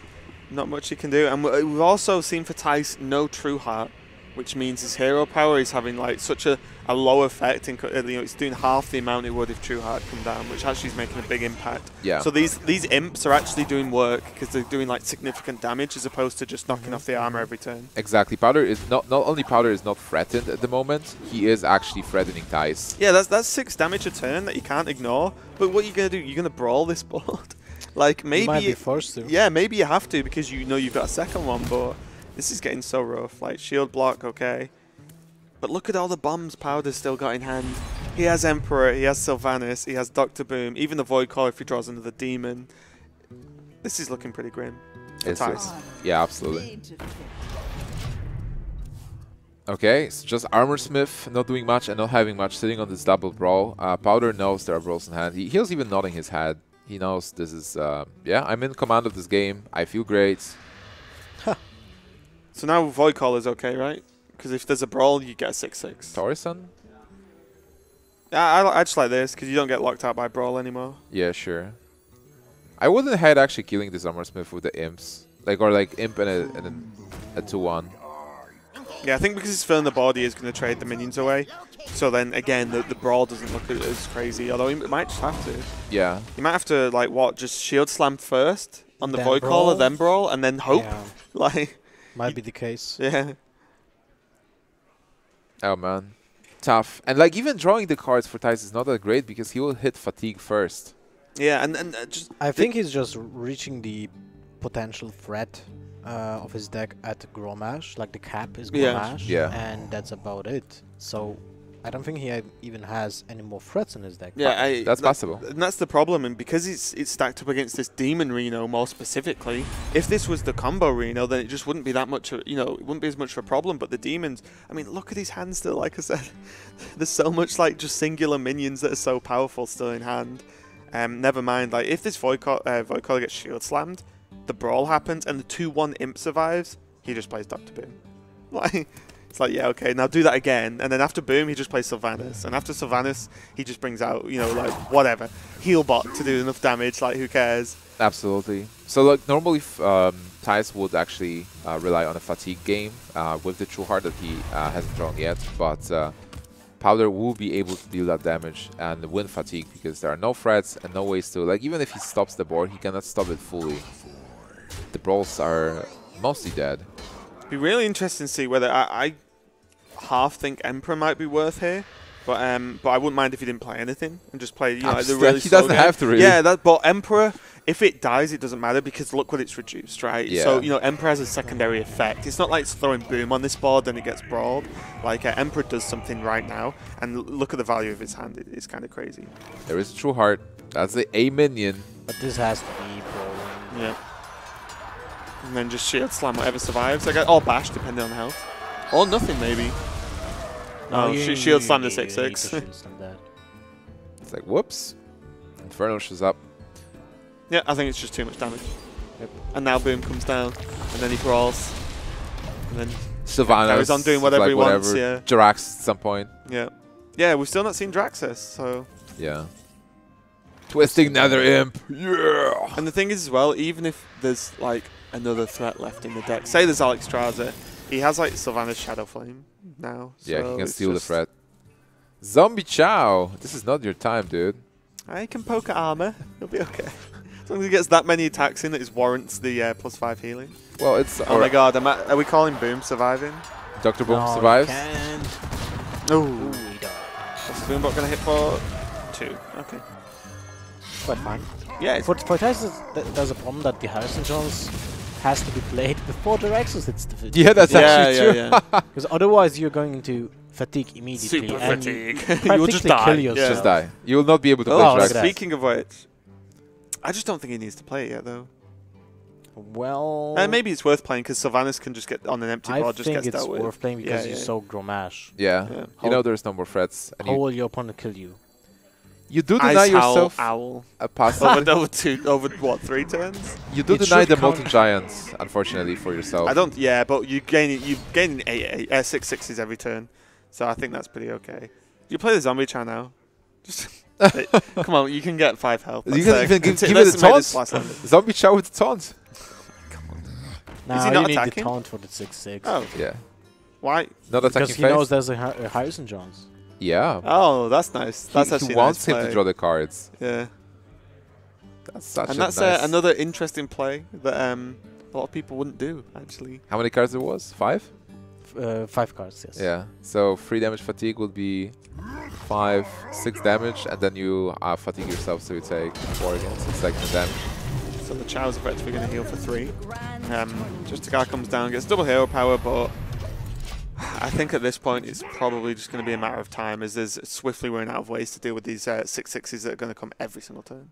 not much he can do. And we've also seen for Thijs no True Heart, which means his hero power is having like such a, a low effect. In, uh, you know, it's doing half the amount it would if True Heart come down, which actually is making a big impact. Yeah. So these these imps are actually doing work because they're doing like significant damage as opposed to just knocking off the armor every turn. Exactly. Powder is not not only Powder is not threatened at the moment, he is actually threatening Thijs. Yeah, that's that's six damage a turn that you can't ignore. But what are you gonna do? You're gonna brawl this board. Like maybe you might be forced to. Yeah, maybe you have to because you know you've got a second one, but this is getting so rough. Like, shield block, okay. But look at all the bombs Powder's still got in hand. He has Emperor, he has Sylvanas, he has Doctor Boom, even the Void Call if he draws another demon. This is looking pretty grim. For It's Thijs. yeah, absolutely. Okay, so just Armor Smith not doing much and not having much, sitting on this double brawl. Uh, Powder knows there are brawls in hand. He, he was even nodding his head. He knows this is, uh, yeah, I'm in command of this game. I feel great. So now Void Call is okay, right? Because if there's a brawl, you get a 6-6. Torison? Yeah, I, I just like this because you don't get locked out by brawl anymore. Yeah, sure. I wouldn't hate actually killing this Armor Smith with the imps. Like, or like imp and a, and a, a 2-1. Yeah, I think because he's filling the body, is going to trade the minions away. So then again, the, the brawl doesn't look as- as crazy. Although he might just have to. Yeah. You might have to like what, just shield slam first on the Then void caller, then brawl, and then hope. Yeah, *laughs* Like, might be the case. yeah, Oh man, tough. And like even drawing the cards for Thijs is not that great because he will hit fatigue first. yeah, and and uh, just I think he's just reaching the potential threat uh, of his deck at Grommash, Like the cap is Yeah. Yeah. and that's about it. So I don't think he ha- even has any more threats in his deck. yeah, I, That's that- possible. And that's the problem, and because it's it's stacked up against this demon Reno more specifically. If this was the combo Reno, then it just wouldn't be that much. Of, you know, it wouldn't be as much of a problem. But the demons, I mean, look at his hand still. Like I said, *laughs* there's so much like just singular minions that are so powerful still in hand. Um, never mind. Like if this void Call- uh, void gets shield slammed, the brawl happens, and the two one imp survives. He just plays Doctor Boom. *laughs* Like. It's like, yeah, okay, now do that again. And then after Boom, he just plays Sylvanas. And after Sylvanas, he just brings out, you know, like, whatever. Heal bot to do enough damage, like, who cares? Absolutely. So like normally, um, Thijs would actually uh, rely on a fatigue game uh, with the True Heart that he uh, hasn't drawn yet, but uh, Powder will be able to deal that damage and win fatigue because there are no threats and no ways to like even if he stops the board, he cannot stop it fully. The brawls are mostly dead. Be really interesting to see whether I, I half think Emperor might be worth here. But um, but I wouldn't mind if he didn't play anything and just play you know like the *laughs* really he doesn't game. have to really. Yeah, that. But Emperor, if it dies, it doesn't matter because look what it's reduced, right? Yeah. So you know Emperor has a secondary effect. It's not like it's throwing boom on this board and it gets brawled. Like uh, Emperor does something right now, and l- look at the value of his hand. It, it's kind of crazy. There is a True Heart. That's the A minion. But this has to be brawling. Yeah. And then just shield slam whatever survives. I guess all bash depending on health, or nothing maybe. Oh, you- sh- shield slam the you need to 6-6. shield slam that. It's like whoops. Inferno shows up. Yeah, I think it's just too much damage. Yep. And now Boom comes down, and then he crawls, And then, Sylvanas. Carries on doing whatever like he wants, yeah. Jirax at some point. yeah. Yeah, we've still not seen Jaraxxus, so... Yeah. Twisting Nether Imp. Yeah. And the thing is as well, even if there's, like, another threat left in the deck, say there's Alex Alexstrasza, he has, like, Sylvanas Shadowflame now. Yeah, he can steal the threat. Zombie Chow. This is not your time, dude. I can poke at armor. He'll be okay. As long as he gets that many attacks in that it warrants the uh, plus 5 healing. Well, it's Oh my god, am I, are we calling Boom surviving? Dr. Boom No, survives. can't. Oh. Ooh, he died. What's Boombot going to hit for? Two. Okay. But fine. Yeah, it's For, for Tyson, th- there's a problem that the Harrison Jones has to be played *laughs* before the Rexus hits the field. Yeah, that's yeah, actually yeah, true. yeah. *laughs* Because otherwise you're going into fatigue immediately. Super and fatigue. practically *laughs* You'll just kill die. yourself. Yeah. Just die. You will not be able to play Oh, look Jirax. speaking of which, I just don't think he needs to play it yet, though. Well, Uh, maybe it's worth playing because Sylvanas can just get on an empty I board, just think gets it's dealt with. worth playing because Yeah, you yeah. so Grommash. Yeah. Yeah. You know there's no more threats. And How you, will your opponent kill you? You do deny Howl, yourself Owl. a pass. *laughs* over, over two, over what, three turns? you do It deny the count- Molten Giants, unfortunately, for yourself. I don't. Yeah, but you gain you gain eight, eight uh, six sixes every turn, so I think that's pretty okay. You play the zombie chow now. Just *laughs* come on, you can get five health. You can even give- *laughs* give it let's a make this taunt. last longer. Zombie Chow with the taunt. Now he not you need attacking? the taunt for the 6-6. Oh, Yeah. why? Not attacking because he phase. knows there's a, Har- a Harrison Jones. Yeah. Oh, that's nice. He- That's he, actually wants nice him to draw the cards. Yeah, That's such and a that's nice. uh, another interesting play that um, a lot of people wouldn't do actually. How many cards it was? Five? Uh, five cards, yes. Yeah. So three damage fatigue would be five, six damage, and then you uh, fatigue yourself, so you take four again. So it's like the damage. So the Chow's effectively going to heal for three. Um, just the guy comes down, gets double hero power, but *sighs* I think at this point it's probably just going to be a matter of time as there's swiftly running out of ways to deal with these uh, six sixes that are going to come every single turn.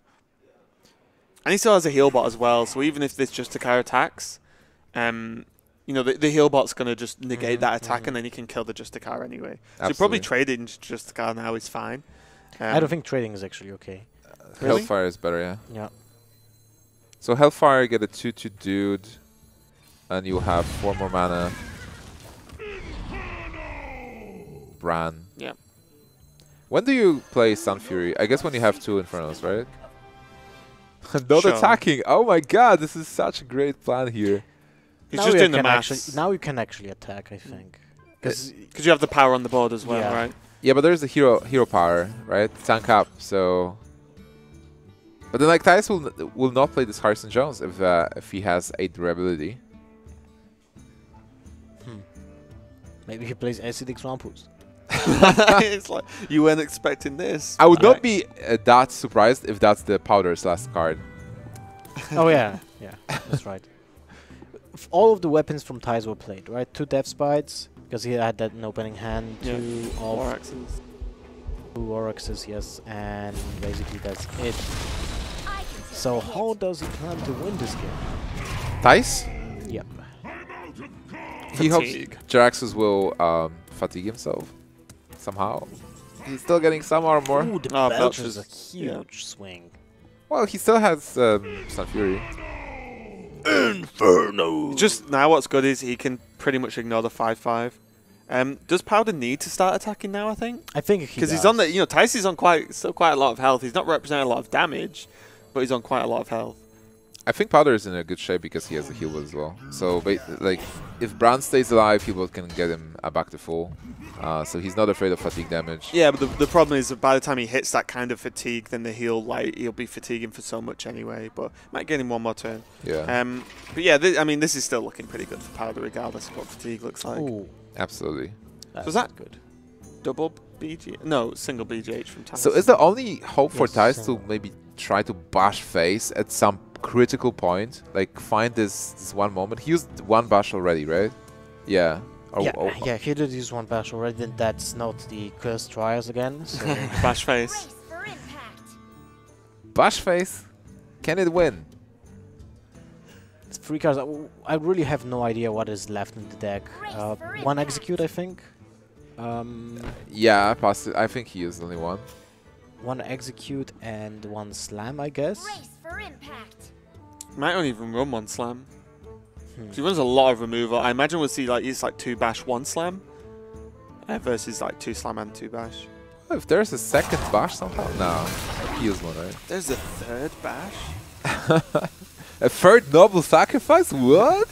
And he still has a heal bot as well, so even if this Justicar attacks, um, you know, the, the heal bot's going to just negate Mhm, that attack mhm. and then he can kill the Justicar anyway. So probably trading Justicar now is fine. Um, I don't think trading is actually okay. Really? Hellfire is better, yeah. Yeah. So Hellfire, get a 2-2 dude, and you have 4 more mana. Bran. Yeah. When do you play Sun Fury? I guess when you have two Infernos, right? *laughs* Not Sure. attacking! Oh my god, this is such a great plan here. He's now just you doing the can actually- now you can actually attack, I think. Because Because you have the power on the board as well, Yeah. right? Yeah, but there's the hero hero power, right? Tank up, so... But then like Thijs will, will not play this Harrison Jones if uh, if he has 8 durability. maybe he plays Acidic Swampus. *laughs* it's like you weren't expecting this. I would not Right. be uh, that surprised if that's the Powder's last card. oh yeah, *laughs* yeah, that's right. F- All of the weapons from Thijs were played, right? Two Death's Bites, because he had that in opening hand. Yeah. Two Four of axes. two Oryxes, yes, and basically that's it. So how does he plan to win this game? Thijs? Yep. He hopes Fatigue. Jaraxxus will um, fatigue himself somehow. He's still getting some armor. Ooh, the Oh, belch is a Belcher's- yeah. huge swing. Well, he still has um, Sun Fury. Inferno! Just now, what's good is he can pretty much ignore the five-five. Um, does Powder need to start attacking now? I think I think he because he's on the you know Tyce's on quite still quite a lot of health. He's not representing a lot of damage, but he's on quite a lot of health. I think Powder is in a good shape because he has the heal as well. So, like, if Brand stays alive, Healbot can get him uh, back to full. Uh, so he's not afraid of fatigue damage. Yeah, but the, the problem is that by the time he hits that kind of fatigue, then the heal like he'll be fatiguing for so much anyway. But might get him one more turn. Yeah. Um. But yeah, I mean, this is still looking pretty good for Powder, regardless of what fatigue looks like. Ooh, Absolutely. that's Was that- good? Double BG? No, single BGH from Tyson. So is the only hope for Yes, Thijs uh, to maybe try to bash face at some critical point? Like find this, this one moment? He used one bash already, right? Yeah. Or- yeah, or- yeah, he did use one bash already. Then that's not the cursed trials again. *laughs* So Bash face. Impact. Bash face? Can it win? it's three cards. I- I really have no idea what is left in the deck. Uh, one execute, I think. Um, Yeah, pass it. I think he used only one. one execute and one slam, I guess. Brace for impact. Might not even run one slam. Hmm. He runs a lot of removal. I imagine we'll see like it's like two bash, one slam, uh, versus like two slam and two bash. Oh, if there's a second bash somehow? No. He used one, right? There's a third bash. *laughs* A third noble sacrifice? What?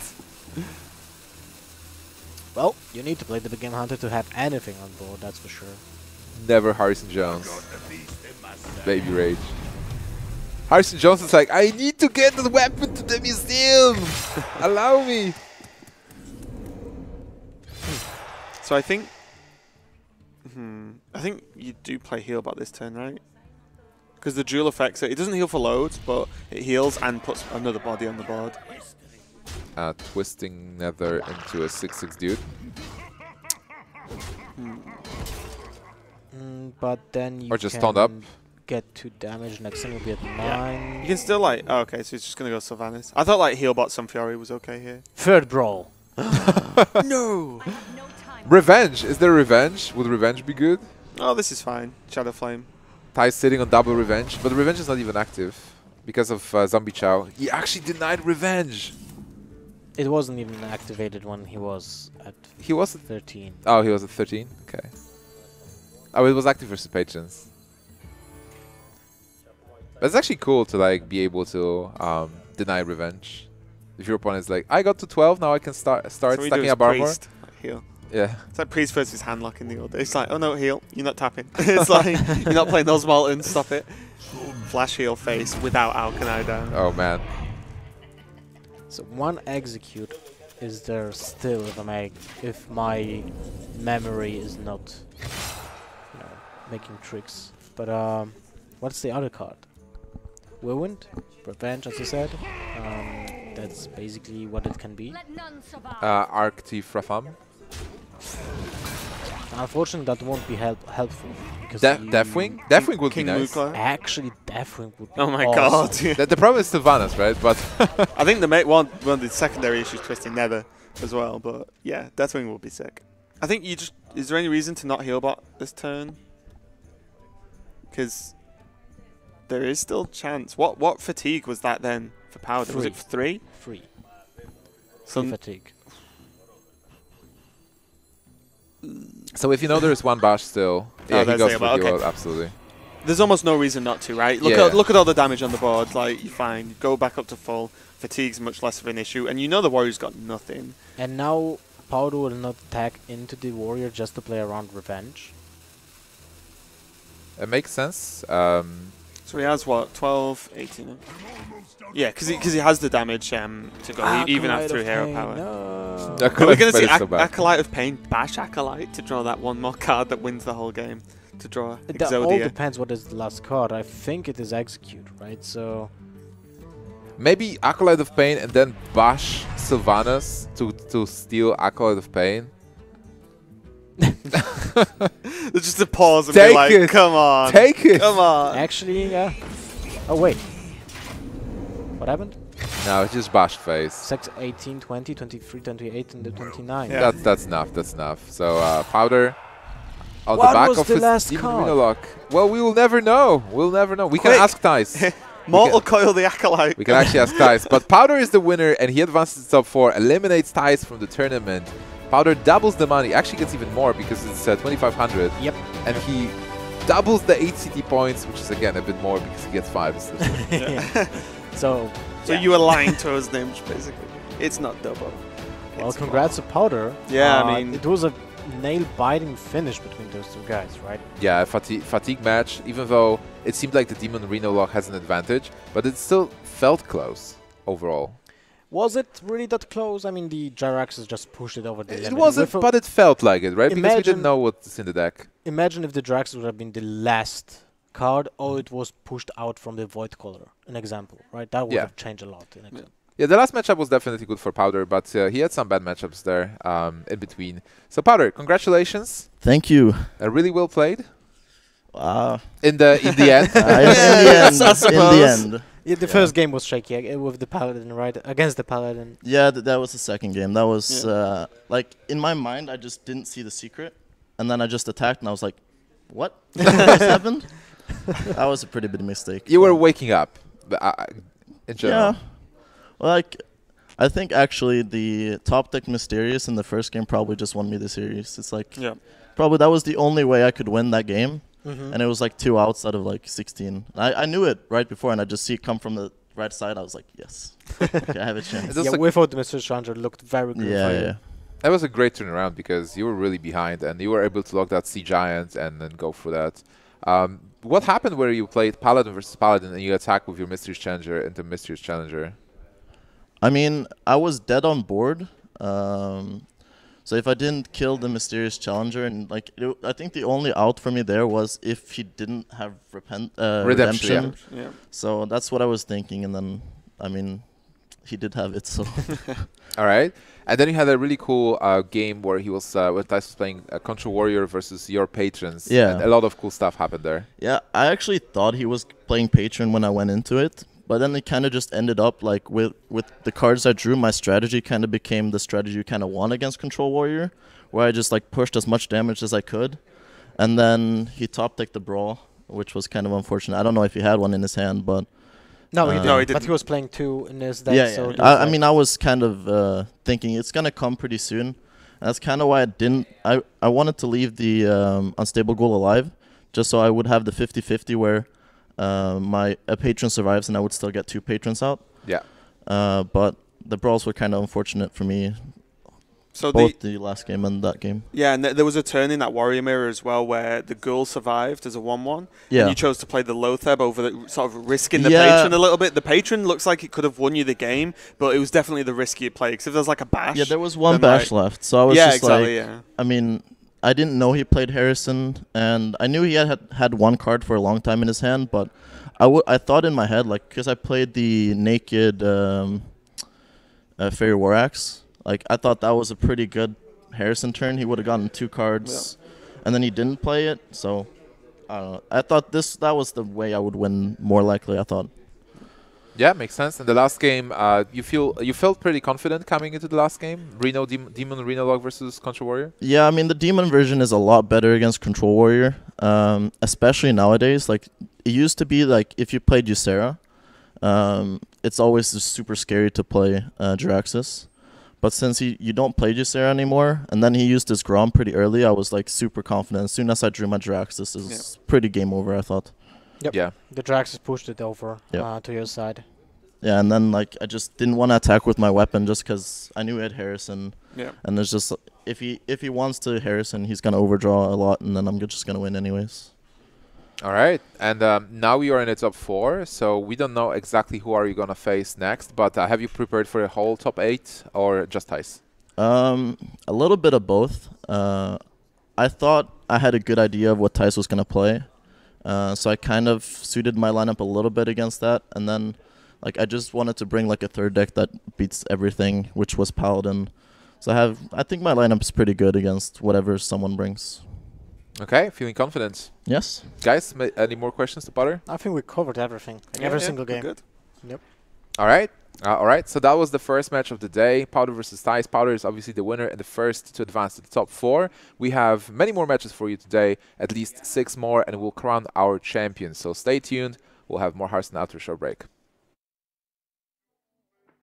Well, you need to play the big Game Hunter to have anything on board, that's for sure. Never Harrison Jones. Baby rage. Harrison Jones is like, I need to get the weapon to the museum. *laughs* Allow me. So I think, hmm, I think you do play heal about this turn, right? Because the dual effects, it It doesn't heal for loads, but it heals and puts another body on the board. Uh, twisting Nether into a 6-6 dude. Mm, but then you Or just can stand up. Get two damage. Next turn will be at nine. You can still like, oh, okay, so he's just gonna go Sylvanas. I thought like Healbot Sun Fury was okay here. Third brawl. *laughs* *laughs* no. No time. Revenge. Is there revenge? Would revenge be good? Oh, this is fine. Shadow Flame. Ty's sitting on double revenge, but revenge is not even active because of uh, Zombie Chow. He actually denied revenge. It wasn't even activated when he was at He was at 13. Oh, he was at 13? Okay. Oh, it was active versus patrons. But it's actually cool to like be able to um, deny revenge. If your opponent's like, I got to 12, now I can start start so we do stacking is up armor. priest, like, heal. Yeah. It's like priest versus handlock in the old days. It's like, oh no, heal. You're not tapping. *laughs* it's like you're not playing those Molten. Stop it. Flash heal face without Auchenai down. Oh man. So one execute is there still if my if my memory is not you know making tricks. But um what's the other card? Whirlwind? Revenge as I said. Um, that's basically what it can be. Let none. Uh, Arc T Frafam. Unfortunately that won't be help helpful because De you- Deathwing? Deathwing would King be nice. Mukla. Actually Deathwing would be Oh my awesome. god. *laughs* the, the problem is Sylvanas, right? But *laughs* I think the ma- one one of the secondary issues twisting Nether as well, but yeah, Deathwing will be sick. I think you just is there any reason to not heal bot this turn? Because there is still chance. What what fatigue was that then for powder? Was it Three. three? Free. So fatigue. so if you know there's one bash still, *laughs* yeah, he there's goes for other- heal, okay. absolutely. there's almost no reason not to, right? Look Yeah. at look at all the damage on the board. Like you're fine. Go back up to full. Fatigue's much less of an issue, and you know the warrior's got nothing. And now Powder will not attack into the warrior just to play around revenge. It makes sense. Um, So he has what 12, 18? Yeah, because he, 'cause he has the damage um, to go e- even Acolyte after hero Pain, power. No. Acolyte Are going of to see Pain so Acolyte of Pain bash Acolyte to draw that one more card that wins the whole game? To draw Exodia. It all depends what is the last card. I think it is execute, right? So maybe Acolyte of Pain and then bash Sylvanas to to steal Acolyte of Pain. There's just a pause and Take be like, it. come on. Take it. Come on. actually, uh, oh wait, what happened? No, it's just bashed face. 6, 18, 20, 23, 28, and the 29. Yeah. That's that's enough. That's enough. So uh, powder on What the back was of the his last Demon card? Arena lock. Well, we will never know. We'll never know. We can ask Thijs. *laughs* Mortal Coil the Acolyte. we can actually ask Thijs. But Powder is the winner, and he advances to top four, eliminates Thijs from the tournament. Powder doubles the money. Actually gets even more because it's uh, 2,500. Yep. And he doubles the HCT points, which is again a bit more because he gets five. instead *laughs* of- *laughs* so So you were lying to us, Gnimsh, basically. It's not double. Well, It's congrats to Powder. Yeah, I Uh, mean- it was a nail-biting finish between those two guys, right? Yeah, a fatigue, fatigue match, even though it seemed like the Demon Reno lock has an advantage, but it still felt close overall. Was it really that close? I mean, the Jaraxxus just pushed it over the It limit. wasn't, a- but it felt like it, right? Because we Imagine- didn't know what's in the deck. imagine if the Drax would have been the last card, or it was pushed out from the Void Caller. An example, right? That would Yeah. have changed a lot. In. Yeah, the last matchup was definitely good for Powder, but uh, he had some bad matchups there um, in between. So Powder, congratulations! Thank you. Uh, really well played Uh, in the in the end. *laughs* I- in the *laughs* end, I in the end. Yeah, the Yeah. first game was shaky uh, with the Paladin, right? Against the Paladin. Yeah, th- that was the second game. That was Yeah. uh, like in my mind, I just didn't see the secret, and then I just attacked, and I was like, "What *laughs* just happened?" *laughs* that was a pretty big mistake. you were waking up, but, uh, in general. yeah. Well, like, I think actually the top deck Mysterious in the first game probably just won me the series. It's like Yeah. probably that was the only way I could win that game, Mm-hmm. and it was like two outs out of like 16. I, I knew it right before, and I just see it come from the right side. I was like, yes, *laughs* okay, I have a chance. Yeah, like- we thought Mr. Challenger looked very good. yeah, yeah. That was a great turnaround because you were really behind and you were able to lock that Sea Giant and then go for that. Um, what happened where you played Paladin versus Paladin and you attack with your Mysterious Challenger into Mysterious Challenger? I mean, I was dead on board. Um, so if I didn't kill the mysterious challenger, and like, it, I think the only out for me there was if he didn't have repent uh, Redemption, redemption. Yeah. So that's what I was thinking, and then, I mean, he did have it. So *laughs* *laughs* All right. And then you had a really cool uh, game where he was, uh, when Thijs was playing uh, Control Warrior versus your patrons. Yeah. And a lot of cool stuff happened there. yeah, I actually thought he was playing patron when I went into it, but then it kind of just ended up like with with the cards I drew, my strategy kind of became the strategy you kind of want against Control Warrior, where I just like pushed as much damage as I could, and then he top decked the brawl, which was kind of unfortunate. I don't know if he had one in his hand, but No, he Uh, didn't. No, he But didn't. he was playing two in his deck. yeah, so yeah. there's I, I like- mean, I was kind of uh, thinking it's gonna come pretty soon. That's kind of why I didn't. I I wanted to leave the um, unstable ghoul alive, just so I would have the 50-50 where uh, my a patron survives and I would still get two patrons out. Yeah. Uh, but the brawls were kind of unfortunate for me, So the, both the last game and that game. yeah, and th- there was a turn in that Warrior Mirror as well where the girl survived as a 1-1. Yeah. And you chose to play the Loatheb over the sort of risking the Yeah. patron a little bit. The patron looks like it could have won you the game, but it was definitely the riskier play. Because if there's like a bash, Yeah, there was one bash like- left, so I was yeah, just exactly. like, yeah, I mean, I didn't know he played Harrison, and I knew he had had, one card for a long time in his hand, but I I thought in my head like because I played the naked um, uh, Fairy War Axe, like I thought that was a pretty good Harrison turn. He would have gotten two cards, and then he didn't play it, so. I don't know. I thought this that was the way I would win more likely. I thought. Yeah, makes sense. In the last game, uh, you feel you felt pretty confident coming into the last game. Reno Dem- Demon Reno Log versus Control Warrior. Yeah, I mean the demon version is a lot better against Control Warrior, um, especially nowadays. Like it used to be, like if you played Ysera, um, it's always just super scary to play uh, Jaraxxus. But since he, you don't play Ysera anymore, and then he used his Grom pretty early, I was like super confident. As soon as I drew my Jaraxxus, it was pretty game over. I thought. Yep. Yeah. the Jaraxxus pushed it over Yep. uh, to your side. Yeah, and then like I just didn't want to attack with my weapon just because I knew he had Harrison, yeah. and there's just if he if he wants to Harrison, he's gonna overdraw a lot, and then I'm just gonna win anyways. All right, and um, now we are in the top four, so we don't know exactly who are you gonna face next. But uh, have you prepared for a whole top eight or just Ice? Um, a little bit of both. Uh, I thought I had a good idea of what Thijs was gonna play, uh, so I kind of suited my lineup a little bit against that, and then like I just wanted to bring like a third deck that beats everything, which was Paladin. So I have I think my lineup's pretty good against whatever someone brings. Okay, feeling confident, Yes. guys. Ma- any more questions to Powder? I think we covered everything. Like Yeah, every yeah, single game. Good. Yep. All right. Uh, all right, so that was the first match of the day. Powder versus Thijs. Powder is obviously the winner and the first to advance to the top four. We have many more matches for you today, at least six more, and we'll crown our champion. So stay tuned. We'll have more Hearthstone after a short break.